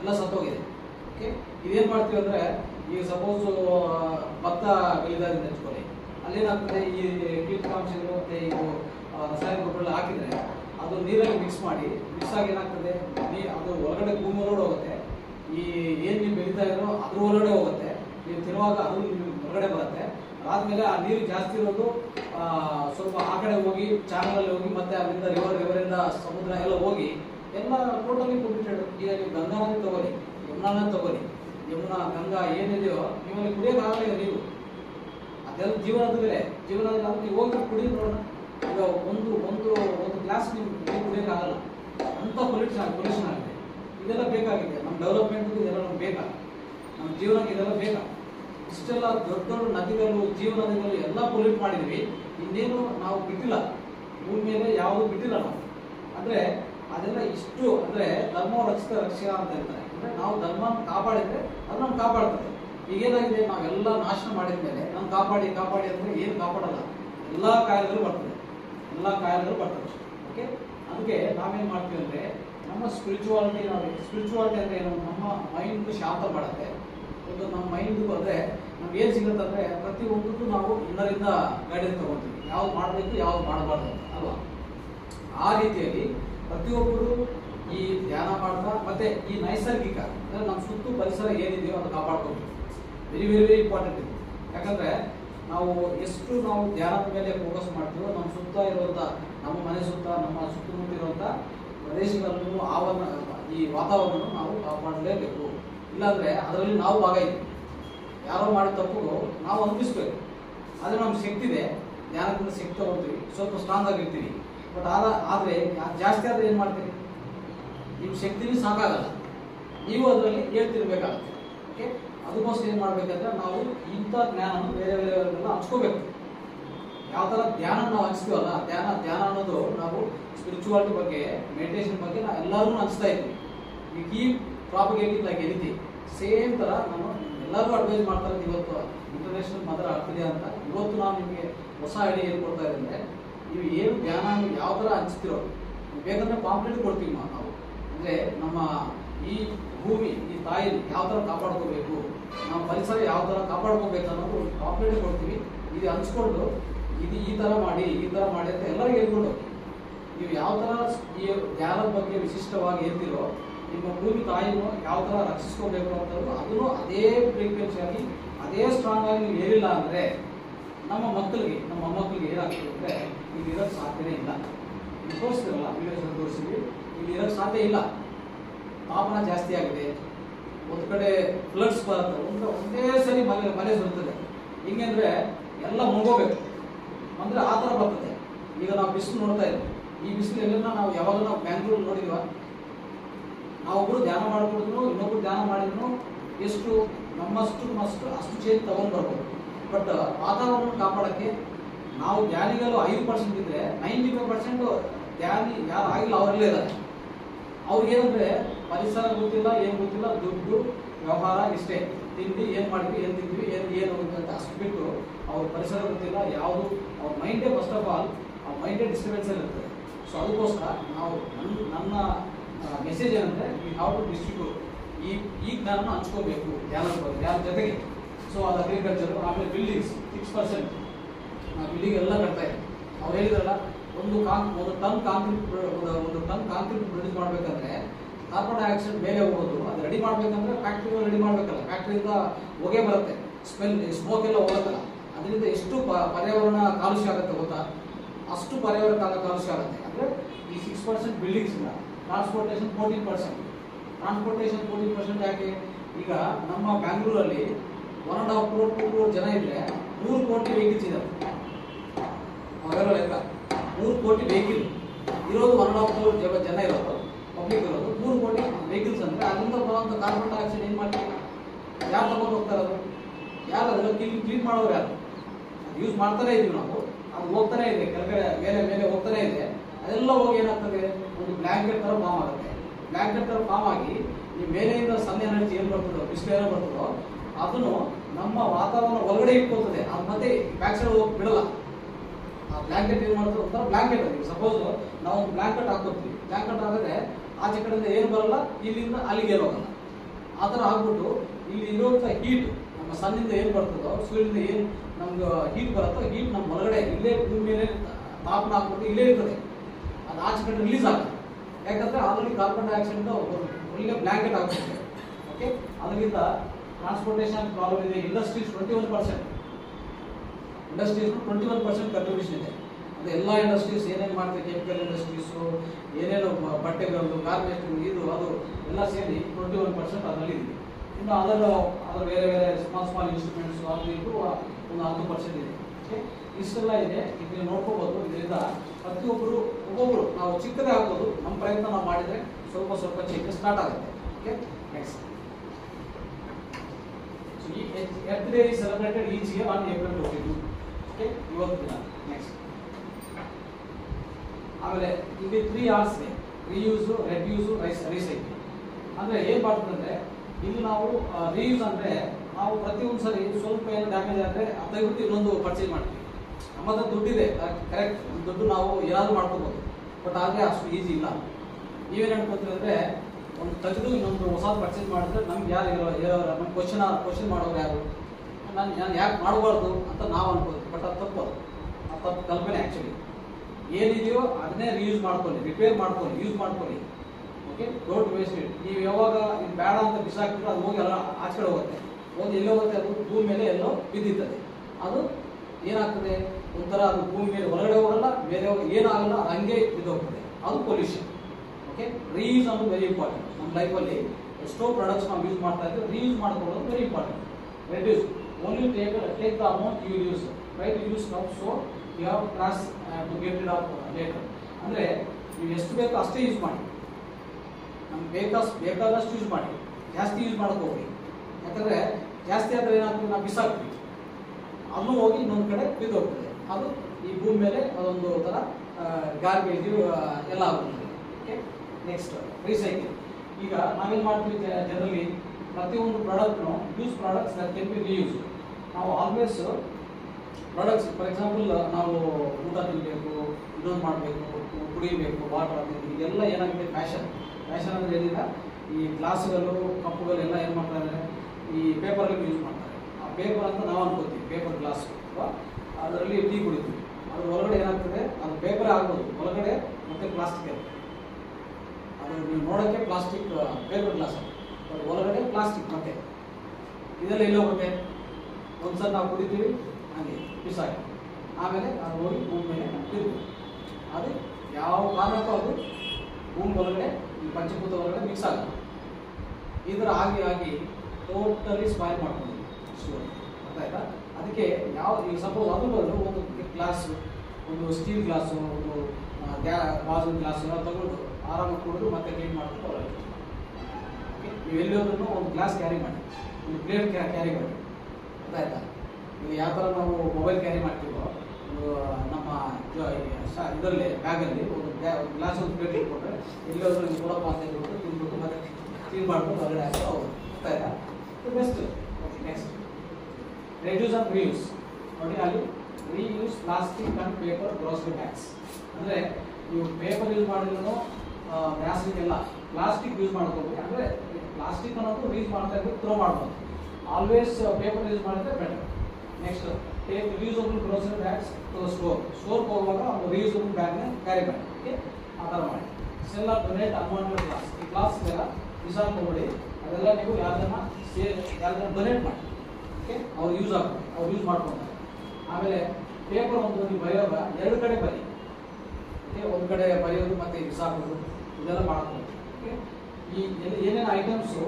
ಎಲ್ಲ ಸತ್ತೋಗಿದೆ. ಓಕೆ ಇದೇನು ಮಾಡ್ತೀವಿ ಅಂದರೆ ಈಗ ಸಪೋಸ್ ಭತ್ತ ಬೆಳೆದಾಗಿದೆ ಹಚ್ಕೊಳ್ಳಿ ಅಲ್ಲೇನಾಗ್ತದೆ? ಈ ಕೀಟಕಾಂಶಗಳು ಮತ್ತು ಆ, ರಾಸಾಯನಿಕ ಗೊಬ್ಬರಗಳು ಹಾಕಿದರೆ ಅದು ನೀರಲ್ಲಿ ಮಿಕ್ಸ್ ಮಾಡಿ ಮಿಕ್ಸ್ ಆಗಿ ಏನಾಗ್ತದೆ? ನೀ ಅದು ಒಳಗಡೆ ಭೂಮಿ ಹೋಗುತ್ತೆ. ಈ ಏನು ನೀವು ಬೆಳೀತಾ ಇರೋ ಅದ್ರ ಒಳಗಡೆ ಹೋಗುತ್ತೆ. ನೀವು ತಿನ್ನುವಾಗ ಅದು ನಿಮ್ಗೆ ಹೊರಗಡೆ ಬರುತ್ತೆ. ಆದ್ಮೇಲೆ ಆ ನೀರು ಜಾಸ್ತಿ ಇರೋದು ಸ್ವಲ್ಪ ಆ ಕಡೆ ಹೋಗಿ ಚಾನಲಲ್ಲಿ ಹೋಗಿ, ಮತ್ತೆ ಅಲ್ಲಿಂದ ರಿವರ್ ರಿವರಿಂದ ಸಮುದ್ರ ಎಲ್ಲ ಹೋಗಿ, ಎಲ್ಲ ಟೋಟಲಿ ಕುಡಿಬಿಟ್ಟು ಈಗ ನೀವು ಗಂಗಾನೇ ತಗೊಳ್ಳಿ, ಯಮುನಾನೇ ತಗೊಳ್ಳಿ, ಯಮುನಾ, ಗಂಗಾ ಏನಿದೆಯೋ, ನಿಮ್ಮಲ್ಲಿ ಕುಡಿಯೋಕ್ಕಾಗಲ್ಲ ಈಗ ನೀರು. ಅದೆಲ್ಲ ಜೀವನದ ಬೇರೆ. ಜೀವನದ ಅಂದ್ರೆ ನೀವು ಹೋಗಿ ಕುಡಿ ನೋಡೋಣ. ಈಗ ಒಂದು ಒಂದು ಒಂದು ಗ್ಲಾಸ್ ನೀವು ಕುಡಿಯೋಕ್ಕಾಗಲ್ಲ ಅಂತ ಪೊಲ್ಯೂಷನ್ ಪೊಲ್ಯೂಷನ್ ಆಗಿದೆ. ಇದೆಲ್ಲ ಬೇಕಾಗಿದೆ. ನಮ್ಮ ಡೆವಲಪ್ಮೆಂಟ್ ಇದೆಲ್ಲ ನಮ್ಗೆ ಬೇಕಾ? ನಮ್ಮ ಜೀವನಕ್ಕೆ ಇದೆಲ್ಲ ಬೇಕಾ? ಇಷ್ಟೆಲ್ಲ ದೊಡ್ಡ ದೊಡ್ಡ ನದಿಗಳು ಜೀವ ನದಿಗಳು ಎಲ್ಲ ಪೊಲ್ಯೂಟ್ ಮಾಡಿದ್ವಿ. ಇನ್ನೇನು ನಾವು ಬಿಟ್ಟಿಲ್ಲ. ಭೂಮಿ ಮೇಲೆ ಯಾವುದು ಬಿಟ್ಟಿಲ್ಲ ನಾವು. ಅಂದ್ರೆ ಅದೆಲ್ಲ ಇಷ್ಟು, ಅಂದ್ರೆ ಧರ್ಮ ರಕ್ಷಿತ ರಕ್ಷಣ ಅಂತ ಹೇಳ್ತಾರೆ. ಅಂದ್ರೆ ನಾವು ಧರ್ಮ ಕಾಪಾಡಿದ್ರೆ ಅದು ನಮ್ಗೆ ಕಾಪಾಡ್ತದೆ ಈಗೇನಾಗಿದೆ? ನಾವೆಲ್ಲ ನಾಶನ ಮಾಡಿದ್ಮೇಲೆ ನಾವು ಕಾಪಾಡಿ ಕಾಪಾಡಿ ಅಂದ್ರೆ ಏನು ಕಾಪಾಡಲ್ಲ. ಎಲ್ಲ ಕಾಯಿಲೆಗಳು ಬರ್ತದೆ. ಎಲ್ಲ ಕಾಯಿಲೆಗಳು ಬರ್ತದೆ ಓಕೆ ಅದಕ್ಕೆ ನಾವೇನು ಮಾಡ್ತೀವಿ ಅಂದ್ರೆ, ನಮ್ಮ ಸ್ಪಿರಿಚುವಾಲಿಟಿ ನಾವು ಸ್ಪಿರಿಚುವಾಲಿಟಿ ಅಂದ್ರೆ ಏನು? ನಮ್ಮ ಮೈಂಡ್ ಶಾಂತ ಮಾಡುತ್ತೆ. ಒಂದು ನಮ್ಮ ಮೈಂಡ್ ಅಂದ್ರೆ ನಮ್ಗೆ ಏನ್ ಪ್ರತಿ ಒಂದಕ್ಕೂ ನಾವು ಇನ್ನರಿಂದ ಗೈಡೆನ್ಸ್ ತಗೊಳ್ತೀವಿ. ಯಾವ್ದು ಮಾಡಬೇಕು, ಯಾವ್ದು ಮಾಡಬಾರ್ದು ಅಲ್ವಾ? ಆ ರೀತಿಯಲ್ಲಿ ಪ್ರತಿಯೊಬ್ಬರು ಈ ಧ್ಯಾನ ಮಾಡ್ತಾ ಮತ್ತೆ ಈ ನೈಸರ್ಗಿಕ, ಅಂದ್ರೆ ನಮ್ಮ ಸುತ್ತು ಪರಿಸರ ಏನಿದೆಯೋ ಅದು ಕಾಪಾಡ್ಕೋಬೇಕು ವೆರಿ ವೆರಿ ವೆರಿ ಇಂಪಾರ್ಟೆಂಟ್ ಇದು. ಯಾಕಂದ್ರೆ ನಾವು ಎಷ್ಟು ನಾವು ಧ್ಯಾನದ ಮೇಲೆ ಫೋಕಸ್ ಮಾಡ್ತೀವೋ ನಮ್ಮ ಸುತ್ತ ಇರುವಂತ, ನಮ್ಮ ಮನೆ ಸುತ್ತ, ನಮ್ಮ ಸುತ್ತಮುತ್ತ ಇರುವಂತ ಪ್ರದೇಶಗಳನ್ನು ಆವರಣ, ಈ ವಾತಾವರಣವನ್ನು ನಾವು ಕಾಪಾಡಲೇಬೇಕು. ಇಲ್ಲಾಂದ್ರೆ ಅದರಲ್ಲಿ ನಾವು ಭಾಗ ಇದ್ದೀವಿ ಯಾರೋ ಮಾಡಿದ ತಪ್ಪು ನಾವು ಅನುಭವಿಸ್ಬೇಕು. ಆದ್ರೆ ನಮ್ಗೆ ಶಕ್ತಿ ಇದೆ. ಧ್ಯಾನದಿಂದ ಶಕ್ತಿ ತಗೊಳ್ತೀವಿ. ಸ್ವಲ್ಪ ಸ್ಟ್ರಾಂಗ್ ಆಗಿರ್ತೀವಿ. ಬಟ್ ಆದ, ಆದರೆ ಜಾಸ್ತಿ ಆದ್ರೆ ಏನು ಮಾಡ್ತೀರಿ? ನಿಮ್ಮ ಶಕ್ತಿನೂ ಸಾಕಾಗಲ್ಲ. ನೀವು ಅದರಲ್ಲಿ ಹೇಳ್ತಿರ್ಬೇಕಾಗುತ್ತೆ ಓಕೆ ಅದಕ್ಕೋಸ್ಕರ ಏನು ಮಾಡಬೇಕಂದ್ರೆ ನಾವು ಇಂಥ ಜ್ಞಾನವನ್ನು ಬೇರೆ ಬೇರೆಯವರೆಲ್ಲ ಹಂಚ್ಕೋಬೇಕು. ಯಾವ ಥರ ಧ್ಯಾನ ನಾವು ಹಂಚ್ತೀವಲ್ಲ, ಧ್ಯಾನ ಧ್ಯಾನ ಅನ್ನೋದು ನಾವು ಸ್ಪಿರಿಚುವಾಲಿಟಿ ಬಗ್ಗೆ ಮೆಡಿಟೇಷನ್ ಬಗ್ಗೆ ನಾವು ಎಲ್ಲರೂ ಹಂಚ್ತಾ ಇದ್ವಿ. We keep propagating like anything same ಥರ ನಾನು ಎಲ್ಲರೂ ಅಡ್ವೈಸ್ ಮಾಡ್ತಾರೆ ಇವತ್ತು ಇಂಟರ್ನ್ಯಾಷನಲ್ ಮದರ್ ಆಗ್ತಿದೆ ಅಂತ. ಇವತ್ತು ನಾನು ನಿಮಗೆ ಹೊಸ ಐಡಿಯಾ ಏನು ಕೊಡ್ತಾ ಇದ್ದಂದ್ರೆ ನೀವು ಏನು ಧ್ಯಾನ ಯಾವ ಥರ ಹಂಚ್ತಿರೋ ಬೇಕಂದ್ರೆ ಪಾಂಪ್ಲೇಟ್ ಕೊಡ್ತೀವಿ ನಾವು. ಅಂದರೆ ನಮ್ಮ ಈ ಭೂಮಿ, ಈ ತಾಯಿ ಯಾವ ಥರ ಕಾಪಾಡ್ಕೋಬೇಕು, ನಮ್ಮ ಪರಿಸರ ಯಾವ ಥರ ಕಾಪಾಡ್ಕೋಬೇಕು ಅನ್ನೋದು ಒಂದು ಪಾಂಪ್ಲೇಟ್ ಕೊಡ್ತೀವಿ. ಇದು ಹಂಚ್ಕೊಂಡು ಇದು ಈ ಥರ ಮಾಡಿ, ಈ ಥರ ಮಾಡಿ ಅಂತ ಎಲ್ಲರಿಗೂ ಹೇಳ್ಕೊಂಡು ನೀವು ಯಾವ ಥರ ಈ ಧ್ಯಾನದ ಬಗ್ಗೆ ವಿಶಿಷ್ಟವಾಗಿ ಹೇಳ್ತಿರೋ ನಿಮ್ಮ ಭೂಮಿ ತಾಯಿನೂ ಯಾವ ಥರ ರಕ್ಷಿಸ್ಕೋಬೇಕು ಅಂತಂದು ಅದನ್ನು ಅದೇ ಫ್ರೀಕ್ವೆನ್ಸಿ ಆಗಿ, ಅದೇ ಸ್ಟ್ರಾಂಗ್ ಆಗಿ ನೀವು ಹೇಳಿಲ್ಲ ಅಂದರೆ ನಮ್ಮ ಮಕ್ಕಳಿಗೆ, ನಮ್ಮ ಮೊಮ್ಮಕ್ಕಳಿಗೆ ಏನಾಗ್ತದೆ ಅಂದರೆ ಇಲ್ಲಿ ಇರೋಕ್ಕೆ ಸಾಧ್ಯನೇ ಇಲ್ಲ. ಇಲ್ಲಿ ತೋರಿಸ್ತಿರಲ್ಲ ವಿಡಿಯೋಸ್ ತೋರಿಸಿದ್ವಿ. ಇಲ್ಲಿ ಇರೋಕ್ಕೆ ಸಾಧ್ಯ ಇಲ್ಲ. ತಾಪನ ಜಾಸ್ತಿ ಆಗಿದೆ. ಒಂದು ಕಡೆ ಫ್ಲಡ್ಸ್ ಬರುತ್ತೆ. ಒಂದು, ಒಂದೇ ಸರಿ ಮನೆ ಮನೆ ಸುರ್ತದೆ. ಹಿಂಗೆ ಅಂದರೆ ಎಲ್ಲ ಮುಗೋಬೇಕು ಅಂದರೆ ಆ ಥರ ಬರ್ತದೆ. ಈಗ ನಾವು ಬಿಸಿಲು ನೋಡ್ತಾ ಇದ್ದೀವಿ ಈ ಬಿಸಿಲು ಎಲ್ಲ ನಾವು ಯಾವಾಗ ನಾವು ಬ್ಯಾಂಗ್ಳೂರ್ ನೋಡಿದ್ವ ನಾವೊಬ್ರು ಧ್ಯಾನ ಮಾಡಿಕೊಡಿದ್ರು, ಇನ್ನೊಬ್ರು ಧ್ಯಾನ ಮಾಡಿದ್ರು, ಎಷ್ಟು ನಮ್ಮಷ್ಟು ಅಷ್ಟು ಅಷ್ಟು ಚೇಂಜ್ ತಗೊಂಡ್ ಬರ್ಬೋದು. ಬಟ್ ವಾತಾವರಣ ಕಾಪಾಡಕ್ಕೆ ನಾವು ಧ್ಯಾನಿಗಳು ಐದು ಪರ್ಸೆಂಟ್ ಇದ್ರೆ ನೈಂಟಿ ಫೈವ್ ಪರ್ಸೆಂಟ್ ಧ್ಯಾನಿ ಯಾರು ಆಗಿಲ್ಲ, ಅವ್ರಲ್ಲೇ ಇದ್ದಾರೆ ಅವ್ರಿಗೇನಂದ್ರೆ ಪರಿಸರ ಗೊತ್ತಿಲ್ಲ, ಏನು ಗೊತ್ತಿಲ್ಲ, ದುಡ್ಡು, ವ್ಯವಹಾರ ಇಷ್ಟೇ. ತಿಂಡಿ ಏನು ಮಾಡಿದ್ವಿ, ಏನು ತಿಂದ್ವಿ, ಏನು ಏನು ಅಂತ ಅಷ್ಟು ಬಿಟ್ಟು ಅವ್ರ ಪರಿಸರ ಗೊತ್ತಿಲ್ಲ, ಯಾವುದು, ಅವ್ರ ಮೈಂಡೇ ಫಸ್ಟ್ ಆಫ್ ಆಲ್ ಅವ್ರ ಮೈಂಡೇ ಡಿಸ್ಟರ್ಬೆನ್ಸ್ ಇರುತ್ತೆ. ಸೊ ಅದಕ್ಕೋಸ್ಕರ ನಾವು ನನ್ನ ಮೆಸೇಜ್ ಏನಂದ್ರೆ, ಈ ಹೌ ಟು ಡಿಸ್ಟ್ರಿಬ್ಯೂಟ್ ಈ ಈ ಜ್ಞಾನ ಹಂಚ್ಕೋಬೇಕು ಯಾರ ಯಾರ ಜೊತೆಗೆ. ಸೊ ಅದು ಅಗ್ರಿಕಲ್ಚರ್ ಆಮೇಲೆ ಬಿಲ್ಡಿಂಗ್ಸ್ ಸಿಕ್ಸ್ ಪರ್ಸೆಂಟ್ ಬಿಲ್ಡಿಂಗ್ ಎಲ್ಲ ಕಟ್ತಾ ಇದೆ. ಅವ್ರು ಹೇಳಿದ್ರಲ್ಲ, ಒಂದು ಕಾನ್ ಒಂದು ಟನ್ ಕಾಂಕ್ರೀಟ್ ಒಂದು ಟನ್ ಕಾಂಕ್ರೀಟ್ ಪ್ರೊಡ್ಯೂಸ್ ಮಾಡಬೇಕಂದ್ರೆ ಕಾರ್ಬನ್ ಡೈಆಕ್ಸೈಡ್ ಮೇಲೆ ಹೋಗೋದು, ಅದು ರೆಡಿ ಮಾಡ್ಬೇಕಂದ್ರೆ ಫ್ಯಾಕ್ಟ್ರಿ ರೆಡಿ ಮಾಡಬೇಕಲ್ಲ. ಫ್ಯಾಕ್ಟ್ರಿಯಿಂದ ಹೊಗೆ ಬರುತ್ತೆ. ಸ್ಮೆಲ್ ಸ್ಮೋಕ್ ಎಲ್ಲ ಹೋಗುತ್ತಲ್ಲ. ಅದರಿಂದ ಎಷ್ಟು ಪರ್ಯಾವರಣ ಕಾಲುಷ್ಯ ಆಗುತ್ತೆ ಗೊತ್ತಾ? ಅಷ್ಟು ಪರ್ಯಾವರಣ ಕಾಲ ಕಾಲುಷ್ಯ ಆಗುತ್ತೆ. ಅಂದರೆ ಈ six percent buildings transportation fourteen percent transportation fourteen percent ಯಾಕೆ? ಈಗ ನಮ್ಮ ಬ್ಯಾಂಗ್ಳೂರಲ್ಲಿ one and half crore two crore ಜನ ಇದ್ರೆ ಮೂರು ಕೋಟಿ ವೆಹಿಕಲ್ಸ್ ಇದಾವೆ. ಅವೆಲ್ಲ ಲೆಕ್ಕ. ಮೂರು ಕೋಟಿ ವೆಹಿಕಲ್ ಇರೋದು ಒನ್ ಆ್ಯಂಡ್ ಹಾಫ್ ಕ್ರೋರ್ ಜನ ಜನ ಇರೋದು ಪಬ್ಲಿಕ್ ಇರೋದು, ಮೂರು ಕೋಟಿ ವೆಹಿಕಲ್ಸ್ ಅಂದರೆ ಅಲ್ಲಿಂದ ಬರುವಂಥ ಕಾರ್ಬನ್ ಡೈಆಕ್ಸೈಡ್ ಏನು ಮಾಡ್ತೀವಿ ಯಾರು ತಗೊಂಡು ಹೋಗ್ತಾರೆ ಅದು? ಯಾರು ಅದೆಲ್ಲ ಕ್ಲೀನ್ ಕ್ಲೀನ್ ಮಾಡೋರು ಯಾರು? ಯೂಸ್ ಮಾಡ್ತಾನೆ ಇದೀವಿ ನಾವು. ಅದು ಹೋಗ್ತಾನೆ ಇದೆ, ಕೆಳಗಡೆ, ಮೇಲೆ ಮೇಲೆ ಹೋಗ್ತಾನೆ ಇದೆ. ಅದೆಲ್ಲ ಹೋಗಿ ಏನಾಗ್ತದೆ? ಒಂದು ಬ್ಲ್ಯಾಂಕೆಟ್ ತರ ಫಾರ್ಮ್ ಆಗುತ್ತೆ. ಬ್ಲ್ಯಾಂಕೆಟ್ ತರ ಫಾರ್ಮ್ ಆಗಿ ಈ ಮೇಲೆಯಿಂದ ಸಣ್ಣ ಎನರ್ಜಿ ಏನು ಬರ್ತದೋ, ಬಿಸಿಲು ಏನೋ ಬರ್ತದೋ, ಅದನ್ನು ನಮ್ಮ ವಾತಾವರಣ ಒಳಗಡೆ ಇಟ್ಕೊಳ್ತದೆ. ಅದು ಮತ್ತೆ ಬ್ಯಾಕ್ ಸೈಡ್ ಹೋಗಿ ಬಿಡಲ್ಲ. ಆ ಬ್ಲ್ಯಾಂಕೆಟ್ ಏನು ಮಾಡ್ತದೆ ಒಂಥರ ಬ್ಲ್ಯಾಂಕೆಟ್ ಅದು ಸಪೋಸ್ ನಾವು ಒಂದು ಬ್ಲ್ಯಾಂಕೆಟ್ ಹಾಕೋತೀವಿ ಬ್ಲ್ಯಾಂಕೆಟ್ ಹಾಕಿದ್ರೆ ಆಚೆ ಕಡೆಯಿಂದ ಏನು ಬರಲ್ಲ, ಇಲ್ಲಿಂದ ಅಲ್ಲಿಗೆ ಹೋಗಲ್ಲ ಆ ಥರ ಆಗ್ಬಿಟ್ಟು ಇಲ್ಲಿ ಇರುವಂಥ ಹೀಟ್ ನಮ್ಮ ಸಣ್ಣಿಂದ ಏನು ಬರ್ತದೋ, ಸೂರ್ಯನಿಂದ ಏನು ನಮ್ಗೆ ಹೀಟ್ ಬರುತ್ತೋ ಹೀಟ್ ನಮ್ಮ ಒಳಗಡೆ ಇಲ್ಲೇ ಭೂಮಿ ಮೇಲೆ ತಾಪನ ಹಾಕ್ಬಿಟ್ಟು ಇಲ್ಲೇ ಇರ್ತದೆ. ಅದು ಆಚೆ ಕಡೆ ರಿಲೀಸ್ ಆಗುತ್ತೆ ಯಾಕಂದ್ರೆ ಅದರಲ್ಲಿ ಕಾರ್ಬನ್ ಡೈಆಕ್ಸೈಡ್ ಒಳ್ಳೆ ಬ್ಲ್ಯಾಂಕೆಟ್ ಆಗ್ತದೆ. ಓಕೆ ಅದರಿಂದ ಟ್ರಾನ್ಸ್ಪೋರ್ಟೇಷನ್ ಪ್ರಾಬ್ಲಮ್ ಇದೆ. Industries twenty one percent industries twenty one percent contribution ಇದೆ. ಅದು ಎಲ್ಲ ಇಂಡಸ್ಟ್ರೀಸ್ ಏನೇನು ಮಾಡ್ತಾರೆ ಕೆಮಿಕಲ್ ಇಂಡಸ್ಟ್ರೀಸು ಏನೇನು ಬಟ್ಟೆಗಳು ಗಾರ್ಮೆಂಟ್ ಇದು, ಅದು ಎಲ್ಲ ಸೇರಿ ಟ್ವೆಂಟಿ ಒನ್ ಪರ್ಸೆಂಟ್ ಅದರಲ್ಲಿ ಇದೆ. ಇನ್ನು ಅದರ ಅದರ ಬೇರೆ ಬೇರೆ ಸ್ಮಾಲ್ ಸ್ಮಾಲ್ ಇನ್ಸ್ಟ್ರೂಮೆಂಟ್ಸ್ ಅದು ಇದು, ಒಂದು ಹತ್ತು ಪರ್ಸೆಂಟ್ ಇದೆ. ಓಕೆ ಇಷ್ಟೆಲ್ಲ ಇದೆ. ಇದನ್ನ ನೋಡ್ಕೋಬಹುದು ಇದರಿಂದ ಪ್ರತಿಯೊಬ್ಬರು ಒಬ್ಬೊಬ್ಬರು ನಾವು ಚಿಕ್ಕದೇ ಆಗ್ಬೋದು ನಮ್ಮ ಪ್ರಯತ್ನ ನಾವು ಮಾಡಿದ್ರೆ ಸ್ವಲ್ಪ ಸ್ವಲ್ಪ ಚೇಂಜಸ್ ಸ್ಟಾರ್ಟ್ ಆಗುತ್ತೆ. ಓಕೆ ನೆಕ್ಸ್ಟ್ ಸೊ ಈ earth day is celebrated each year on April 22 okay ಇವತ್ತು ದಿನ. ನೆಕ್ಸ್ಟ್ ಆಮೇಲೆ ಇಲ್ಲಿ ತ್ರೀ ಆರ್ಸ್ ಇದೆ. ರೀಯೂಸು ರೆಡ್ಯೂಸು ರೈಸ್ ರೀಸೈಕ್ಲಿಂಗ್ ಅಂದ್ರೆ ಏನ್ ಮಾಡ್ತದಂದ್ರೆ ಇಲ್ಲಿ ನಾವು ರಿಯೂಸ್ ಅಂದ್ರೆ ನಾವು ಪ್ರತಿಯೊಂದು ಸರಿ ಸ್ವಲ್ಪ ಏನು ಡ್ಯಾಮೇಜ್ ಆದ್ರೆ ಅದೇ ಇನ್ನೊಂದು ಪರ್ಚೇಸ್ ಮಾಡ್ತೀವಿ. ನಮ್ಮ ಹತ್ರ ದುಡ್ಡಿದೆ ಕರೆಕ್ಟ್ ದುಡ್ಡು ನಾವು ಏನಾದ್ರು ಮಾಡ್ಕೋಬಹುದು ಬಟ್ ಆದ್ರೆ ಅಷ್ಟು ಈಸಿ ಇಲ್ಲ. ನೀವೇನು ಅನ್ಕೋತೀರಿ ಅಂದ್ರೆ, ಒಂದು ತೆಗೆದು ಇನ್ನೊಂದು ಹೊಸ ಪರ್ಚೇಸ್ ಮಾಡಿದ್ರೆ ನಮ್ಗೆ ಯಾರು ಇರೋ ಇರೋ ನಮ್ಮ ಕ್ವಶನ್ ಕ್ವಶನ್ ಮಾಡೋರು ಯಾರು? ನಾನು ನಾನು ಯಾಕೆ ಮಾಡಬಾರ್ದು ಅಂತ ನಾವು ಅನ್ಕೋತೀವಿ. ಬಟ್ ಅದು ತಪ್ಪು ಆ ತಪ್ಪು ಕಲ್ಪನೆ ಆ್ಯಕ್ಚುಲಿ ಏನಿದೆಯೋ ಅದನ್ನೇ ರೀಯೂಸ್ ಮಾಡ್ಕೊಳ್ಳಿ. ರಿಪೇರ್ ಮಾಡ್ಕೊಳ್ಳಿ. ಯೂಸ್ ಮಾಡ್ಕೊಳ್ಳಿ. ಓಕೆ ಡೋಂಟ್ ವೇಸ್ಟ್ ಇಟ್ ನೀವು ಯಾವಾಗ ಇದು ಬೇಡ ಅಂತ ಬಿಸಾಕ್ಬಿಟ್ರೆ ಅದು ಹೋಗಿ ಎಲ್ಲ ಆಚೆ ಹೋಗುತ್ತೆ. ಒಂದು ಎಲ್ಲೋ ಹೋಗುತ್ತೆ ಅದು? ಭೂಮಿ ಮೇಲೆ ಎಲ್ಲೋ ಬಿದ್ದಿರ್ತದೆ. ಅದು ಏನಾಗ್ತದೆ? ಒಂಥರ ಅದು ಭೂಮಿ ಮೇಲೆ ಹೊರಗಡೆ ಹೋಗಲ್ಲ, ಮೇಲೆ ಏನಾಗಲ್ಲ, ಹಂಗೆ ಇದೋಗ್ತದೆ ಅದು ಪೊಲ್ಯೂಷನ್ ಓಕೆ ರೀಯೂಸ್ ಅನ್ನೋದು ವೆರಿ ಇಂಪಾರ್ಟೆಂಟ್ ನಮ್ಮ ಲೈಫಲ್ಲಿ ಎಷ್ಟೋ ಪ್ರಾಡಕ್ಟ್ಸ್ ನಾವು ಯೂಸ್ ಮಾಡ್ತಾ ಇದ್ದೀವಿ ರೀಯೂಸ್ ಮಾಡ್ಕೊಳ್ಳೋದು very important reduce only take take the amount you use right use now so you have class to get id of later ಅಂದರೆ, ನೀವು ಎಷ್ಟು ಬೇಕೋ ಅಷ್ಟೇ ಯೂಸ್ ಮಾಡಿ. ನಮ್ಗೆ ಬೇಕಾಸ್, ಬೇಕಾದಷ್ಟು ಯೂಸ್ ಮಾಡಿ. ಜಾಸ್ತಿ ಯೂಸ್ ಹೋಗಿ ಯಾಕಂದರೆ, ಜಾಸ್ತಿ ಆದರೆ ಏನಾಗ್ತದೆ, ನಾವು ಬಿಸಾಕ್ತೀವಿ. ಅಲ್ಲೂ ಹೋಗಿ ಇನ್ನೊಂದು ಕಡೆ ಬಿದ್ದೋಗ್ತದೆ. ಅದು ಈ ಭೂಮಿ ಮೇಲೆ ಅದೊಂದು ಥರ ಗಾರ್ಬೇಜ್ ಎಲ್ಲ ಆಗುತ್ತೆ ಓಕೆ ನೆಕ್ಸ್ಟ್ ರೀಸೈಕಲ್ ಈಗ ನಾವೇನು ಮಾಡ್ತೀವಿ ಜನರಲಿ ಪ್ರತಿಯೊಂದು ಪ್ರಾಡಕ್ಟ್ನು use products that can be reuse ನಾವು ಆಲ್ವೇಸ್ ಪ್ರಾಡಕ್ಟ್ಸ್ ಫಾರ್ ಎಕ್ಸಾಂಪಲ್ ನಾವು ಊಟ ತಿನ್ನಬೇಕು ಇನ್ನೊಂದು ಮಾಡಬೇಕು, ಕುಡಿಬೇಕು ವಾಟರ್ ಆಗಬೇಕು ಇದೆಲ್ಲ ಏನಾಗಿದೆ ಫ್ಯಾಷನ್ ಫ್ಯಾಷನ್ ಅಂದರೆ ಏನಿಲ್ಲ? ಈ ಗ್ಲಾಸ್ಗಳು ಕಪ್ಪುಗಳೆಲ್ಲ ಏನು ಮಾಡ್ತಾ ಇದ್ದಾರೆ ಈ ಪೇಪರಲ್ಲಿ ಯೂಸ್ ಮಾಡ್ತಾರೆ. ಆ ಪೇಪರ್ ಅಂತ ನಾವು ಅನ್ಕೋತೀವಿ ಪೇಪರ್ ಗ್ಲಾಸ್ ಅದರಲ್ಲಿ ಟೀ ಕುಡಿತೀವಿ. ಅದ್ರ ಒಳಗಡೆ ಏನಾಗ್ತದೆ? ಅದು ಪೇಪರ್ ಆಗ್ಬೋದು. ಒಳಗಡೆ ಮತ್ತೆ ಪ್ಲಾಸ್ಟಿಕ್ ಇರುತ್ತೆ ಅದು ನೀವು ನೋಡೋಕ್ಕೆ ಪ್ಲಾಸ್ಟಿಕ್ ಪೇಪರ್ ಗ್ಲಾಸ್ ಬಟ್ ಒಳಗಡೆ ಪ್ಲಾಸ್ಟಿಕ್ ಮತ್ತೆ. ಇದೆಲ್ಲ ಎಲ್ಲಿ ಹೋಗುತ್ತೆ? ಒಂದ್ಸಲ ನಾವು ಕುಡಿತೀವಿ, ಹಾಗೆ ಬಿಸಾಕಿ. ಆಮೇಲೆ ಅದು ಹೋಗಿ ಭೂಮಿ ಮೇಲೆ ತಿರುಗುತ್ತೆ. ಅದು ಯಾವ ಕಾರಣಕ್ಕೂ ಅದು ಭೂಮಿ ಒಳಗಡೆ ಈ ಪಂಚಭೂತ ಒಳಗಡೆ ಮಿಕ್ಸ್ ಆಗುತ್ತೆ. ಥರ ಆಗಿ ಆಗಿ ಟೋಟಲಿ ಸ್ಪಾಯ್ಲ್ ಮಾಡ್ಕೊಂಡಿದ್ದೀವಿ ಅರ್ಥ ಆಯ್ತಾ? ಅದಕ್ಕೆ ಯಾವ ಈಗ ಸಪೋಸ್ ಅದು ಬದಲು ಒಂದು ಗ್ಲಾಸ್ ಒಂದು ಸ್ಟೀಲ್ ಗ್ಲಾಸು ಒಂದು ಗ್ಯಾ ಗಾಜಿನ ಗ್ಲಾಸ್ ಎಲ್ಲ ತಗೊಂಡು ಆರಾಮಾಗಿ ಕುಡಿದು ಮತ್ತೆ ಕ್ಲೀನ್ ಮಾಡ್ಕೊಂಡು ಹೊರಗೆ ನೀವು ಎಲ್ಲಿ ಹೋದ್ರೂ ಒಂದು ಗ್ಲಾಸ್ ಕ್ಯಾರಿ ಮಾಡಿ. ಒಂದು ಪ್ಲೇಟ್ ಕ್ಯಾರಿ ಮಾಡಿ. ಗೊತ್ತಾಯ್ತಾ ಈಗ ಯಾವ ಥರ ನಾವು ಮೊಬೈಲ್ ಕ್ಯಾರಿ ಮಾಡ್ತೀವೋ ನಮ್ಮ ಇದರಲ್ಲಿ ಬ್ಯಾಗಲ್ಲಿ ಒಂದು ಗ್ಲಾಸ್ ಒಂದು ಪ್ಲೇಟ್ ಇಟ್ಕೊಂಡ್ರೆ ಎಲ್ಲಿ ಹೋದ್ರೂ ನೀವು ಕೊಡಪ್ಪ ಅಂತ ಹೇಳ್ಬಿಟ್ಟು ತಿಂದ್ಬಿಟ್ಟು ಮತ್ತೆ ಕ್ಲೀನ್ ಮಾಡ್ಕೊಂಡು ಹೊರಗಡೆ ಹಾಕೋ ಗೊತ್ತಾಯ್ತಾ best okay next reduce of reuse ನೋಡಿ ಅಲ್ಲಿ reuse plastic and paper grocery bags ಅಂದರೆ ನೀವು ಪೇಪರ್ ಯೂಸ್ ಮಾಡಿದ್ರು ಗ್ರಾಸರಿ ಎಲ್ಲ ಪ್ಲಾಸ್ಟಿಕ್ ಯೂಸ್ ಮಾಡ್ಕೋಬೇಕು ಅಂದರೆ ಪ್ಲಾಸ್ಟಿಕ್ ಅನ್ನೋದು ರೀಯೂಸ್ ಮಾಡ್ತಾ ಇದ್ರೆ ಥ್ರೋ ಮಾಡ್ಬೋದು. ಆಲ್ವೇಸ್ ಪೇಪರ್ ಯೂಸ್ ಮಾಡಿದ್ರೆ better next take reusable grocery bags to store ಸ್ಟೋರ್ಗೆ ಹೋಗುವಾಗ ಒಂದು ರೀಯೂಸಬಲ್ ಬ್ಯಾಗ್ನ ಕ್ಯಾರಿ ಮಾಡಿ. ಓಕೆ ಆ ಥರ ಮಾಡಿ. Sell off donate unwanted clothes ಈ ಕ್ಲಾಸ್ ಎಲ್ಲ ಬಿಸಾಕೋಬೇಡಿ ಅದೆಲ್ಲ ನೀವು ಯಾರನ್ನ ಸೇ ಯಾರನ್ನ ಡೊನೇಟ್ ಮಾಡಿ. ಓಕೆ ಅವ್ರು ಯೂಸ್ ಆಗ್ತಾರೆ ಅವ್ರು ಯೂಸ್ ಮಾಡ್ಕೊತಾರೆ. ಆಮೇಲೆ ಪೇಪರ್ ಒಂದು ನೀವು ಬರೆಯೋಲ್ಲ ಎರಡು ಕಡೆ ಬರಿ ಓಕೆ ಒಂದು ಕಡೆ ಬರೆಯೋದು ಮತ್ತೆ ಬಿಸಾಕೋದು, ಇದೆಲ್ಲ ಮಾಡ್ಕೊಂಡು ಓಕೆ ಈ ಏನೇನು ಐಟಮ್ಸು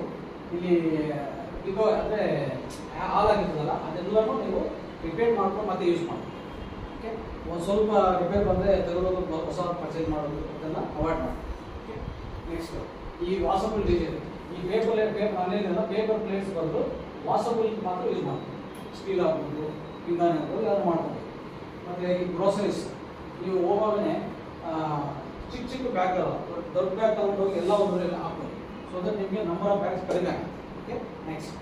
ಇಲ್ಲಿ, ಇದು ಅಂದರೆ ಹಾಲಾಗಿರ್ತದಲ್ಲ ಅದೆಲ್ಲನೂ ನೀವು ರಿಪೇರ್ ಮಾಡ್ಕೊಂಡು ಮತ್ತೆ ಯೂಸ್ ಮಾಡಿ ಓಕೆ ಒಂದು ಸ್ವಲ್ಪ ರಿಪೇರ್ ಬಂದರೆ ತೆಗೆದು ಹೊಸ ಪರ್ಚೇಸ್ ಮಾಡೋದು, ಅದೆಲ್ಲ ಅವಾಯ್ಡ್ ಮಾಡಿ ಓಕೆ ನೆಕ್ಸ್ಟ್ ಈ ವಾಸಬಲ್ ಡಿಸೈನ್ ಈ ಪೇಪರ್ ಪೇಪರ್ ಅಲ್ಲೇನಿಲ್ಲ ಪೇಪರ್ ಪ್ಲೇಟ್ಸ್ ಬರೆದು ವಾಸಬಲ್ ಮಾತ್ರ ಯೂಸ್ ಮಾಡ್ತೀವಿ ಸ್ಟೀಲ್ ಆಗ್ಬೋದು ಇಂಗಾನ ಆಗ್ಬೋದು ಯಾರು ಮಾಡ್ತಾರೆ ಮತ್ತು ಈ ಗ್ರೋಸರೀಸ್ ನೀವು ಹೋಗೋದೇ ಚಿಕ್ಕ ಚಿಕ್ಕ ಬ್ಯಾಗ್ ದೊಡ್ಡ ಬ್ಯಾಗ್ ತಗೊಂಡು ಹೋಗಿ ಎಲ್ಲ ಒಂದರಲ್ಲಿ ಹಾಕ್ಬೋದು. ಸೊ ದಟ್ ನಿಮಗೆ ನಂಬರ್ ಆಫ್ ಬ್ಯಾಗ್ಸ್ ಕಡಿಮೆ ಆಗುತ್ತೆ. Okay next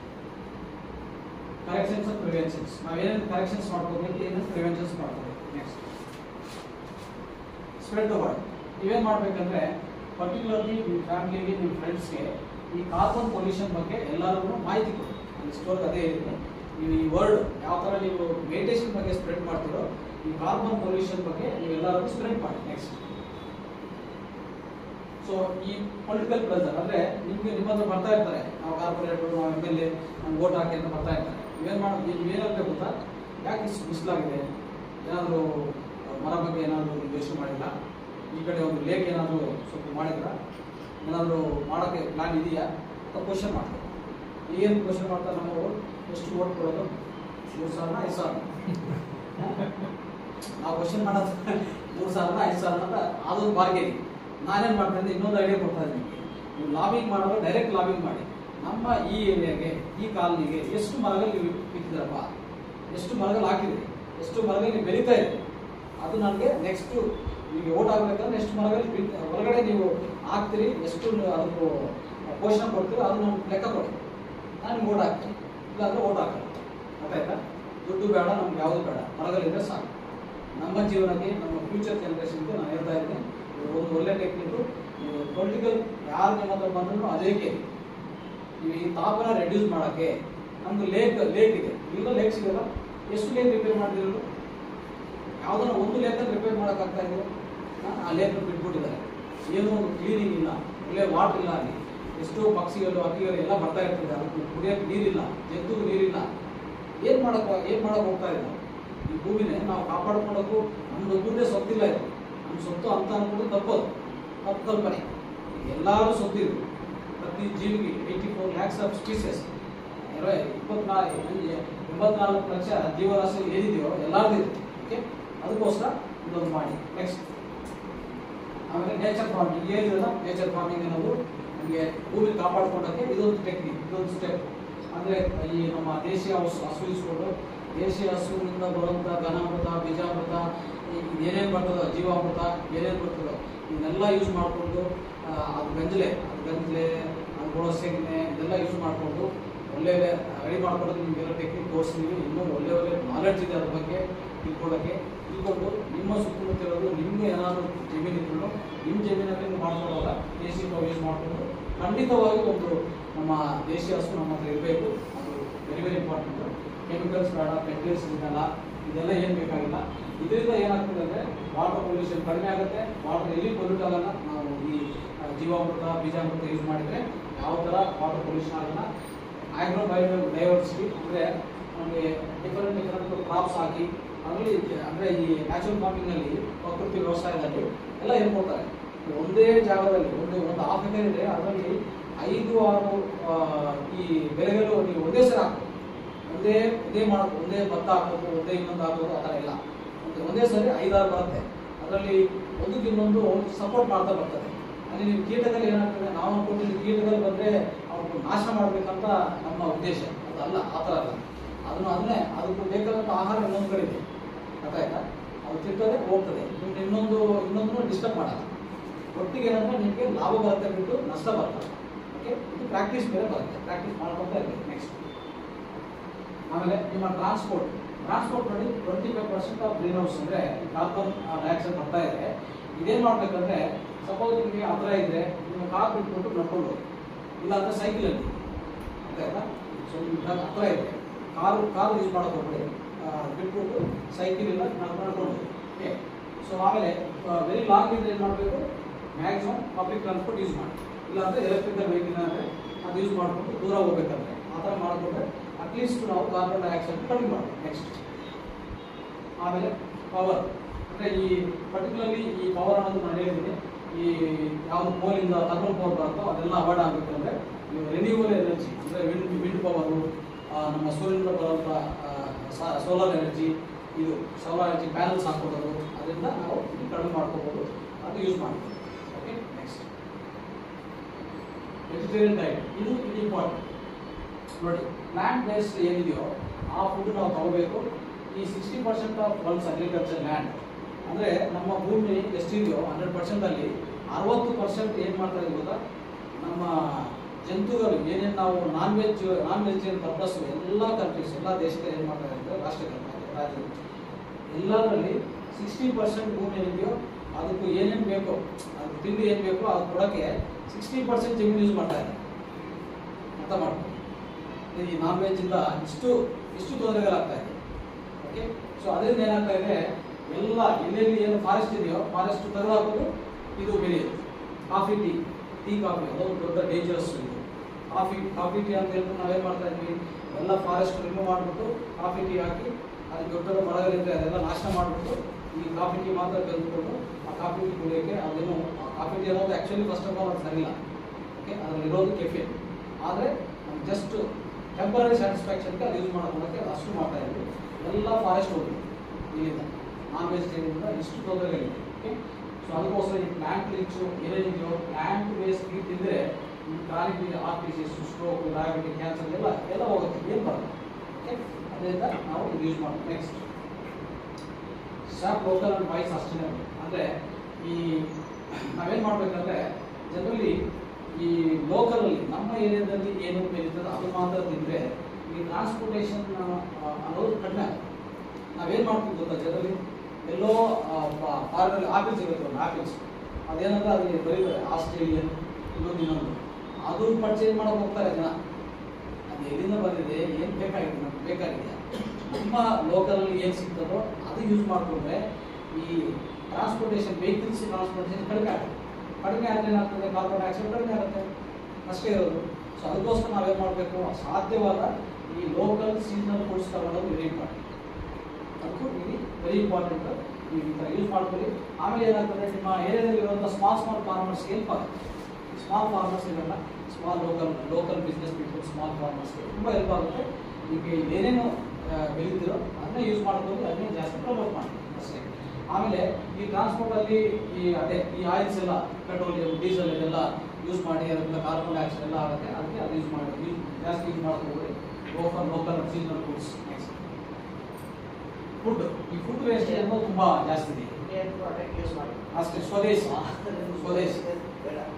corrections and preventions ನಾವೇನೇನು corrections ಮಾಡ್ಕೋಬೇಕು ಏನೇನು ಪ್ರಿವೆನ್ಷನ್ಸ್ ಮಾಡ್ಕೋಬೇಕು ನೆಕ್ಸ್ಟ್ ಸ್ಪ್ರೆಡ್ ದ ವರ್ಡ್ ನೀವೇನು ಮಾಡಬೇಕಂದ್ರೆ ಪರ್ಟಿಕ್ಯುಲರ್ಲಿ ನಿಮ್ಮ ಫ್ಯಾಮಿಲಿಗೆ ನಿಮ್ಮ ಫ್ರೆಂಡ್ಸ್ಗೆ ಈ ಕಾರ್ಬನ್ ಪೊಲ್ಯೂಷನ್ ಬಗ್ಗೆ ಎಲ್ಲರಿಗೂ ಮಾಹಿತಿ ಕೊಡಿ. ಸ್ಟೋರ್ ಅದೇ ಇದೆ ನೀವು ಈ ವರ್ಡ್ ಯಾವ ಥರ ನೀವು ಮೆಡಿಟೇಷನ್ ಬಗ್ಗೆ ಸ್ಪ್ರೆಡ್ ಮಾಡ್ತೀರೋ, ಈ ಕಾರ್ಬನ್ ಪೊಲ್ಯೂಷನ್ ಬಗ್ಗೆ ನೀವು ಎಲ್ಲರೂ ಸ್ಪ್ರೆಡ್ ಮಾಡಿ ನೆಕ್ಸ್ಟ್ ಸೊ ಈ ಪೊಲಿಟಿಕಲ್ ಪ್ರೆಸರ್ ಅಂದರೆ ನಿಮಗೆ ನಿಮ್ಮ ಹತ್ರ ಬರ್ತಾ ಇರ್ತಾರೆ. ನಾವು ಕಾರ್ಪೊರೇಟರ್ ನಾವು ಎಂ ಎಲ್ ಎ ಓಟ್ ಹಾಕಿ ಅಂತ ಬರ್ತಾ ಇರ್ತಾರೆ. ಇವೇನು ಮಾಡೋದು ನೀವು ಏನಾಗಬೇಕು ಗೊತ್ತಾ? ಯಾಕೆ ಇಷ್ಟು ಬಿಸಿಲಾಗಿದೆ? ಏನಾದರೂ ಮರ ಬಗ್ಗೆ ಏನಾದರೂ ಯೋಚನೆ ಮಾಡಿಲ್ಲ ಈ ಕಡೆ ಒಂದು ಲೇಕ್ ಏನಾದರೂ ಸ್ವಲ್ಪ ಮಾಡಿದ್ರ? ಏನಾದರೂ ಮಾಡೋಕ್ಕೆ ಪ್ಲಾನ್ ಇದೆಯಾ? ಅಂತ ಕ್ವಶನ್ ಮಾಡ್ತಾರೆ ಏನು ಕ್ವಶನ್ ಮಾಡ್ತಾರೆ ನಮ್ಮವರು? ಎಷ್ಟು ಓಟ್ ಕೊಡೋದು. ಮೂರು ಸಾವಿರನ, ಐದು ಸಾವಿರ ನಾವು ಕ್ವಶನ್ ಮಾಡೋದು. ಮೂರು ಸಾವಿರನ, ಐದು ಸಾವಿರ ಅಂತ ಅದೊಂದು ಬಾರ್ಗೇನಿಂಗ್ ನಾನೇನು ಮಾಡ್ತಾ ಇದ್ದೆ ಇನ್ನೊಂದು ಐಡಿಯಾ ಕೊಡ್ತಾ ಇದ್ದೀನಿ. ನೀವು ಲಾಬಿಂಗ್ ಮಾಡುವಾಗ ಡೈರೆಕ್ಟ್ ಲಾಬಿಂಗ್ ಮಾಡಿ. ನಮ್ಮ ಈ ಏರಿಯಾಗೆ, ಈ ಕಾಲನಿಗೆ ಎಷ್ಟು ಮರಗಳು ನೀವು ಎಷ್ಟು ಮರಗಳು ಹಾಕಿದ್ರಿ? ಎಷ್ಟು ಮರಗಳು ನೀವು ಬೆಳೀತಾ ಇದೆ ಅದು ನನಗೆ ನೆಕ್ಸ್ಟು ನಿಮಗೆ ಓಟ್ ಆಗಬೇಕಂದ್ರೆ ಎಷ್ಟು ಮರಗಳು ಹೊರಗಡೆ ನೀವು ಹಾಕ್ತೀರಿ, ಎಷ್ಟು ಅದಕ್ಕೂ ಪೋಷಣೆ ಕೊಡ್ತೀರಿ ಅದು ಲೆಕ್ಕ ಕೊಡಿ. ನಾನು ಓಟ್ ಹಾಕ್ತೀನಿ. ಇಲ್ಲಾಂದ್ರೆ ಓಟ್ ಹಾಕಲ್ಲ. ಗೊತ್ತಾಯ್ತಾ? ದುಡ್ಡು ಬೇಡ, ನಮ್ಗೆ ಯಾವುದು ಬೇಡ. ಮರಗಳಿದ್ರೆ ಸಾಕು. ನಮ್ಮ ಜೀವನಕ್ಕೆ, ನಮ್ಮ ಫ್ಯೂಚರ್ ಜನರೇಷನ್ಗೆ ನಾನು ಹೇಳ್ತಾ ಇದ್ದೀನಿ ಇದು ಒಂದು ಒಳ್ಳೆ ಟೆಕ್ನಿಕ್ ಪೊಲಿಟಿಕಲ್ ಯಾರು ನಿಮ್ಮ ಬಂದ್ರು ಕೇಳಿ ನೀವು ಈ ತಾಪನ ರೆಡ್ಯೂಸ್ ಮಾಡೋಕ್ಕೆ ನಮ್ದು ಲೇಕ್ ಲೇಕ್ ಇದೆ. ಇಲ್ಲ ಲೇಕ್ ಸಿಗಲ್ಲ ಎಷ್ಟು ಲೇಕ್ ರಿಪೇರ್ ಮಾಡಿದ್ರು? ಯಾವುದನ್ನ ಒಂದು ಲೇಕ್ ರಿಪೇರ್ ಮಾಡೋಕ್ಕಾಗ್ತಾ ಇದೆ ಆ ಲೇಕ್ ಬಿಟ್ಬಿಟ್ಟಿದ್ದಾರೆ. ಏನೋ ಒಂದು ಕ್ಲೀನಿಂಗ್ ಇಲ್ಲ. ಒಳ್ಳೆ ವಾಟರ್ ಇಲ್ಲ ಅಲ್ಲಿ. ಎಷ್ಟೋ ಪಕ್ಷಿಗಳು, ಹಕ್ಕಿಗಳು ಎಲ್ಲ ಬರ್ತಾ ಇರ್ತದೆ. ಅದಕ್ಕೆ ಕುಡಿಯೋಕೆ ನೀರಿಲ್ಲ, ಜಂತುಗೂ ನೀರಿಲ್ಲ. ಏನು ಮಾಡಕ್ ಏನು ಮಾಡಕ್ ಹೋಗ್ತಾ ಇಲ್ಲ. ಈ ಭೂಮಿನೇ ನಾವು ಕಾಪಾಡ್ಕೊಳ್ಳೋಕ್ಕೂ ನಮ್ದು ಒಬ್ಬರದೇ ಸೊತ್ತಿಲ್ಲ ಇದು. ನಮ್ಮ ಸೊತ್ತು ಅಂತ ಅನ್ಕೊಂಡು ತಪ್ಪೋದು. ತಪ್ಪು ಕಲ್ಪನೆ. ಎಲ್ಲರೂ ಸೊತ್ತಿದ್ರು. ಪ್ರತಿ ಜೀವಿಗೆ eighty four lakhs of species ಇಪ್ಪತ್ನಾಲ್ಕು, ಎಂಬತ್ನಾಲ್ಕು ಲಕ್ಷ ಜೀವರಾಶಿ ಏನಿದೆಯೋ ಎಲ್ಲಾರ್ದು ಇದೆ. ಓಕೆ ಅದಕ್ಕೋಸ್ಕರ ಇದೊಂದು ಮಾಡಿ. ನೆಕ್ಸ್ಟ್ ಆಮೇಲೆ ನೇಚರ್ ಫಾರ್ಮಿಂಗ್ ಏನಿಲ್ಲ ನೇಚರ್ ಫಾರ್ಮಿಂಗ್ ಅನ್ನೋದು ನಮಗೆ ಭೂಮಿ ಕಾಪಾಡ್ಕೊಳ್ಳೋಕೆ ಇದೊಂದು ಟೆಕ್ನಿಕ್ ಇದೊಂದು ಸ್ಟೆಪ್ ಅಂದರೆ ಈ ನಮ್ಮ ದೇಶೀಯ ಹಸು ಹಸು ಇಸ್ಕೊಂಡು ದೇಶೀಯ ಹಸುವಿನಿಂದ ಬರುವಂಥ ಘನಾಮೃತ, ಬೀಜಾಮೃತ ಏನೇನು ಬರ್ತದೋ, ಜೀವಾಮೃತ, ಏನೇನು ಬರ್ತದೋ ಇದನ್ನೆಲ್ಲ ಯೂಸ್ ಮಾಡಿಕೊಂಡು ಅದು ಗಂಜಲೆ ಅದು ಗಂಜಲೆ, ಅದು ಗುಣಸೆಗ್ನೆ ಇದೆಲ್ಲ ಯೂಸ್ ಮಾಡಿಕೊಂಡು ಒಳ್ಳೆ ರೆಡಿ ಮಾಡ್ಕೊಳ್ಳೋದು ನಿಮಗೆಲ್ಲ ಟೆಕ್ನಿಕ್ ತೋರಿಸ್ತೀವಿ. ಇನ್ನೂ ಒಳ್ಳೆ ಒಳ್ಳೆ ನಾಲೆಡ್ಜ್ ಇದೆ ಅದ್ರ ಬಗ್ಗೆ ತಿಳ್ಕೊಳ್ಳೋಕ್ಕೆ ತಿಳ್ಕೊಂಡು ನಿಮ್ಮ ಸುತ್ತಮುತ್ತ ಇರೋದು ನಿಮಗೆ ಏನಾದರೂ ಜಮೀನು ಇದ್ರು ನಿಮ್ಮ ಜಮೀನಲ್ಲಿ ನೀವು ಮಾಡ್ಕೊಳ್ಳೋಲ್ಲ ಸಿ ಯೂಸ್ ಮಾಡಿಕೊಂಡು ಖಂಡಿತವಾಗಿ ಒಂದು ನಮ್ಮ ದೇಶೀಯ ಹಸು ನಮ್ಮ ಇರಬೇಕು. ಅದು ವೆರಿ ವೆರಿ ಇಂಪಾರ್ಟೆಂಟ್ ಕೆಮಿಕಲ್ಸ್ ಬೇಡ ಪೆಟ್ರೋಲ್ಸ್ ಇದೆಲ್ಲ ಇದೆಲ್ಲ ಏನು ಬೇಕಾಗಿಲ್ಲ. ಇದರಿಂದ ಏನಾಗ್ತದೆ ಅಂದರೆ ವಾಟರ್ ಪೊಲ್ಯೂಷನ್ ಕಡಿಮೆ ಆಗುತ್ತೆ. ವಾಟರ್ ಎಲ್ಲಿ ಪೊಲ್ಯೂಟ್ ಆಗಲ್ಲ. ನಾವು ಈ ಜೀವಾಮೃತ, ಬೀಜಾಮೃತ ಯೂಸ್ ಮಾಡಿದರೆ ಯಾವ ಥರ ವಾಟರ್ ಪೊಲ್ಯೂಷನ್ ಆಗಲ್ಲ. ಆಗ್ರೋ ಬಯೋ ಡೈವರ್ಸಿಟಿ ಅಂದರೆ ನಮಗೆ ಡಿಫರೆಂಟ್ ಡಿಫರೆಂಟ್ ಕ್ರಾಪ್ಸ್ ಹಾಕಿ ಅದರಲ್ಲಿ ಅಂದರೆ ಈ ನ್ಯಾಚುರಲ್ ಫಾರ್ಮಿಂಗಲ್ಲಿ ಪ್ರಕೃತಿ ವ್ಯವಸಾಯದಲ್ಲಿ ಎಲ್ಲ ಏನು ಕೊಡ್ತಾರೆ? ಒಂದೇ ಜಾಗದಲ್ಲಿ, ಒಂದು ಒಂದು ಹಾಫ್ ಎಕರೆ ಇದೆ, ಅದರಲ್ಲಿ ಐದು, ಆರು ಈ ಬೆಳೆಗಳು ನೀವು ಒಂದೇ ಸಲ ಹಾಕ್ಬೋದು. ಒಂದೇ ಒಂದೇ ಮಾಡೋದು ಒಂದೇ ಭತ್ತ ಹಾಕೋದು, ಒಂದೇ ಇನ್ನೊಂದು ಹಾಕೋದು, ಆ ಥರ ಇಲ್ಲ. ಒಂದು ಒಂದೇ ಸರಿ ಐದಾರು ಬರುತ್ತೆ. ಅದರಲ್ಲಿ ಒಂದಕ್ಕೆ ಇನ್ನೊಂದು ಸಪೋರ್ಟ್ ಮಾಡ್ತಾ ಬರ್ತದೆ. ಅಲ್ಲಿ ನೀವು ಕೀಟದಲ್ಲಿ ಏನಾಗ್ತದೆ? ನಾವು ಅನ್ಕೊಂಡಿದ್ದು ಕೀಟದಲ್ಲಿ ಬಂದರೆ ಅವ್ರಿಗೆ ನಾಶ ಮಾಡಬೇಕಂತ ನಮ್ಮ ಉದ್ದೇಶ. ಅದಲ್ಲ ಆ ಥರ ಅಲ್ಲ. ಅದನ್ನು ಅದನ್ನೇ, ಅದಕ್ಕೆ ಬೇಕಾದಂಥ ಆಹಾರ ಇನ್ನೊಂದು ಕಡೆ ಇದೆ. ಗೊತ್ತಾಯ್ತಾ ಅದು ತಿಂತದೆ, ಹೋಗ್ತದೆ. ಇನ್ನೊಂದು ಇನ್ನೊಂದು ಡಿಸ್ಟರ್ಬ್ ಮಾಡಲ್ಲ. ಒಟ್ಟಿಗೆ ಏನಂದ್ರೆ ನಿಮಗೆ ಲಾಭ ಬರುತ್ತೆ ಬಿಟ್ಟು ನಷ್ಟ ಬರ್ತದೆ ಓಕೆ ಇದು ಪ್ರಾಕ್ಟೀಸ್ ಮೇಲೆ ಬರುತ್ತೆ. ಪ್ರಾಕ್ಟೀಸ್ ಮಾಡ್ಕೊತಾ ಇರಬೇಕು ನೆಕ್ಸ್ಟ್ ಆಮೇಲೆ ನಿಮ್ಮ ಟ್ರಾನ್ಸ್ಪೋರ್ಟ್ ಟ್ರಾನ್ಸ್ಪೋರ್ಟ್ ನೋಡಿ twenty five percent of green house ಅಂದರೆ ಕಾರ್ಬನ್ ಡೈಆಕ್ಸೈಡ್ ಬರ್ತಾ ಇದೆ. ಇದೇನು ಮಾಡ್ಬೇಕಂದ್ರೆ ಸಪೋಸ್ ನಿಮಗೆ ಹತ್ರ ಇದ್ರೆ ನಿಮ್ಮ ಕಾರ್ ಬಿಟ್ಬಿಟ್ಟು ನಡ್ಕೊಂಡು ಹೋಗಿ. ಇಲ್ಲ ಅಂದ್ರೆ ಸೈಕಲಲ್ಲಿ ಆಯ್ತಾ? ಸೊ ನಿಮ್ಗೆ ಹತ್ರ ಇದೆ. ಕಾರು ಕಾರು ಯೂಸ್ ಮಾಡೋಕೆ ಹೋಗ್ಬೇಡಿ ಬಿಟ್ಬಿಟ್ಟು ಸೈಕಲ್ ಇಲ್ಲ ನಡ್ಕೊಂಡು ಹೋಗಿ. ಓಕೆ ಸೊ ಆಮೇಲೆ ವೆರಿ ಲಾಂಗ್ ಇದ್ರೆ ಏನು ಮಾಡಬೇಕು? ಮ್ಯಾಕ್ಸಿಮಮ್ ಪಬ್ಲಿಕ್ ಟ್ರಾನ್ಸ್ಪೋರ್ಟ್ ಯೂಸ್ ಮಾಡಿ. ಇಲ್ಲಾಂದ್ರೆ ಎಲೆಕ್ಟ್ರಿಕಲ್ ವೆಹಿಕಲ್ ಅಂದರೆ ಅದು ಯೂಸ್ ಮಾಡಿಕೊಂಡು ದೂರ ಹೋಗ್ಬೇಕಂದ್ರೆ ಆ ಥರ ಮಾಡಿಕೊಂಡ್ರೆ ಅಟ್ಲೀಸ್ಟ್ ನಾವು ಕಾರ್ಬನ್ ಡೈಆಕ್ಸೈಡ್ ಕಡಿಮೆ ಮಾಡಬೇಕು ನೆಕ್ಸ್ಟ್ ಆಮೇಲೆ ಪವರ್ ಅಂದರೆ ಈ ಪರ್ಟಿಕ್ಯುಲರ್ಲಿ ಈ ಪವರ್ ಅನ್ನೋದು ನಾನು ಹೇಳಿದ್ದೀನಿ. ಈ ಯಾವುದು ಕೋಲಿಂದ ಥರ್ಮಲ್ ಪವರ್ ಬರುತ್ತೋ ಅದೆಲ್ಲ ಅವಾಯ್ಡ್ ಆಗಬೇಕಂದ್ರೆ ನೀವು ರಿನ್ಯೂವಲ್ ಎನರ್ಜಿ ಅಂದರೆ ವಿಂಡ್ ವಿಂಡ್ ಪವರು ನಮ್ಮ ಸೂರ್ಯನಿಂದ ಬರುವಂಥ ಸೋಲಾರ್ ಎನರ್ಜಿ ಇದು ಸೋಲಾರ್ ಎನರ್ಜಿ ಪ್ಯಾನಲ್ಸ್ ಹಾಕೋದು ಅದರಿಂದ ನಾವು ಕಡಿಮೆ ಮಾಡ್ಕೋಬೋದು, ಅದು ಯೂಸ್ ಮಾಡ್ಬೋದು ಓಕೆ ನೆಕ್ಸ್ಟ್ ವೆಜಿಟೇರಿಯನ್ ಡೈಟ್ ಇದು ಇದು ಇಂಪಾರ್ಟೆಂಟ್ ನೋಡಿ ಪ್ಲಾಂಟ್ ಬೇಸ್ಡ್ ಏನಿದೆಯೋ, ಆ ಫುಡ್ ನಾವು ತಗೋಬೇಕು. ಈ sixty percent of world's agriculture land ಅಂದರೆ ನಮ್ಮ ಭೂಮಿ ಎಷ್ಟಿದೆಯೋ ಹಂಡ್ರೆಡ್ ಪರ್ಸೆಂಟಲ್ಲಿ ಅರವತ್ತು ಪರ್ಸೆಂಟ್ ಏನು ಮಾಡ್ತಾರೆ ಗೊತ್ತಾ? ನಮ್ಮ ಜಂತುಗಳು, ಏನೇನು ನಾವು non veg non vegetarian purpose ಎಲ್ಲ ಕಂಟ್ರೀಸ್ ಎಲ್ಲ ದೇಶದಲ್ಲಿ ಏನು ಮಾಡ್ತಾರೆ ಅಂದರೆ ರಾಷ್ಟ್ರಗಳು ಎಲ್ಲದರಲ್ಲಿ ಸಿಕ್ಸ್ಟಿ ಪರ್ಸೆಂಟ್ ಭೂಮಿ ಏನಿದೆಯೋ ಅದಕ್ಕೂ ಏನೇನು ಬೇಕೋ ಅದು ತಿಂಡಿ ಏನು ಬೇಕೋ ಅದು ಕೊಡೋಕ್ಕೆ ಸಿಕ್ಸ್ಟಿ ಪರ್ಸೆಂಟ್ ಜಮೀನು ಯೂಸ್ ಮಾಡ್ತಾ ಅಂತ ಅರ್ಥ ಈ ನಾನ್ ಇಂದ ಇಷ್ಟು ಇಷ್ಟು ತೊಂದರೆಗಳಾಗ್ತಾ ಇದೆ. ಓಕೆ ಸೊ ಅದರಿಂದ ಏನಾಗ್ತಾ ಇದೆ, ಎಲ್ಲ ಎಲ್ಲೆಲ್ಲಿ ಏನು ಫಾರೆಸ್ಟ್ ಇದೆಯೋ ಫಾರೆಸ್ಟ್ ತೆಗೆದಾಕೋದು ಇದು ಬೆಳೆಯುತ್ತೆ. ಕಾಫಿ ಟೀ ಟೀ ಕಾಫಿ ಅದೊಂದು ದೊಡ್ಡ ಡೇಂಜರಸ್ ಇದು. ಕಾಫಿ ಕಾಫಿ ಟೀ ಅಂತ ಹೇಳ್ಬಿಟ್ಟು ನಾವೇನು ಮಾಡ್ತಾ ಇದ್ವಿ? ಎಲ್ಲ ಫಾರೆಸ್ಟ್ ರಿಮೂವ್ ಮಾಡಿಬಿಟ್ಟು ಕಾಫಿ ಟೀ ಹಾಕಿ ಅದಕ್ಕೆ ದೊಡ್ಡ ದೊಡ್ಡ ಮರಗಳಿದ್ರೆ ಅದೆಲ್ಲ ನಾಶ ಮಾಡಿಬಿಟ್ಟು ಈ ಕಾಫಿ ಟೀ ಮಾತ್ರ ಕಲ್ತ್ಕೊಂಡು ಆ ಕಾಫಿ ಕುಡಿಯೋಕ್ಕೆ ಅದೇನು ಆ ಕಾಫಿ ಟೀ ಅನ್ನೋದು ಆ್ಯಕ್ಚುಲಿ ಫಸ್ಟ್ ಆಫ್ ಆಲ್ ಅದು ಸರಿಯಿಲ್ಲ. ಓಕೆ ಅದರಲ್ಲಿ ಇರೋದು ಕೆಫೆ ಆದರೆ ಜಸ್ಟ್ ಟೆಂಪರರಿ ಸ್ಯಾಟಿಸ್ಫ್ಯಾಕ್ಷನ್ಗೆ ಅದು ಯೂಸ್ ಮಾಡ್ಕೊಳ್ಳೋಕ್ಕೆ ಅದು ಅಷ್ಟು ಮಾಡ್ತಾ ಇದ್ವಿ. ಎಲ್ಲ ಫಾರೆಸ್ಟ್ ಹೋಗಿ ಇಲ್ಲಿಂದ. ನಾನ್ ವೆಜಿಟೇರಿಯನ್ ಇಷ್ಟು ತೊಂದರೆಗಳಿದೆ ಓಕೆ ಸೊ ಅದಕ್ಕೋಸ್ಕರ ಈ ಪ್ಲಾಂಟ್ ರಿಚು ಏನೇನಿದೆಯೋ ಪ್ಲಾಂಟ್ ಬೇಸ್ ಫೀಡ್ ತಿಂದರೆ R T G stroke diabetic cancer ಎಲ್ಲ ಎಲ್ಲ ಹೋಗುತ್ತೆ. ಏನು ಬರಲ್ಲ ಓಕೆ ಅದರಿಂದ ನಾವು ಯೂಸ್ ಮಾಡೋದು. Next shop local and voice sustainable ಅಂದರೆ ಈ ನಾವೇನು ಮಾಡಬೇಕಂದ್ರೆ ಜನರಲಿ ಈ ಲೋಕಲಲ್ಲಿ ನಮ್ಮ ಏರಿಯಾದಲ್ಲಿ ಏನು ಬೆಳೀತದೆ ಅದು ಮಾತ್ರ ತಿಂದರೆ ಈ ಟ್ರಾನ್ಸ್ಪೋರ್ಟೇಷನ್ ಅನ್ನೋದು ಕಡಿಮೆ ನಾವೇನು ಮಾಡ್ತೀವಿ ಗೊತ್ತಾ ಜನರಲ್ಲಿ? ಎಲ್ಲೋ ಫಾರಿನಲ್ಲಿ ಆಫೀಸ್ ಇರುತ್ತೆ ಒಂದು ಆಫೀಸ್. ಅದೇನಂದ್ರೆ ಅಲ್ಲಿ ಬರೀತಾರೆ, ಆಸ್ಟ್ರೇಲಿಯನ್, ಇನ್ನೊಂದು ಇನ್ನೊಂದು. ಅದು ಪರ್ಚೇಸ್ ಮಾಡೋಕೆ ಹೋಗ್ತಾರೆ ಜನ. ಅದು ಎಲ್ಲಿಂದ ಬಂದಿದೆ, ಏನು ಬೇಕಾಗಿದೆ ನಮ್ಗೆ? ಬೇಕಾಗಿದೆಯಾ? ನಮ್ಮ ಲೋಕಲಲ್ಲಿ ಏನು ಸಿಗ್ತದೋ ಅದು ಯೂಸ್ ಮಾಡಿಕೊಂಡ್ರೆ ಈ ಟ್ರಾನ್ಸ್ಪೋರ್ಟೇಷನ್ ವೆಹಿಕಲ್ಸ್ ಟ್ರಾನ್ಸ್ಪೋರ್ಟೇಷನ್ ಕಡಿಮೆ ಆಗುತ್ತೆ ಕಡಿಮೆ ಆದರೆ ಏನಾಗ್ತದೆ ಕಾರ್ಬನ್ ಡೈಆಕ್ಸೈಡ್ ಕಡಿಮೆ ಆಗುತ್ತೆ ಅಷ್ಟೇ ಇರೋದು ಸೊ ಅದಕ್ಕೋಸ್ಕರ ನಾವೇನು ಮಾಡಬೇಕು ಸಾಧ್ಯವಾದ ಈ ಲೋಕಲ್ ಸೀಸನಲ್ ಫುಡ್ಸ್ ತಗೊಳ್ಳೋದು ವೆರಿ ಇಂಪಾರ್ಟೆಂಟ್ ಅದಕ್ಕೂ ಇದು ವೆರಿ ಇಂಪಾರ್ಟೆಂಟ್ ನೀವು ಈ ಥರ ಯೂಸ್ ಮಾಡ್ಕೊಳ್ಳಿ ಆಮೇಲೆ ಏನಾಗ್ತದೆ ನಿಮ್ಮ ಏರಿಯಾದಲ್ಲಿ ಇರುವಂಥ ಸ್ಮಾಲ್ ಸ್ಮಾಲ್ ಫಾರ್ಮರ್ಸ್ಗೆ ಹೆಲ್ಪ್ ಆಗುತ್ತೆ ಸ್ಮಾಲ್ ಫಾರ್ಮರ್ಸ್ ಇರಲ್ಲ small local local business people small ಫಾರ್ಮರ್ಸ್ಗೆ ತುಂಬ ಹೆಲ್ಪ್ ಆಗುತ್ತೆ ಈಗ ಏನೇನು ಆ, ಬೆಳೀತಿರೋ ಅದನ್ನೇ ಯೂಸ್ ಮಾಡ್ಕೊಂಡು ಅದನ್ನೇ ಜಾಸ್ತಿ ಪ್ರಮೋಟ್ ಮಾಡಿ ಅಷ್ಟೇ ಆಮೇಲೆ ಈ ಟ್ರಾನ್ಸ್ಪೋರ್ಟಲ್ಲಿ ಈ ಅದೇ ಈ ಆಯಿಲ್ಸ್ ಎಲ್ಲ ಪೆಟ್ರೋಲಿಯಂ ಡೀಸೆಲ್ ಇದೆಲ್ಲ ಯೂಸ್ ಮಾಡಿ ಅದರಿಂದ ಕಾರ್ಬನ್ ಡೈಆಕ್ಸೈಡ್ ಎಲ್ಲ ಆಗುತ್ತೆ ಅದಕ್ಕೆ ಅದು ಯೂಸ್ ಮಾಡಿ ಯೂಸ್ ಜಾಸ್ತಿ ಯೂಸ್ ಮಾಡ್ಕೊಂಡು local local seasonal foods next food ಈ ಫುಡ್ ವೇಸ್ಟೇಜ್ ಅನ್ನೋದು ತುಂಬ ಜಾಸ್ತಿ ಇದೆ ಇಂಡಿಯನ್ ಪ್ರಾಡಕ್ಟ್ ಯೂಸ್ ಮಾಡಿ ಅಷ್ಟೇ ಸ್ವದೇಶಿ ಸ್ವದೇಶಿ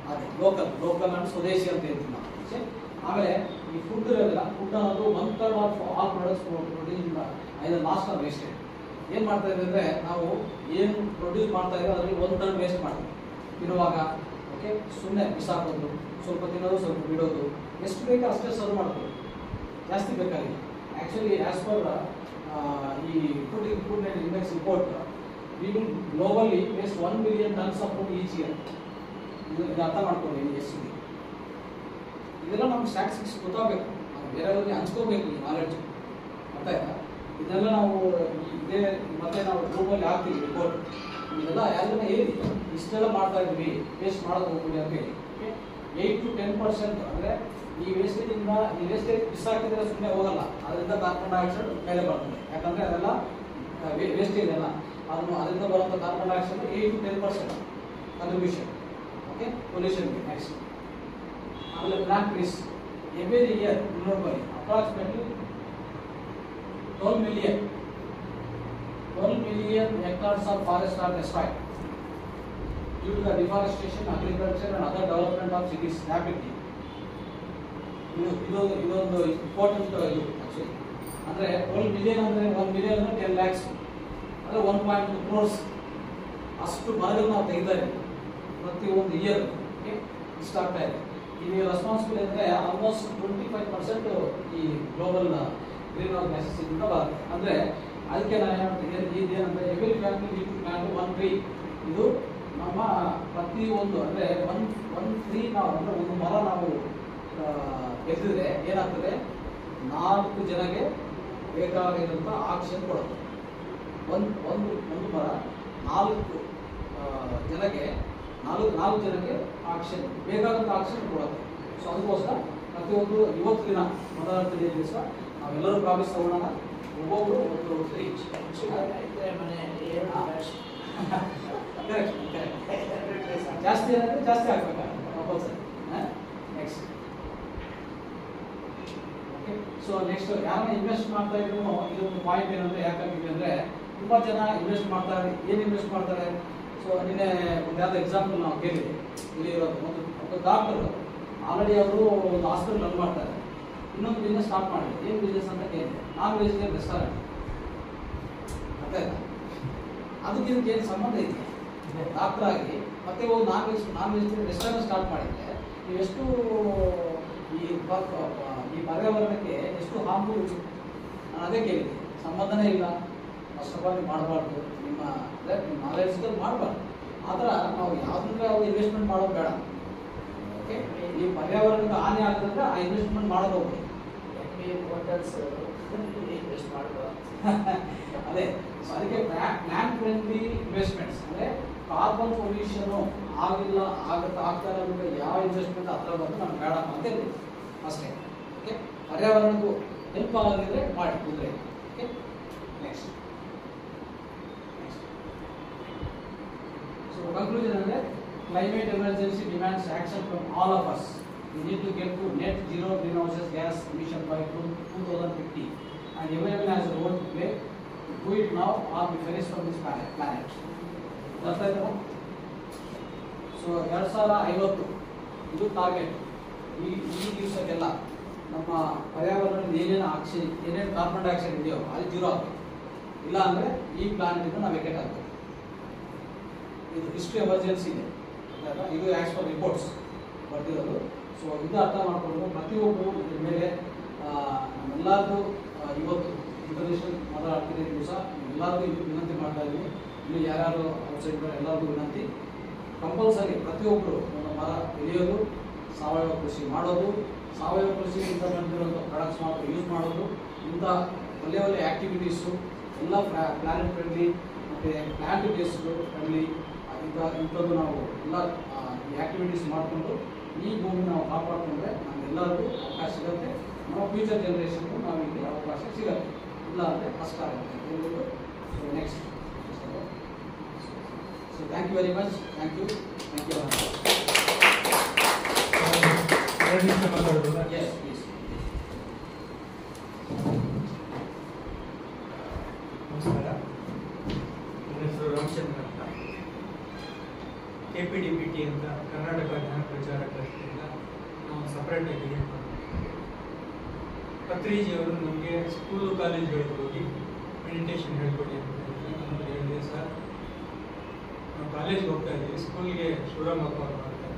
ಅದೇ ಲೋಕಲ್ ಲೋಕಲ್ ಅಂಡ್ ಸ್ವದೇಶಿ ಅಂತ ಹೇಳ್ತೀವಿ ನಾವು ಅಷ್ಟೇ? ಆಮೇಲೆ ಈ ಫುಡ್ ಇರೋದಿಲ್ಲ ಫುಡ್ ಅನ್ನೋದು one third of all products produce ಐದು ಲಾಸ್ಟ್ ಆಫ್ ವೇಸ್ಟೇಜ್ ಏನು ಮಾಡ್ತಾ ಇದ್ದೀವಿ ಅಂದರೆ ನಾವು ಏನು ಪ್ರೊಡ್ಯೂಸ್ ಮಾಡ್ತಾ ಇದ್ದೀವಿ ಅದರಲ್ಲಿ ಒಂದು ಥರ್ಡ್ ವೇಸ್ಟ್ ಮಾಡ್ತೀವಿ. ಇರುವಾಗ ಓಕೆ ಸುಮ್ಮನೆ ಬಿಸಾಕೋದು, ಸ್ವಲ್ಪ ತಿನ್ನೋದು, ಸ್ವಲ್ಪ ಬಿಡೋದು, ಎಷ್ಟು ಬೇಕೋ ಅಷ್ಟೇ ಸರ್ವ್ ಮಾಡ್ತೀವಿ ಜಾಸ್ತಿ ಬೇಕಾಗಿಲ್ಲ. ಆ್ಯಕ್ಚುಲಿ ಆ್ಯಸ್ ಪರ್ ಈ food food and index report we will globally waste one billion tons of food each year ಇದು ಅರ್ಥ ಮಾಡ್ಕೊಳ್ಳಿ ಎಷ್ಟು ಇದೆಲ್ಲ ನಮ್ಗೆ ಸ್ಟ್ಯಾಟಿಸ್ಟಿಕ್ಸ್ ಗೊತ್ತಾಗಬೇಕು. ನಾವು ಬೇರೆಯವ್ರಿಗೆ ಹಂಚ್ಕೋಬೇಕು ಈ ನಾಲೆಡ್ಜ್ ಅರ್ಥ ಆಯ್ತಾ? ಇದೆಲ್ಲ ನಾವು ಇದೇ ಮತ್ತೆ ನಾವು ಗ್ರೂಪಲ್ಲಿ ಹಾಕ್ತೀವಿ ರಿಪೋರ್ಟ್ ಇದೆಲ್ಲ ಯಾರನ್ನ ಹೇಳಿ, ಇಷ್ಟೆಲ್ಲ ಮಾಡ್ತಾ ಇದ್ವಿ ವೇಸ್ಟ್ ಮಾಡೋದು ಹೋಗ್ಬಿಡಿ ಅಂತ ಹೇಳಿ. ಏಯ್ಟ್ ಟು ಟೆನ್ ಪರ್ಸೆಂಟ್ ಅಂದರೆ ಈ ವೇಸ್ಟೇಜಿಂದ ಈ ವೇಸ್ಟೇಜ್ ಬಿಸಾಕಿದ್ರೆ ಸುಮ್ಮನೆ ಹೋಗಲ್ಲ. ಅದರಿಂದ ಕಾರ್ಬನ್ ಡೈಆಕ್ಸೈಡ್ ಮೇಲೆ ಬರ್ತದೆ. ಯಾಕಂದರೆ ಅದೆಲ್ಲ ವೇಸ್ಟೇಜ್ ಅಲ್ಲ. ಅದನ್ನು, ಅದರಿಂದ ಬರುವಂಥ carbon dioxide eight to ten percent contribution okay ಪೊಲ್ಯೂಷನ್ಗೆ next ಆಮೇಲೆ ಬ್ಲ್ಯಾಕ್ ಟ್ರೀಸ್ ಎವ್ರಿ ಇಯರ್ ನೋಡ್ಕೊಳ್ಳಿ approximately twelve million twelve million hectares of forest are destroyed due to the deforestation agriculture and other development of cities rapidly ಇದು ಇದೊಂದು ಇದೊಂದು ಇಂಪಾರ್ಟೆಂಟ್ ಇದು ಆಕ್ಚುಲಿ ಅಂದರೆ ಟ್ವೆಲ್ ಮಿಲಿಯನ್ ಅಂದರೆ ಒನ್ ಮಿಲಿಯನ್ ಅಂದರೆ ಟೆನ್ ಲ್ಯಾಕ್ಸ್ ಅಂದರೆ ಒನ್ ಪಾಯಿಂಟ್ ಟು ಕ್ರೋರ್ಸ್ ಅಷ್ಟು ಮರಗಳು ನಾವು ತೆಗಿತಾ ಪ್ರತಿ ಒಂದು ಇಯರ್ ಇಷ್ಟ ಆಗ್ತಾ ಇದೆ ಇದು ರೆಸ್ಪಾನ್ಸಿಬಲ್ ಅಂದರೆ ಆಲ್ಮೋಸ್ಟ್ ಟ್ವೆಂಟಿ ಫೈವ್ ಪರ್ಸೆಂಟ್ ಈ ಗ್ಲೋಬಲ್ ಗ್ರೀನ್ ಹೌಸ್ ಗ್ಯಾಸಸ್ ಇಂದ ಅಂದರೆ ಅದಕ್ಕೆ ನಾನು ಹೇಳ್ತೀನಿ ಇದೇನಂದರೆ every family need to plant one tree ಇದು ನಮ್ಮ ಪ್ರತಿ ಒಂದು, ಅಂದರೆ ಒನ್ ಒನ್ ಟ್ರೀ ನಾವು, ಅಂದರೆ ಒಂದು ಮರ ನಾವು ಎದ್ದಿದ್ರೆ ಏನಾಗ್ತದೆ? ನಾಲ್ಕು ಜನಗೆ ಬೇಕಾಗಿರುವಂಥ ಆಕ್ಷನ್ ಕೊಡುತ್ತೆ. ಒಂದು ಒಂದು ಒಂದು ಮರ ನಾಲ್ಕು ಜನಗೆ ನಾಲ್ಕು ನಾಲ್ಕು ಜನಕ್ಕೆ ಆಕ್ಷನ್ ಬೇಕಾದಂಥ ಆಕ್ಷನ್ ಕೊಡೋದು. ಸೊ ಅದಕ್ಕೋಸ್ಕರ ಪ್ರತಿಯೊಂದು ಇವತ್ತು ದಿನ ಮೊದಲ ದಿವಸ ನಾವೆಲ್ಲರೂ ಪ್ರಾಮಿಸ್ ತಗೊಳ್ಳೋಣ ಒಬ್ಬೊಬ್ಬರು ಒಂದು ರೀಚ್ ಜಾಸ್ತಿ ಏನಂದ್ರೆ ಜಾಸ್ತಿ ಆಗ್ಬೇಕಾಗುತ್ತೆ compulsory next okay so next ಯಾರನ್ನ ಇನ್ವೆಸ್ಟ್ ಮಾಡ್ತಾ ಇದ್ರು ಇದೊಂದು ಪಾಯಿಂಟ್ ಏನಂದ್ರೆ ಯಾಕಾಗಿದೆ ಅಂದ್ರೆ ತುಂಬಾ ಜನ ಇನ್ವೆಸ್ಟ್ ಮಾಡ್ತಾರೆ. ಏನು ಇನ್ವೆಸ್ಟ್ ಮಾಡ್ತಾರೆ? ಸೊ ನಿನ್ನೆ ಒಂದು ಯಾವ್ದು ಎಕ್ಸಾಂಪಲ್ ನಾವು ಕೇಳಿದ್ವಿ. ಇಲ್ಲಿ ಒಂದು ಒಂದು ಡಾಕ್ಟರ್ ಆಲ್ರೆಡಿ ಅವರು ಒಂದು ಹಾಸ್ಪಿಟಲ್ ರನ್ ಮಾಡ್ತಾರೆ. ಇನ್ನೊಂದು ಬಿಸ್ನೆಸ್ ಸ್ಟಾರ್ಟ್ ಮಾಡಿದ್ರು. ಏನು ಬಿಸ್ನೆಸ್ ಅಂತ ಕೇಳಿದೆ ನಾನ್ ವೆಜಿಟೇರಿಯನ್ ರೆಸ್ಟೋರೆಂಟ್ ಆಯ್ತಾ? ಅದಕ್ಕೆ ಇದಕ್ಕೆ ಏನು ಸಂಬಂಧ ಇದೆ? ಡಾಕ್ಟರ್ ಆಗಿ ಮತ್ತೆ ಹೋಗಿ non veg non vegetarian restaurant start ಮಾಡಿದ್ರೆ ಎಷ್ಟು ಈ ಈ ಪರ್ಯಾವರಣಕ್ಕೆ ಎಷ್ಟು ಹಾರ್ಮ್ಫುಲ್ ನಾನು ಅದೇ ಕೇಳಿದೆ ಸಂಬಂಧನೇ ಇಲ್ಲ. ಫಸ್ಟ್ ಆಫ್ ಮಾಡಬಾರ್ದು. ನಾಲೆಡ್ಜ್ದಲ್ಲಿ ಮಾಡಬಾರ್ದು. ಆದ್ರೆ ನಾವು ಯಾವುದಂದ್ರೆ ಅವ್ರು ಇನ್ವೆಸ್ಟ್ಮೆಂಟ್ ಮಾಡೋದು ಬೇಡ. ಓಕೆ ಈ ಪರ್ಯಾವರಣದ ಹಾನಿ ಆಗ್ತಂದ್ರೆ ಆ ಇನ್ವೆಸ್ಟ್ಮೆಂಟ್ ಮಾಡೋದು ಓಕೆ ಹೋಟೆಲ್ಸ್ ಇನ್ವೆಸ್ಟ್ ಮಾಡುವ ಅದೇ ಅದಕ್ಕೆ ಪ್ಲಾನ್ ಫ್ರೆಂಡ್ಲಿ ಇನ್ವೆಸ್ಟ್ಮೆಂಟ್ಸ್ ಅಂದರೆ ಕಾರ್ಬನ್ ಪೊಲ್ಯೂಷನು ಆಗಿಲ್ಲ ಆಗುತ್ತೆ ಆಗ್ತಾ ಇರೋದ್ರಿಂದ ಯಾವ ಇನ್ವೆಸ್ಟ್ಮೆಂಟ್ ಹತ್ರ ಬಂದು ನಮ್ಗೆ ಬೇಡ ಅಂತ ಹೇಳಿ ಅಷ್ಟೇ. ಓಕೆ ಪರ್ಯಾವರಣಕ್ಕೂ ಹೆಲ್ಪ್ ಆಗೋದಿದ್ರೆ ಮಾಡಿ ತೊಂದರೆ ಓಕೆ ನೆಕ್ಸ್ಟ್ ಸೊ ಕನ್ಕ್ಲೂಷನ್ ಅಂದರೆ climate emergency demands action from all of us we need to get to net zero greenhouse gas emission by 2050 and everyone has a role to play. Do it now or be finished from this planet so ಎರಡು ಸಾವಿರ ಐವತ್ತು, ಇದು ಟಾರ್ಗೆಟ್ ಈ ಈ ದಿವಸಕ್ಕೆಲ್ಲ ನಮ್ಮ ಪರ್ಯಾವರಣದಲ್ಲಿ ಏನೇನು ಆಕ್ಸಿಜನ್ ಏನೇನು ಕಾರ್ಬನ್ ಡೈಆಕ್ಸೈಡ್ ಇದೆಯೋ ಅಲ್ಲಿ ಜೀರೋ ಆಗ್ತದೆ ಇಲ್ಲ ಅಂದರೆ ಈ ಪ್ಲಾನೆಟಿಂದ ನಾವು ವೆಕೆಟ್ ಆಗಬೇಕು ಇದು ಹಿಸ್ಟ್ರಿ ಎಮರ್ಜೆನ್ಸಿ ಇದೆ? ಇದು ಆ್ಯಸ್ ಫಾರ್ ರಿಪೋರ್ಟ್ಸ್ ಬರ್ತಿರೋದು ಸೊ ಇದು ಅರ್ಥ ಮಾಡಿಕೊಂಡು ಪ್ರತಿಯೊಬ್ಬರು ಇದ್ರ ಮೇಲೆ ಎಲ್ಲರಿಗೂ ಇವತ್ತು ಇಂಟರ್ನ್ಯಾಷನಲ್ ಮದರ್ ದಿವಸ ಎಲ್ಲರಿಗೂ ವಿನಂತಿ ಮಾಡ್ತಾ ಇದ್ದೀನಿ ಇಲ್ಲಿ ಯಾರ್ಯಾರು ಔಟ್ಸೈಡ್ ಎಲ್ಲರಿಗೂ ವಿನಂತಿ. ಕಂಪಲ್ಸರಿ ಪ್ರತಿಯೊಬ್ಬರು ನಮ್ಮ ಮರ ಬೆಳೆಯೋದು, ಸಾವಯವ ಕೃಷಿ ಮಾಡೋದು, ಸಾವಯವ ಕೃಷಿಯಿಂದ ಬಂದಿರುವಂಥ ಪ್ರಾಡಕ್ಟ್ಸ್ ಮಾತ್ರ ಯೂಸ್ ಮಾಡೋದು, ಇಂಥ ಒಳ್ಳೆಯ ಒಳ್ಳೆಯ ಆ್ಯಕ್ಟಿವಿಟೀಸು ಎಲ್ಲ ಪ್ಲಾನೆಟ್ ಫ್ರೆಂಡ್ಲಿ ಮತ್ತು ಪ್ಲಾಂಟ್ ಬೇಸ್ಡ್ ಫ್ರೆಂಡ್ಲಿ ಇಂಥ ಇಂಥದ್ದು ನಾವು ಎಲ್ಲ ಆ, ಈ ಆ್ಯಕ್ಟಿವಿಟೀಸ್ ಮಾಡಿಕೊಂಡು ಈ ಭೂಮಿ ನಾವು ಕಾಪಾಡಿಕೊಂಡ್ರೆ ನಮ್ಗೆಲ್ಲರಿಗೂ ಅವಕಾಶ ಸಿಗುತ್ತೆ ನಮ್ಮ ಫ್ಯೂಚರ್ ಜನ್ರೇಷನ್ಗೂ ನಾವು ಇಲ್ಲಿ ಅವಕಾಶ ಸಿಗುತ್ತೆ ಇಲ್ಲ ಅಂದರೆ ಕಷ್ಟ ಆಗುತ್ತೆ ಹೇಳ್ಬಿಟ್ಟು so next so thank you very much thank you thank you ಎರಡು ನಿಮಿಷ ಮಾತಾಡ್ಬೋದಾ ಎಸ್ ಸಪ್ರೇಟ್ ಪತ್ರಿಜಿಯವರು ನಮಗೆ ಸ್ಕೂಲು ಕಾಲೇಜ್ಗಳಿಗೆ ಹೋಗಿ ಮೆಡಿಟೇಷನ್ ಹೇಳ್ಕೊಡಿ ಅಂತ ಹೇಳಿದೆ ಸರ್ ನಾವು ಕಾಲೇಜ್ಗೆ ಹೋಗ್ತಾ ಇದ್ದೀವಿ ಸ್ಕೂಲ್ಗೆ ಶಿವರಾಮ್ ಅಪ್ಪ ಅವ್ರು ಮಾಡ್ತಾರೆ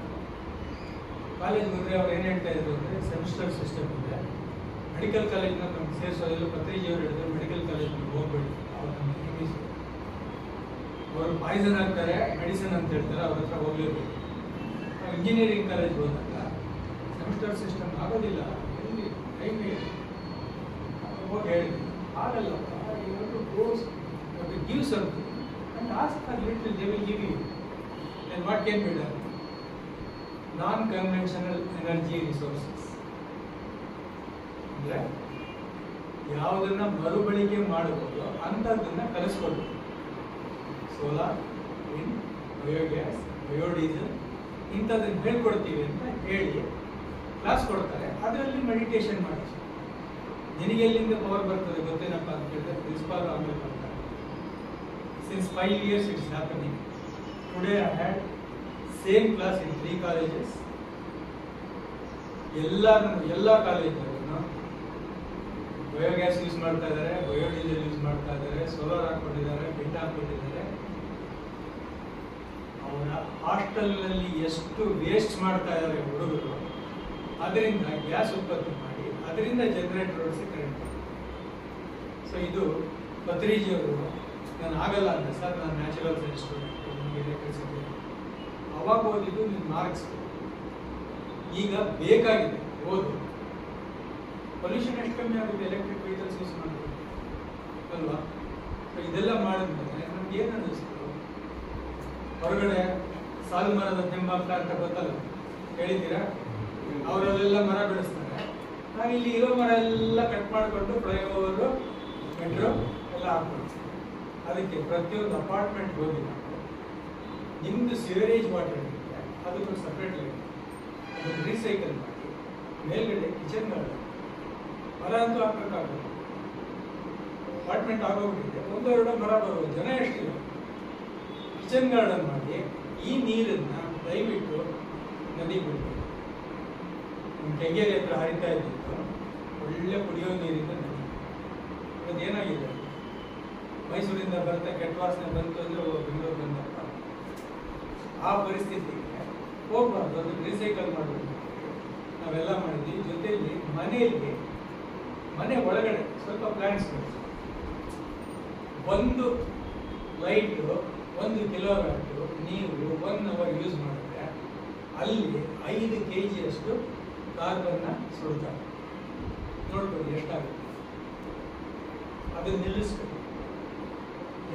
ಕಾಲೇಜ್ ಬಂದರೆ ಅವ್ರು ಏನು ಹೇಳ್ತಾ ಇದ್ರು ಅಂದರೆ ಸೆಮಿಸ್ಟರ್ ಸಿಸ್ಟಮ್ ಇದೆ. ಮೆಡಿಕಲ್ ಕಾಲೇಜ್ನ ನಮ್ಗೆ ಸೇರಿಸೋದಿಲ್ಲ ಪತ್ರಿಜಿಯವರು ಹೇಳಿದ್ರು ಮೆಡಿಕಲ್ ಕಾಲೇಜ್ಗೆ ಹೋಗ್ಬೇಡಿ. ಅವ್ರು ಅವರು ಪಾಯ್ಸನ್ ಆಗ್ತಾರೆ ಮೆಡಿಸಿನ್ ಅಂತ ಹೇಳ್ತಾರೆ, ಅವ್ರ ಹತ್ರ ಹೋಗ್ಲೇಬೇಕು. ನಾವು ಇಂಜಿನಿಯರಿಂಗ್ ಕಾಲೇಜ್ ಹೋದಾಗ ಸೆಮಿಸ್ಟರ್ ಸಿಸ್ಟಮ್ ಆಗೋದಿಲ್ಲ, ಎಲ್ಲಿ ಟೈಮ್ ಹೋಗಿ ಹೇಳಿದ್ರು ಆಗಲ್ಲ goes give something and ask for little they will give you then what can be done non conventional energy resources ಅಂದ್ರೆ ಯಾವುದನ್ನು ಮರುಬಳಕೆ ಮಾಡಬಹುದು, ಅಂಥದ್ದನ್ನು ಕಲಿಸ್ಕೊಡ್ಬೇಕು ಸೋಲಾರ್ ವಿಂಡ್ ಬಯೋಗ್ಯಾಸ್ ಬಯೋಡೀಸಲ್ ಇಂಥದ್ದನ್ನು ಹೇಳ್ಕೊಡ್ತೀವಿ ಅಂತ ಹೇಳಿ ಕ್ಲಾಸ್ ಕೊಡ್ತಾರೆ, ಅದರಲ್ಲಿ ಮೆಡಿಟೇಷನ್ ಮಾಡ್ತಾರೆ ನಿನಗೆ ಎಲ್ಲಿಂದ ಪವರ್ ಬರ್ತದೆ ಗೊತ್ತೇನಪ್ಪ ಅಂತ ಹೇಳಿದ್ರೆ ಪ್ರಿನ್ಸಿಪಾಲ್ ಆಮೇಲೆ ಬರ್ತಾರೆ since five years it's happening today I had same class in three colleges ಎಲ್ಲ ಎಲ್ಲ ಕಾಲೇಜಲ್ಲೂ ಬಯೋಗ್ಯಾಸ್ ಯೂಸ್ ಮಾಡ್ತಾ ಇದ್ದಾರೆ ಬಯೋಡೀಸೆಲ್ ಯೂಸ್ ಮಾಡ್ತಾ ಇದ್ದಾರೆ ಸೋಲಾರ್ ಹಾಕೊಂಡಿದ್ದಾರೆ ಬಿಟ್ ಹಾಕೊಂಡಿದ್ದಾರೆ ಅವರ ಹಾಸ್ಟೆಲ್ನಲ್ಲಿ ಎಷ್ಟು ವೇಸ್ಟ್ ಮಾಡ್ತಾ ಇದ್ದಾರೆ ಹುಡುಗರು. ಅದರಿಂದ ಗ್ಯಾಸ್ ಉತ್ಪತ್ತಿ ಮಾಡಿ, ಅದರಿಂದ ಜನರೇಟರ್ ಓಡಿಸಿ ಕರೆಂಟ್ ಸೊ ಇದು ಪತ್ರಿಜಿಯವರು ನಾನು ಆಗಲ್ಲ ಅಂತ ಸರ್, ನಾನು ನ್ಯಾಚುರಲ್ ಸೈನ್ಸ್ ಸ್ಟೂಡೆಂಟ್ ಎಲೆಕ್ಟ್ರಿಸಿಟಿ ಅವಾಗ ಓದಿದ್ದು ನಿಮ್ಮ ಮಾರ್ಕ್ಸ್ ಈಗ ಬೇಕಾಗಿದೆ, ಓದು. ಪೊಲ್ಯೂಷನ್ ಎಷ್ಟು ಕಮ್ಮಿ ಆಗುತ್ತೆ ಎಲೆಕ್ಟ್ರಿಕ್ ವೆಹಿಕಲ್ಸ್ ಯೂಸ್ ಮಾಡಬೇಕು ಅಲ್ವಾ? ಸೊ ಇದೆಲ್ಲ ಮಾಡಿದ್ಮೇಲೆ ನಮ್ಗೆ ಏನು ಅನ್ನಿಸ್ತು? ಹೊರಗಡೆ ಸಾಲು ಮರದ ತೆಂಬಾಕ ಅಂತ ಗೊತ್ತಲ್ಲ? ಹೇಳಿದ್ದೀರಾ ಅವರಲ್ಲೆಲ್ಲ ಮರ ಬೆಳೆಸ್ತಾರೆ. ನಾವು ಇಲ್ಲಿ ಇರೋ ಮರ ಎಲ್ಲ ಕಟ್ ಮಾಡಿಕೊಂಡು ಫ್ಲೈಓವರು ಮೆಟ್ರೋ ಎಲ್ಲ ಹಾಕ್ಬಿಡ್ತೀವಿ ಅದಕ್ಕೆ ಪ್ರತಿಯೊಂದು ಅಪಾರ್ಟ್ಮೆಂಟ್ ಹೋಗಿ ನಾವು ನಿಮ್ದು ಸಿವರೇಜ್ ವಾಟರ್ ಇರುತ್ತೆ ಅದಕ್ಕೊಂದು ಸಪ್ರೇಟ್ ಲೈಟ್ ರೀಸೈಕಲ್ ಮಾಡಿ, ಮೇಲ್ಗಡೆ ಕಿಚನ್ ಗಾರ್ಡನ್ ಮರ ಅಂತೂ ಹಾಕ್ಬೇಕಾಗುತ್ತೆ ಅಪಾರ್ಟ್ಮೆಂಟ್ ಆಗೋಗ್ಬಿಟ್ಟಿದೆ. ಒಂದೆರಡು ಮರ ಬರುವ ಜನ ಎಷ್ಟಿಲ್ಲ. ಕಿಚನ್ ಗಾರ್ಡನ್ ಮಾಡಿ ಈ ನೀರನ್ನು ದಯವಿಟ್ಟು ನದಿ ಬಿಡಬೇಕು. ಕೆಂಗೇರಿ ಹತ್ರ ಹರಿತಾ ಇದ್ದಿತ್ತು. ಒಳ್ಳೆ ಕುಡಿಯೋ ನೀರಿಂದ ನದಿ ಇವತ್ತು ಮೈಸೂರಿಂದ ಬರ್ತಾ ಕೆಟ್ಟ ವಾಸನೆ ಬಂತು ಅಂದ್ರೆ ಬೆಂಗಳೂರು ಬಂದಪ್ಪ. ಆ ಪರಿಸ್ಥಿತಿಗೆ ಹೋಗ್ಬಾರ್ದು ಅದನ್ನು ರೀಸೈಕಲ್ ಮಾಡಬೇಕು ನಾವೆಲ್ಲ ಮಾಡಿದ್ವಿ. ಜೊತೆಯಲ್ಲಿ ಮನೆಯಲ್ಲಿ ಮನೆ ಒಳಗಡೆ ಸ್ವಲ್ಪ ಪ್ಲಾಂಟ್ಸ್ ಒಂದು ಲೈಟ್ ಒಂದು ಕಿಲೋವ್ಯಾಟು ನೀವು ಒನ್ ಅವರ್ ಯೂಸ್ ಮಾಡಿದ್ರೆ ಅಲ್ಲಿ ಐದು ಕೆ ಜಿಯಷ್ಟು ಕಾರ್ಬನ್ನ ಸುಡ್ತಾರೆ. ನೋಡ್ಬೋದು ಎಷ್ಟಾಗುತ್ತೆ. ಅದನ್ನ ನಿಲ್ಲಿಸ್ಬೇಕು.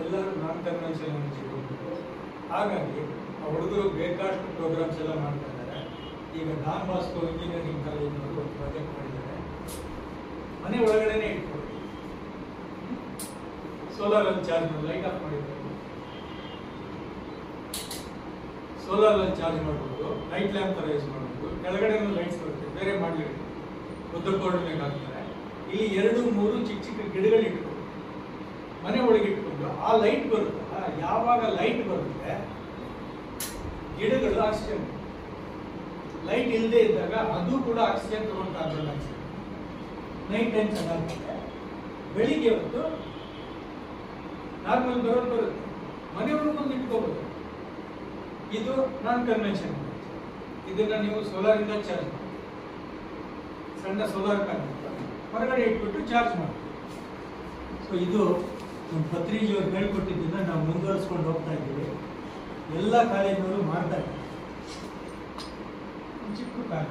ಎಲ್ಲರೂ ನಾನ್ ಕನ್ವೆನ್ಷನ್ ಹೋಗ್ಬೇಕು ಹಾಗಾಗಿ, ಆ ಹುಡುಗರು ಬೇಕಾಷ್ಟು ಪ್ರೋಗ್ರಾಮ್ಸ್ ಎಲ್ಲ ಮಾಡ್ತಾ ಇದ್ದಾರೆ. ಈಗ ಡಾನ್ ಬಾಸ್ಕೋ ಇಂಜಿನಿಯರಿಂಗ್ ಕಾಲೇಜಿನವರು ಒಂದು ಪ್ರಾಜೆಕ್ಟ್ ಮಾಡಿದ್ದಾರೆ. ಮನೆ ಒಳಗಡೆನೆ ಇಟ್ಕೊಳ್ಳಿ. ಸೋಲಾರ್ ಅಲ್ಲಿ ಚಾರ್ಜ್ ಮಾಡಿ ಲೈಟ್ ಆಫ್ ಮಾಡಿದ್ದಾರೆ. ಸೋಲಾರ್ ಅಲ್ಲಿ ಚಾರ್ಜ್ ಮಾಡ್ಬೋದು ಲೈಟ್ ಲ್ಯಾಂಪ್ ಥರ ಯೂಸ್ ಮಾಡ್ಬೋದು. ಕೆಳಗಡೆ ಲೈಟ್ಸ್ ಬರುತ್ತೆ. ಬೇರೆ ಮಾಡಲಿಲ್ಲ ಬೇಕಾಗ್ತಾರೆ ಇಲ್ಲಿ ಎರಡು, ಮೂರು ಚಿಕ್ಕ ಚಿಕ್ಕ ಗಿಡಗಳಿಟ್ಕೊಂಡು, ಮನೆ ಒಳಗೆ ಇಟ್ಕೊಂಡು ಆ ಲೈಟ್ ಬರುತ್ತಲ್ಲ, ಯಾವಾಗ ಲೈಟ್ ಬರುತ್ತೆ, ಗಿಡಗಳು ಆಕ್ಸಿಜನ್ ಲೈಟ್ ಇಲ್ಲದೆ ಇದ್ದಾಗ ಅದು ಕೂಡ oxygen carbon dioxide night time ಚೆನ್ನಾಗಿರುತ್ತೆ ಬೆಳಿಗ್ಗೆ ಹೊತ್ತು ನಾರ್ಮಲ್ ಬರೋದು ಬರುತ್ತೆ. ಒಳಗೆ ಒಂದು ಇಟ್ಕೋಬಹುದು ಇದು ನಾನ್ ಕನ್ವೆನ್ಷನ್ ಇದನ್ನ ನೀವು ಸೋಲಾರಿಂದ ಚಾರ್ಜ್ ಮಾಡಿ ಸಣ್ಣ ಸೋಲಾರ್ ಪ್ಯಾನಲ್ ಹೊರಗಡೆ ಇಟ್ಬಿಟ್ಟು ಚಾರ್ಜ್ ಮಾಡಿ ಸೊ ಇದು ನಮ್ಮ ಪತ್ರಿಕೆಯವರು ಹೇಳ್ಕೊಟ್ಟಿದ್ದನ್ನು ನಾವು ಮುಂದುವರಿಸ್ಕೊಂಡು ಹೋಗ್ತಾ ಇದ್ದೀವಿ. ಎಲ್ಲ ಕಾಲೇಜಿನವರು ಮಾಡ್ತಾ ಇದ್ದಾರೆ. ಚಿಕ್ಕ ಕಾಲ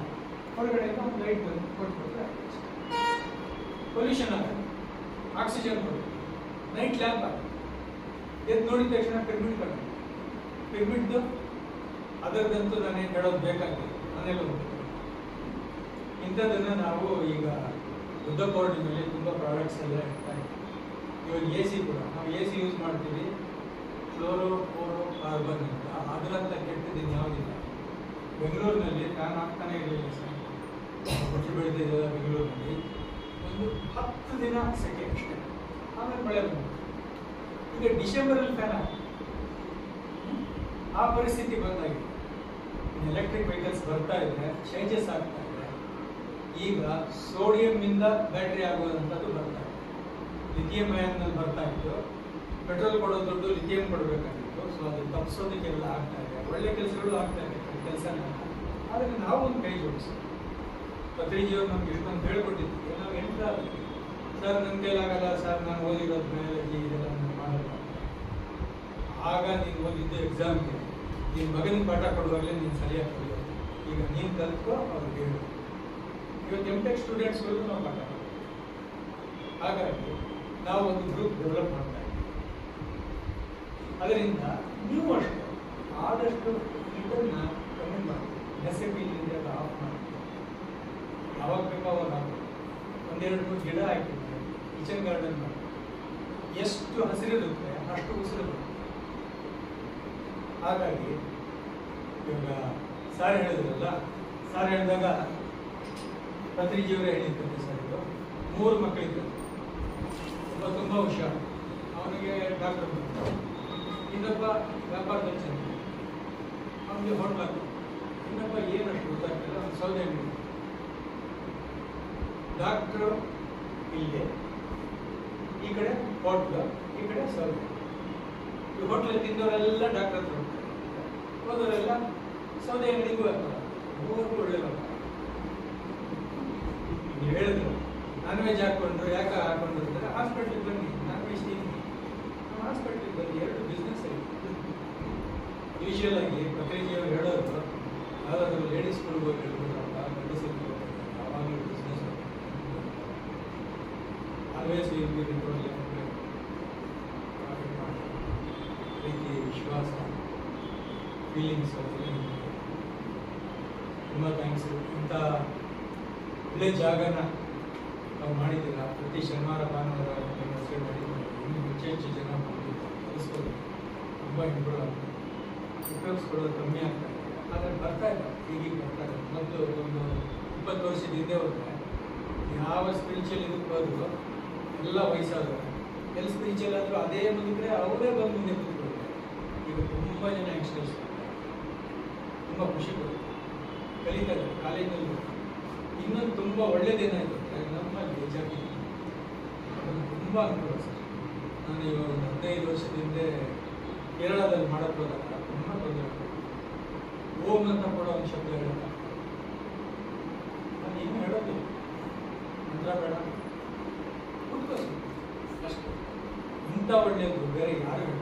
ಹೊರಗಡೆ ಒಂದು ಲೈಟ್ ಕೊಟ್ಬಿಟ್ರೆ ಪೊಲ್ಯೂಷನ್ ಆಗುತ್ತೆ ಆಕ್ಸಿಜನ್ ಕೊಡುತ್ತೆ ನೈಟ್ ಲ್ಯಾಂಪ್ ಆಗುತ್ತೆ ಎದ್ದು ನೋಡಿದ ತಕ್ಷಣ ಪಿರ್ಮಿಡ್ ಕಾಣುತ್ತೆ ಪಿರ್ಮಿಡ್ದು ಅದರದಂತೂ ನಾನೇನು ಹೇಳೋದು ಮನೇಲಿ ಹೋಗ್ಬೇಕು. ಇಂಥದ್ದನ್ನು ನಾವು ಈಗ ಬುದ್ಧ ಪೌರ್ಣಿಮೆಯಲ್ಲಿ ತುಂಬ ಪ್ರಾಡಕ್ಟ್ಸ್ ಎಲ್ಲ ಇರ್ತಾ ಇದೆ. ಇವಾಗ ಎ ಸಿ ಕೂಡ, ನಾವು ಎ ಸಿ ಯೂಸ್ ಮಾಡ್ತೀವಿ. ಫ್ಲೋರೋ ಫೋರೋ ಕಾರ್ಬನ್ ಅಂತ. ಅದರಂತ ಕೆಟ್ಟದ್ದು ಯಾವುದಿಲ್ಲ. ಬೆಂಗಳೂರಿನಲ್ಲಿ ಫ್ಯಾನ್ ಆಗ್ತಾನೆ ಇರಲಿಲ್ಲ ಸರ್. ಬಟ್ಟೆ ಬೆಳೆದಿದ್ದೆಲ್ಲ ಬೆಂಗಳೂರಿನಲ್ಲಿ. ಒಂದು ಹತ್ತು ದಿನ ಸೆಕೆ ಅಷ್ಟೇ. ಆಮೇಲೆ ಮಳೆ ಬಂತು. ಈಗ ಡಿಸೆಂಬರಲ್ಲಿ ಫ್ಯಾನ್ ಆಗಿದೆ ಆ ಪರಿಸ್ಥಿತಿ ಬಂದಾಗಿದೆ. ಎಲೆಕ್ಟ್ರಿಕ್ ವೆಹಿಕಲ್ಸ್ ಬರ್ತಾ ಇದ್ರೆ ಚೇಂಜಸ್ ಆಗ್ತಾ ಈಗ ಸೋಡಿಯಂ ಬ್ಯಾಟರಿ ಆಗುವಂಥದ್ದು ಬರ್ತಾ ಇದೆ. ಲಿಥಿಯಂ ಅಯಾನ್ನಲ್ಲಿ ಬರ್ತಾ ಇತ್ತು ಪೆಟ್ರೋಲ್ ಕೊಡೋ ದುಡ್ಡು ಲಿಥಿಯಂ ಕೊಡಬೇಕಾಗಿತ್ತು ಸೊ ಅದು ತಪ್ಪಿಸೋದಕ್ಕೆಲ್ಲ ಆಗ್ತಾ ಇದೆ. ಒಳ್ಳೆ ಕೆಲಸಗಳು ಆಗ್ತಾ ಇದೆ ಕೆಲಸ ಆದರೆ ನಾವು ಒಂದು ಕೈ ಜೋಡಿಸಿ. ಪತ್ರಿಕೆಯವರು ನಮ್ಗೆ ಇಷ್ಟೊಂದು ಹೇಳ್ಕೊಟ್ಟಿದ್ದೀವಿ ನಾವು ಎಂತ ಸರ್ ನನ್ನ ಕೈಲಾಗಲ್ಲ, ಸರ್, ನಾನು ಓದಿರೋದು ಬಯಾಲಜಿ ಇದೆಲ್ಲ ನಾನು ಮಾಡಲ್ಲ. ಆಗ ನೀನು ಓದಿದ್ದು ಎಕ್ಸಾಮ್ಗೆ ನಿನ್ನ ಮಗನಿಗೆ ಪಾಠ ಕೊಡುವಾಗಲೇ ನೀನು ಸರಿಯಾಗಿ ಈಗ ನೀನು ಕಲ್ತ್ಕೋ ಅವ್ರಿಗೆ ಹೇಳು. ಇವತ್ತು ಎಂ ಟೆಕ್ ಸ್ಟೂಡೆಂಟ್ಸ್ಗಳಿಗೂ ನಾವು ಮಾತಾಡ್ತೀವಿ ಹಾಗಾಗಿ ನಾವು ಒಂದು ಗ್ರೂಪ್ ಡೆವಲಪ್ ಮಾಡ್ತಾ ಇದ್ದೀವಿ. ಅದರಿಂದ ನೀವು ಅಷ್ಟೇ ಆದಷ್ಟು ಇದನ್ನು ಕಮ್ಮಿ ಮಾಡಿ. ನೆಸೆಬಿಲಿಟಿ ಎಲ್ಲ ಆಫ್ ಮಾಡಿ ಯಾವಾಗ ಬೇಕೋ ಅವಾಗ ಒಂದೆರಡು ಮೂರು ಗಿಡ ಹಾಕಿದ್ರೆ ಕಿಚನ್ ಗಾರ್ಡನ್ ಮಾಡಿ ಎಷ್ಟು ಹಸಿರಿರುತ್ತೆ ಅಷ್ಟು ಉಸಿರು ಬರುತ್ತೆ. ಹಾಗಾಗಿ ಇವಾಗ ಸಾರ್ ಹೇಳಿದ್ರಲ್ಲ ಸಾರ್ ಹೇಳಿದಾಗ ಪತ್ರಿಕೆಯವರೇ ಹೇಳಿದ್ದಂತೆ ಸರ್ ಇದು. ಮೂರು ಮಕ್ಕಳಿದ್ರು. ಒಬ್ಬ ತುಂಬ ಹುಷಾರು ಅವನಿಗೆ ಡಾಕ್ಟರ್ ಇನ್ನೊಬ್ಬ ವ್ಯಾಪಾರದಲ್ಲಿ ಚೆನ್ನಾಗಿ ಅವನಿಗೆ ಹೋಟ್ಲ್ ಇನ್ನೊಬ್ಬ ಏನಷ್ಟು ಗೊತ್ತಾಗ್ತಿಲ್ಲ, ಅವ್ನು ಸೌದೆ ಅಂಗಡಿ. ಡಾಕ್ಟ್ರು ಇಲ್ಲೇ ಈ ಕಡೆ ಹೋಟ್ಲು, ಈ ಕಡೆ ಸೌದೆ. ಈ ಹೋಟ್ಲಲ್ಲಿ ತಿಂದವರೆಲ್ಲ ಡಾಕ್ಟರ್ ಹತ್ರ ಹೋದವರೆಲ್ಲ ಸೌದೆ ಅಂಗಡಿಗೂ ವ್ಯಾಪಾರ ಮೂವತ್ತು ಒಳ್ಳೆ ವ್ಯಾಪಾರ ನೀವು ಹೇಳಿದ್ರು. ನಾನ್ ವೆಜ್ ಹಾಕೊಂಡ್ರು ಯಾಕೆ ಹಾಕೊಂಡ್ರು ಅಂದರೆ ಹಾಸ್ಪಿಟ್ಲಿಗೆ ಬನ್ನಿ ನಾನ್ ವೆಜ್ ತಿನ್ನಿ ಹಾಸ್ಪಿಟ್ಲಿಗೆ ಬನ್ನಿ, ಎರಡು ಬಿಸ್ನೆಸ್ ಯೂಶುವಲ್ ಆಗಿ ಪತ್ರಿಕೆಯವರು ಹೇಳೋದು ಯಾವ್ದಾದ್ರು ಲೇಡೀಸ್ಗಳಿಗೆ ಹೋಗಿ ಹೇಳ್ಬಿಟ್ರಪ್ಪ ಗಂಡಸರಿಗೆ ಯಾವಾಗಲೂ ಬಿಸ್ನೆಸ್ ಆಲ್ವೇಸ್ ವಿಲ್ ಬಿ ಪ್ರೀತಿ, ವಿಶ್ವಾಸ ಫೀಲಿಂಗ್ಸ್ ತುಂಬ ಥ್ಯಾಂಕ್ಸ್ ಇಂಥ ಒಳ್ಳೆ ಜಾಗನ ನಾವು ಮಾಡಿದ್ದೀರ? ಪ್ರತಿ ಶನಿವಾರ, ಭಾನುವಾರ ಹೆಸರು ಮಾಡಿದ್ದೀವಿ ಇನ್ನೂ ಹೆಚ್ಚು ಹೆಚ್ಚು ಜನ ಕಲಿಸ್ಬೋದು ತುಂಬ ಇಂಪ್ರೂವ್ ಆಗ್ತದೆ ಉಪಯೋಗಿಸ್ಕೊಳ್ಳೋದು ಕಮ್ಮಿ ಆಗ್ತದೆ ಆದರೆ ಬರ್ತಾ ಇಲ್ಲ. ಈಗೀಗ ಬರ್ತಾ ಇಲ್ಲ ಮೊದಲು ಒಂದು ಇಪ್ಪತ್ತು ವರ್ಷದ ಹಿಂದೆ ಹೋದರೆ ಯಾವ ಸ್ಪಿರಿಚುವಲ್ ಇದಕ್ಕೆ ಹೋದ್ರು ಎಲ್ಲ ವಯಸ್ಸಾದವರು ಎಲ್ಲಿ ಸ್ಪಿರಿಚುವಲ್ ಆದರೂ ಅದೇ ಬಂದಿದ್ರೆ ಅವರೇ ಬಂದು ಮುಂದೆ ಕೂತ್ಕೊಳ್ತಾರೆ. ಈಗ ತುಂಬ ಜನ ಯಂಗ್ಸ್ಟರ್ಸ್ ತುಂಬ ಖುಷಿ ಕೊಡುತ್ತೆ ಕಲಿತಾರೆ ಕಾಲೇಜಲ್ಲಿ ಇನ್ನೊಂದು ತುಂಬ ಒಳ್ಳೇದೇನಾಯಿತು ಅಂದರೆ ನಮ್ಮಲ್ಲಿ ಅದನ್ನು ತುಂಬ ಅನುಭವಿಸ್ತು ನಾನು ಇವಾಗ ಒಂದು ಹದಿನೈದು ವರ್ಷದ ಹಿಂದೆ ಕೇರಳದಲ್ಲಿ ಮಾಡಕ್ಕೆ ತುಂಬ ತೊಂದರೆ ಓಮ್ ಅಂತ ಕೊಡೋ ಒಂದು ಶಬ್ದ ಹೇಳಲ್ಲ ನಾನು ಏನು ಹೇಳೋದು ಮಂತ್ರ ಬೇಡ. ಕೂತ್ಕೋ ಸುಮ್ನೆ. ಅಷ್ಟೇ. ಇಂಥ ಒಳ್ಳೆಯದು ಬೇರೆ ಯಾರು ಹೇಳಿ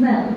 smell.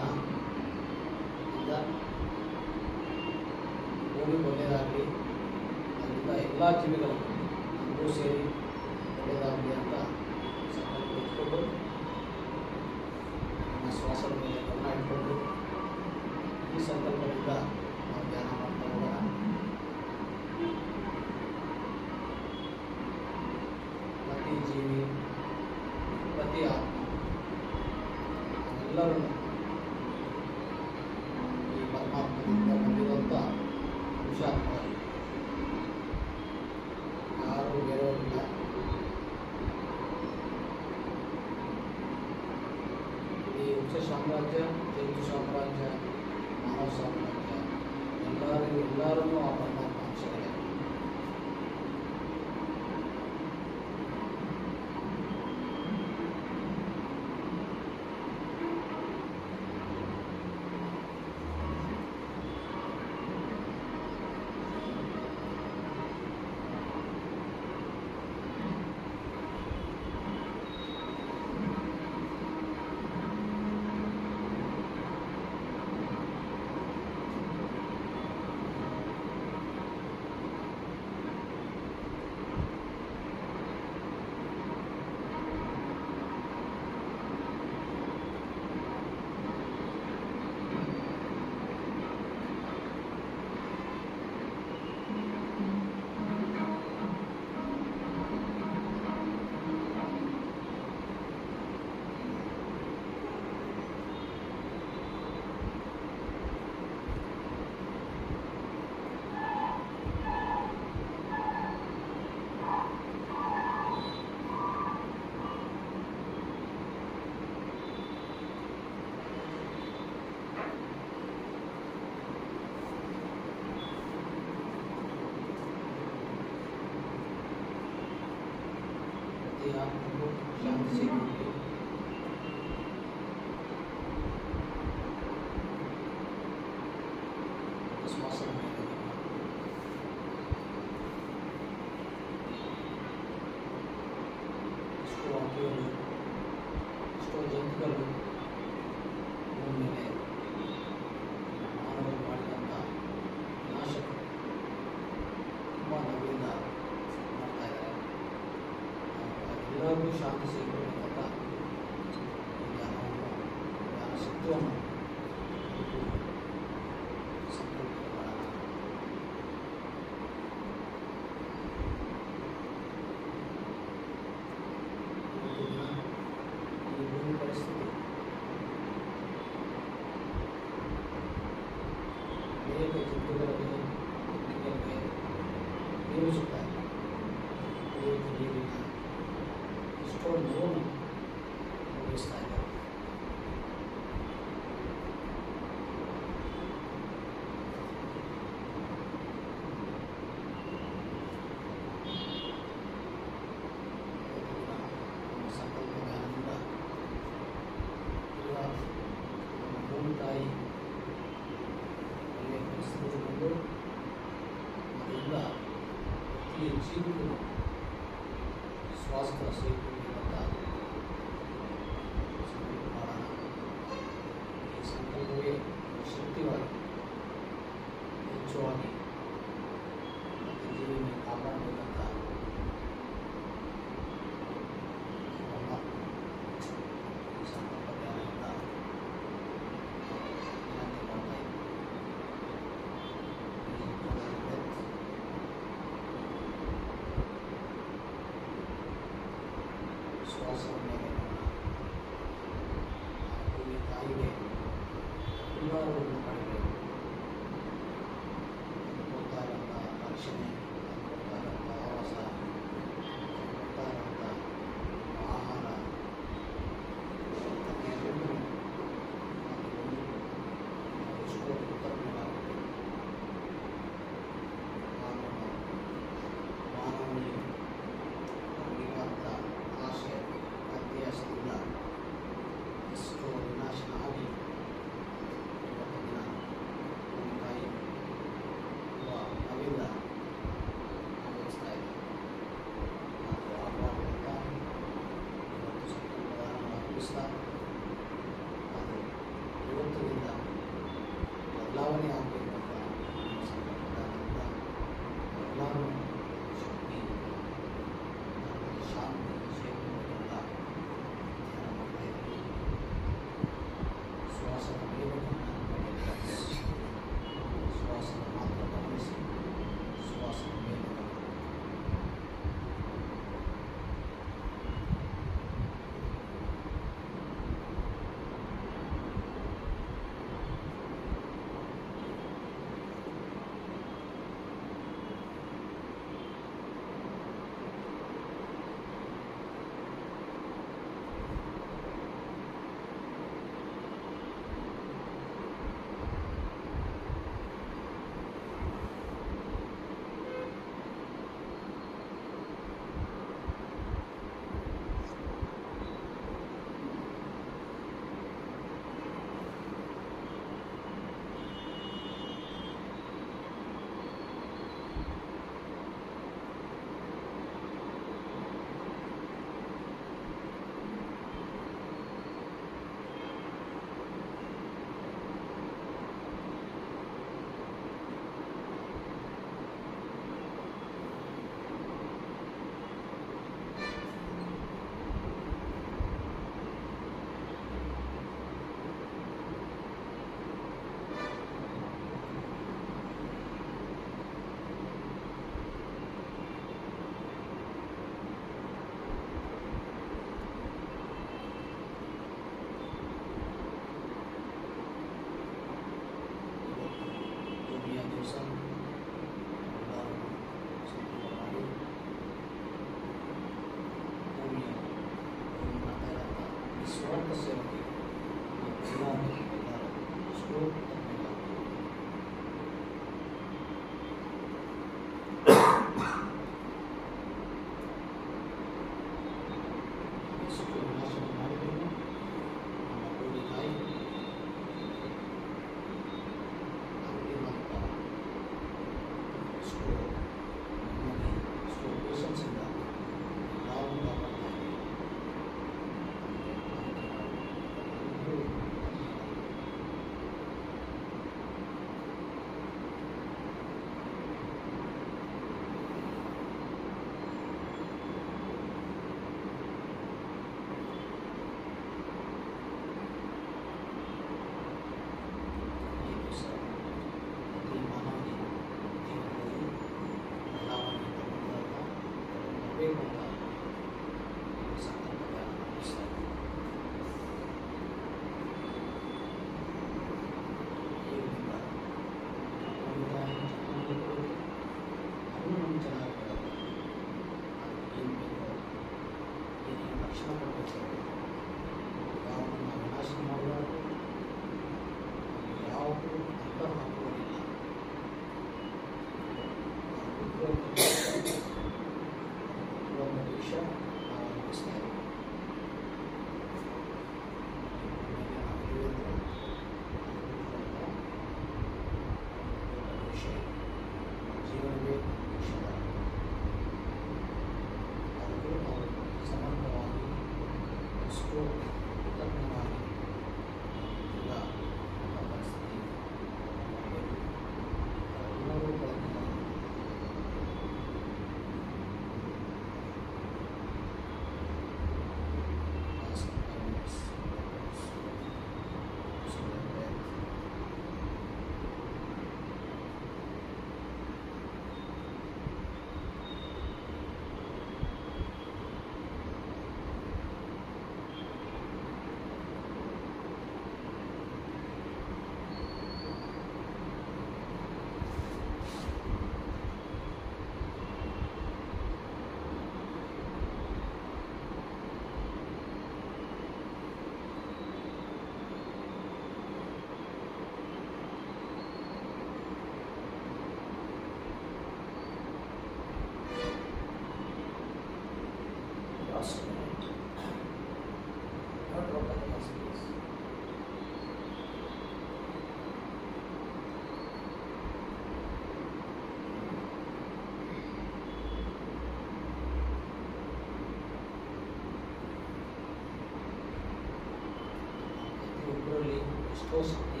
소속이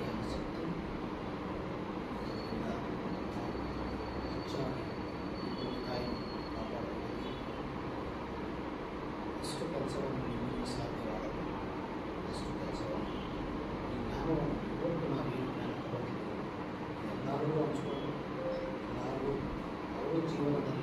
대항속도 그다 입장이 일본가인 마법이 수족관 사람은 일본이 사업해와라 수족관 사람은 나로 일본도 나비 나는 그렇게 나로 멈추고 나로 나로 지원하다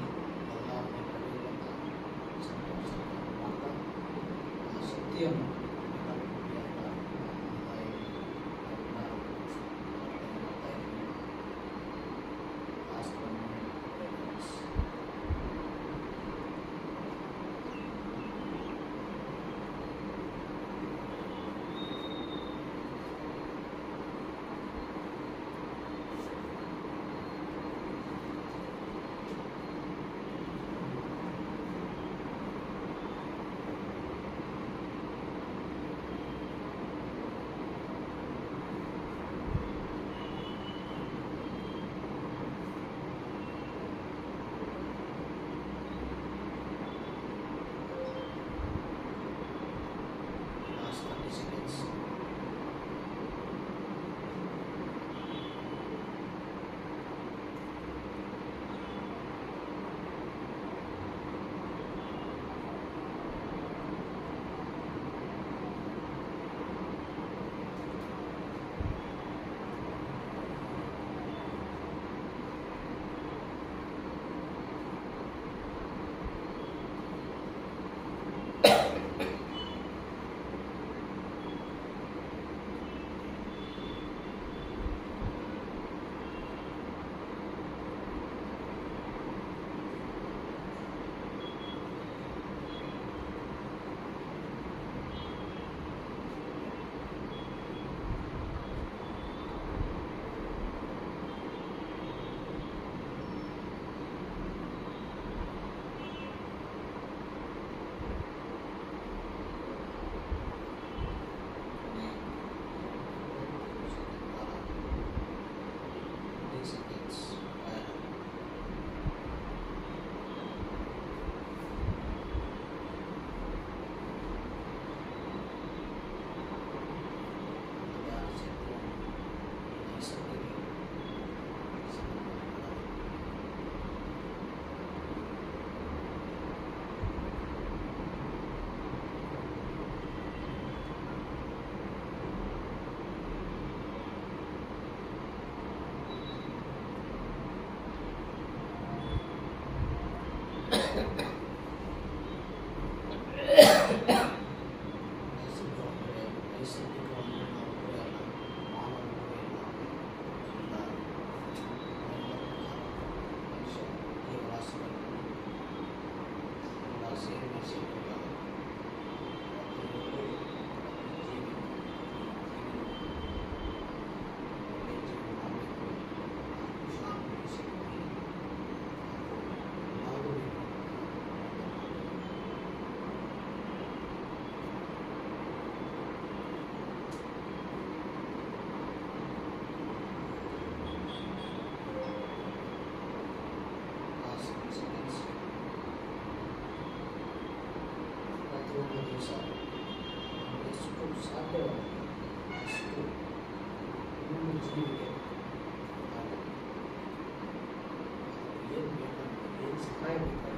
Thank you.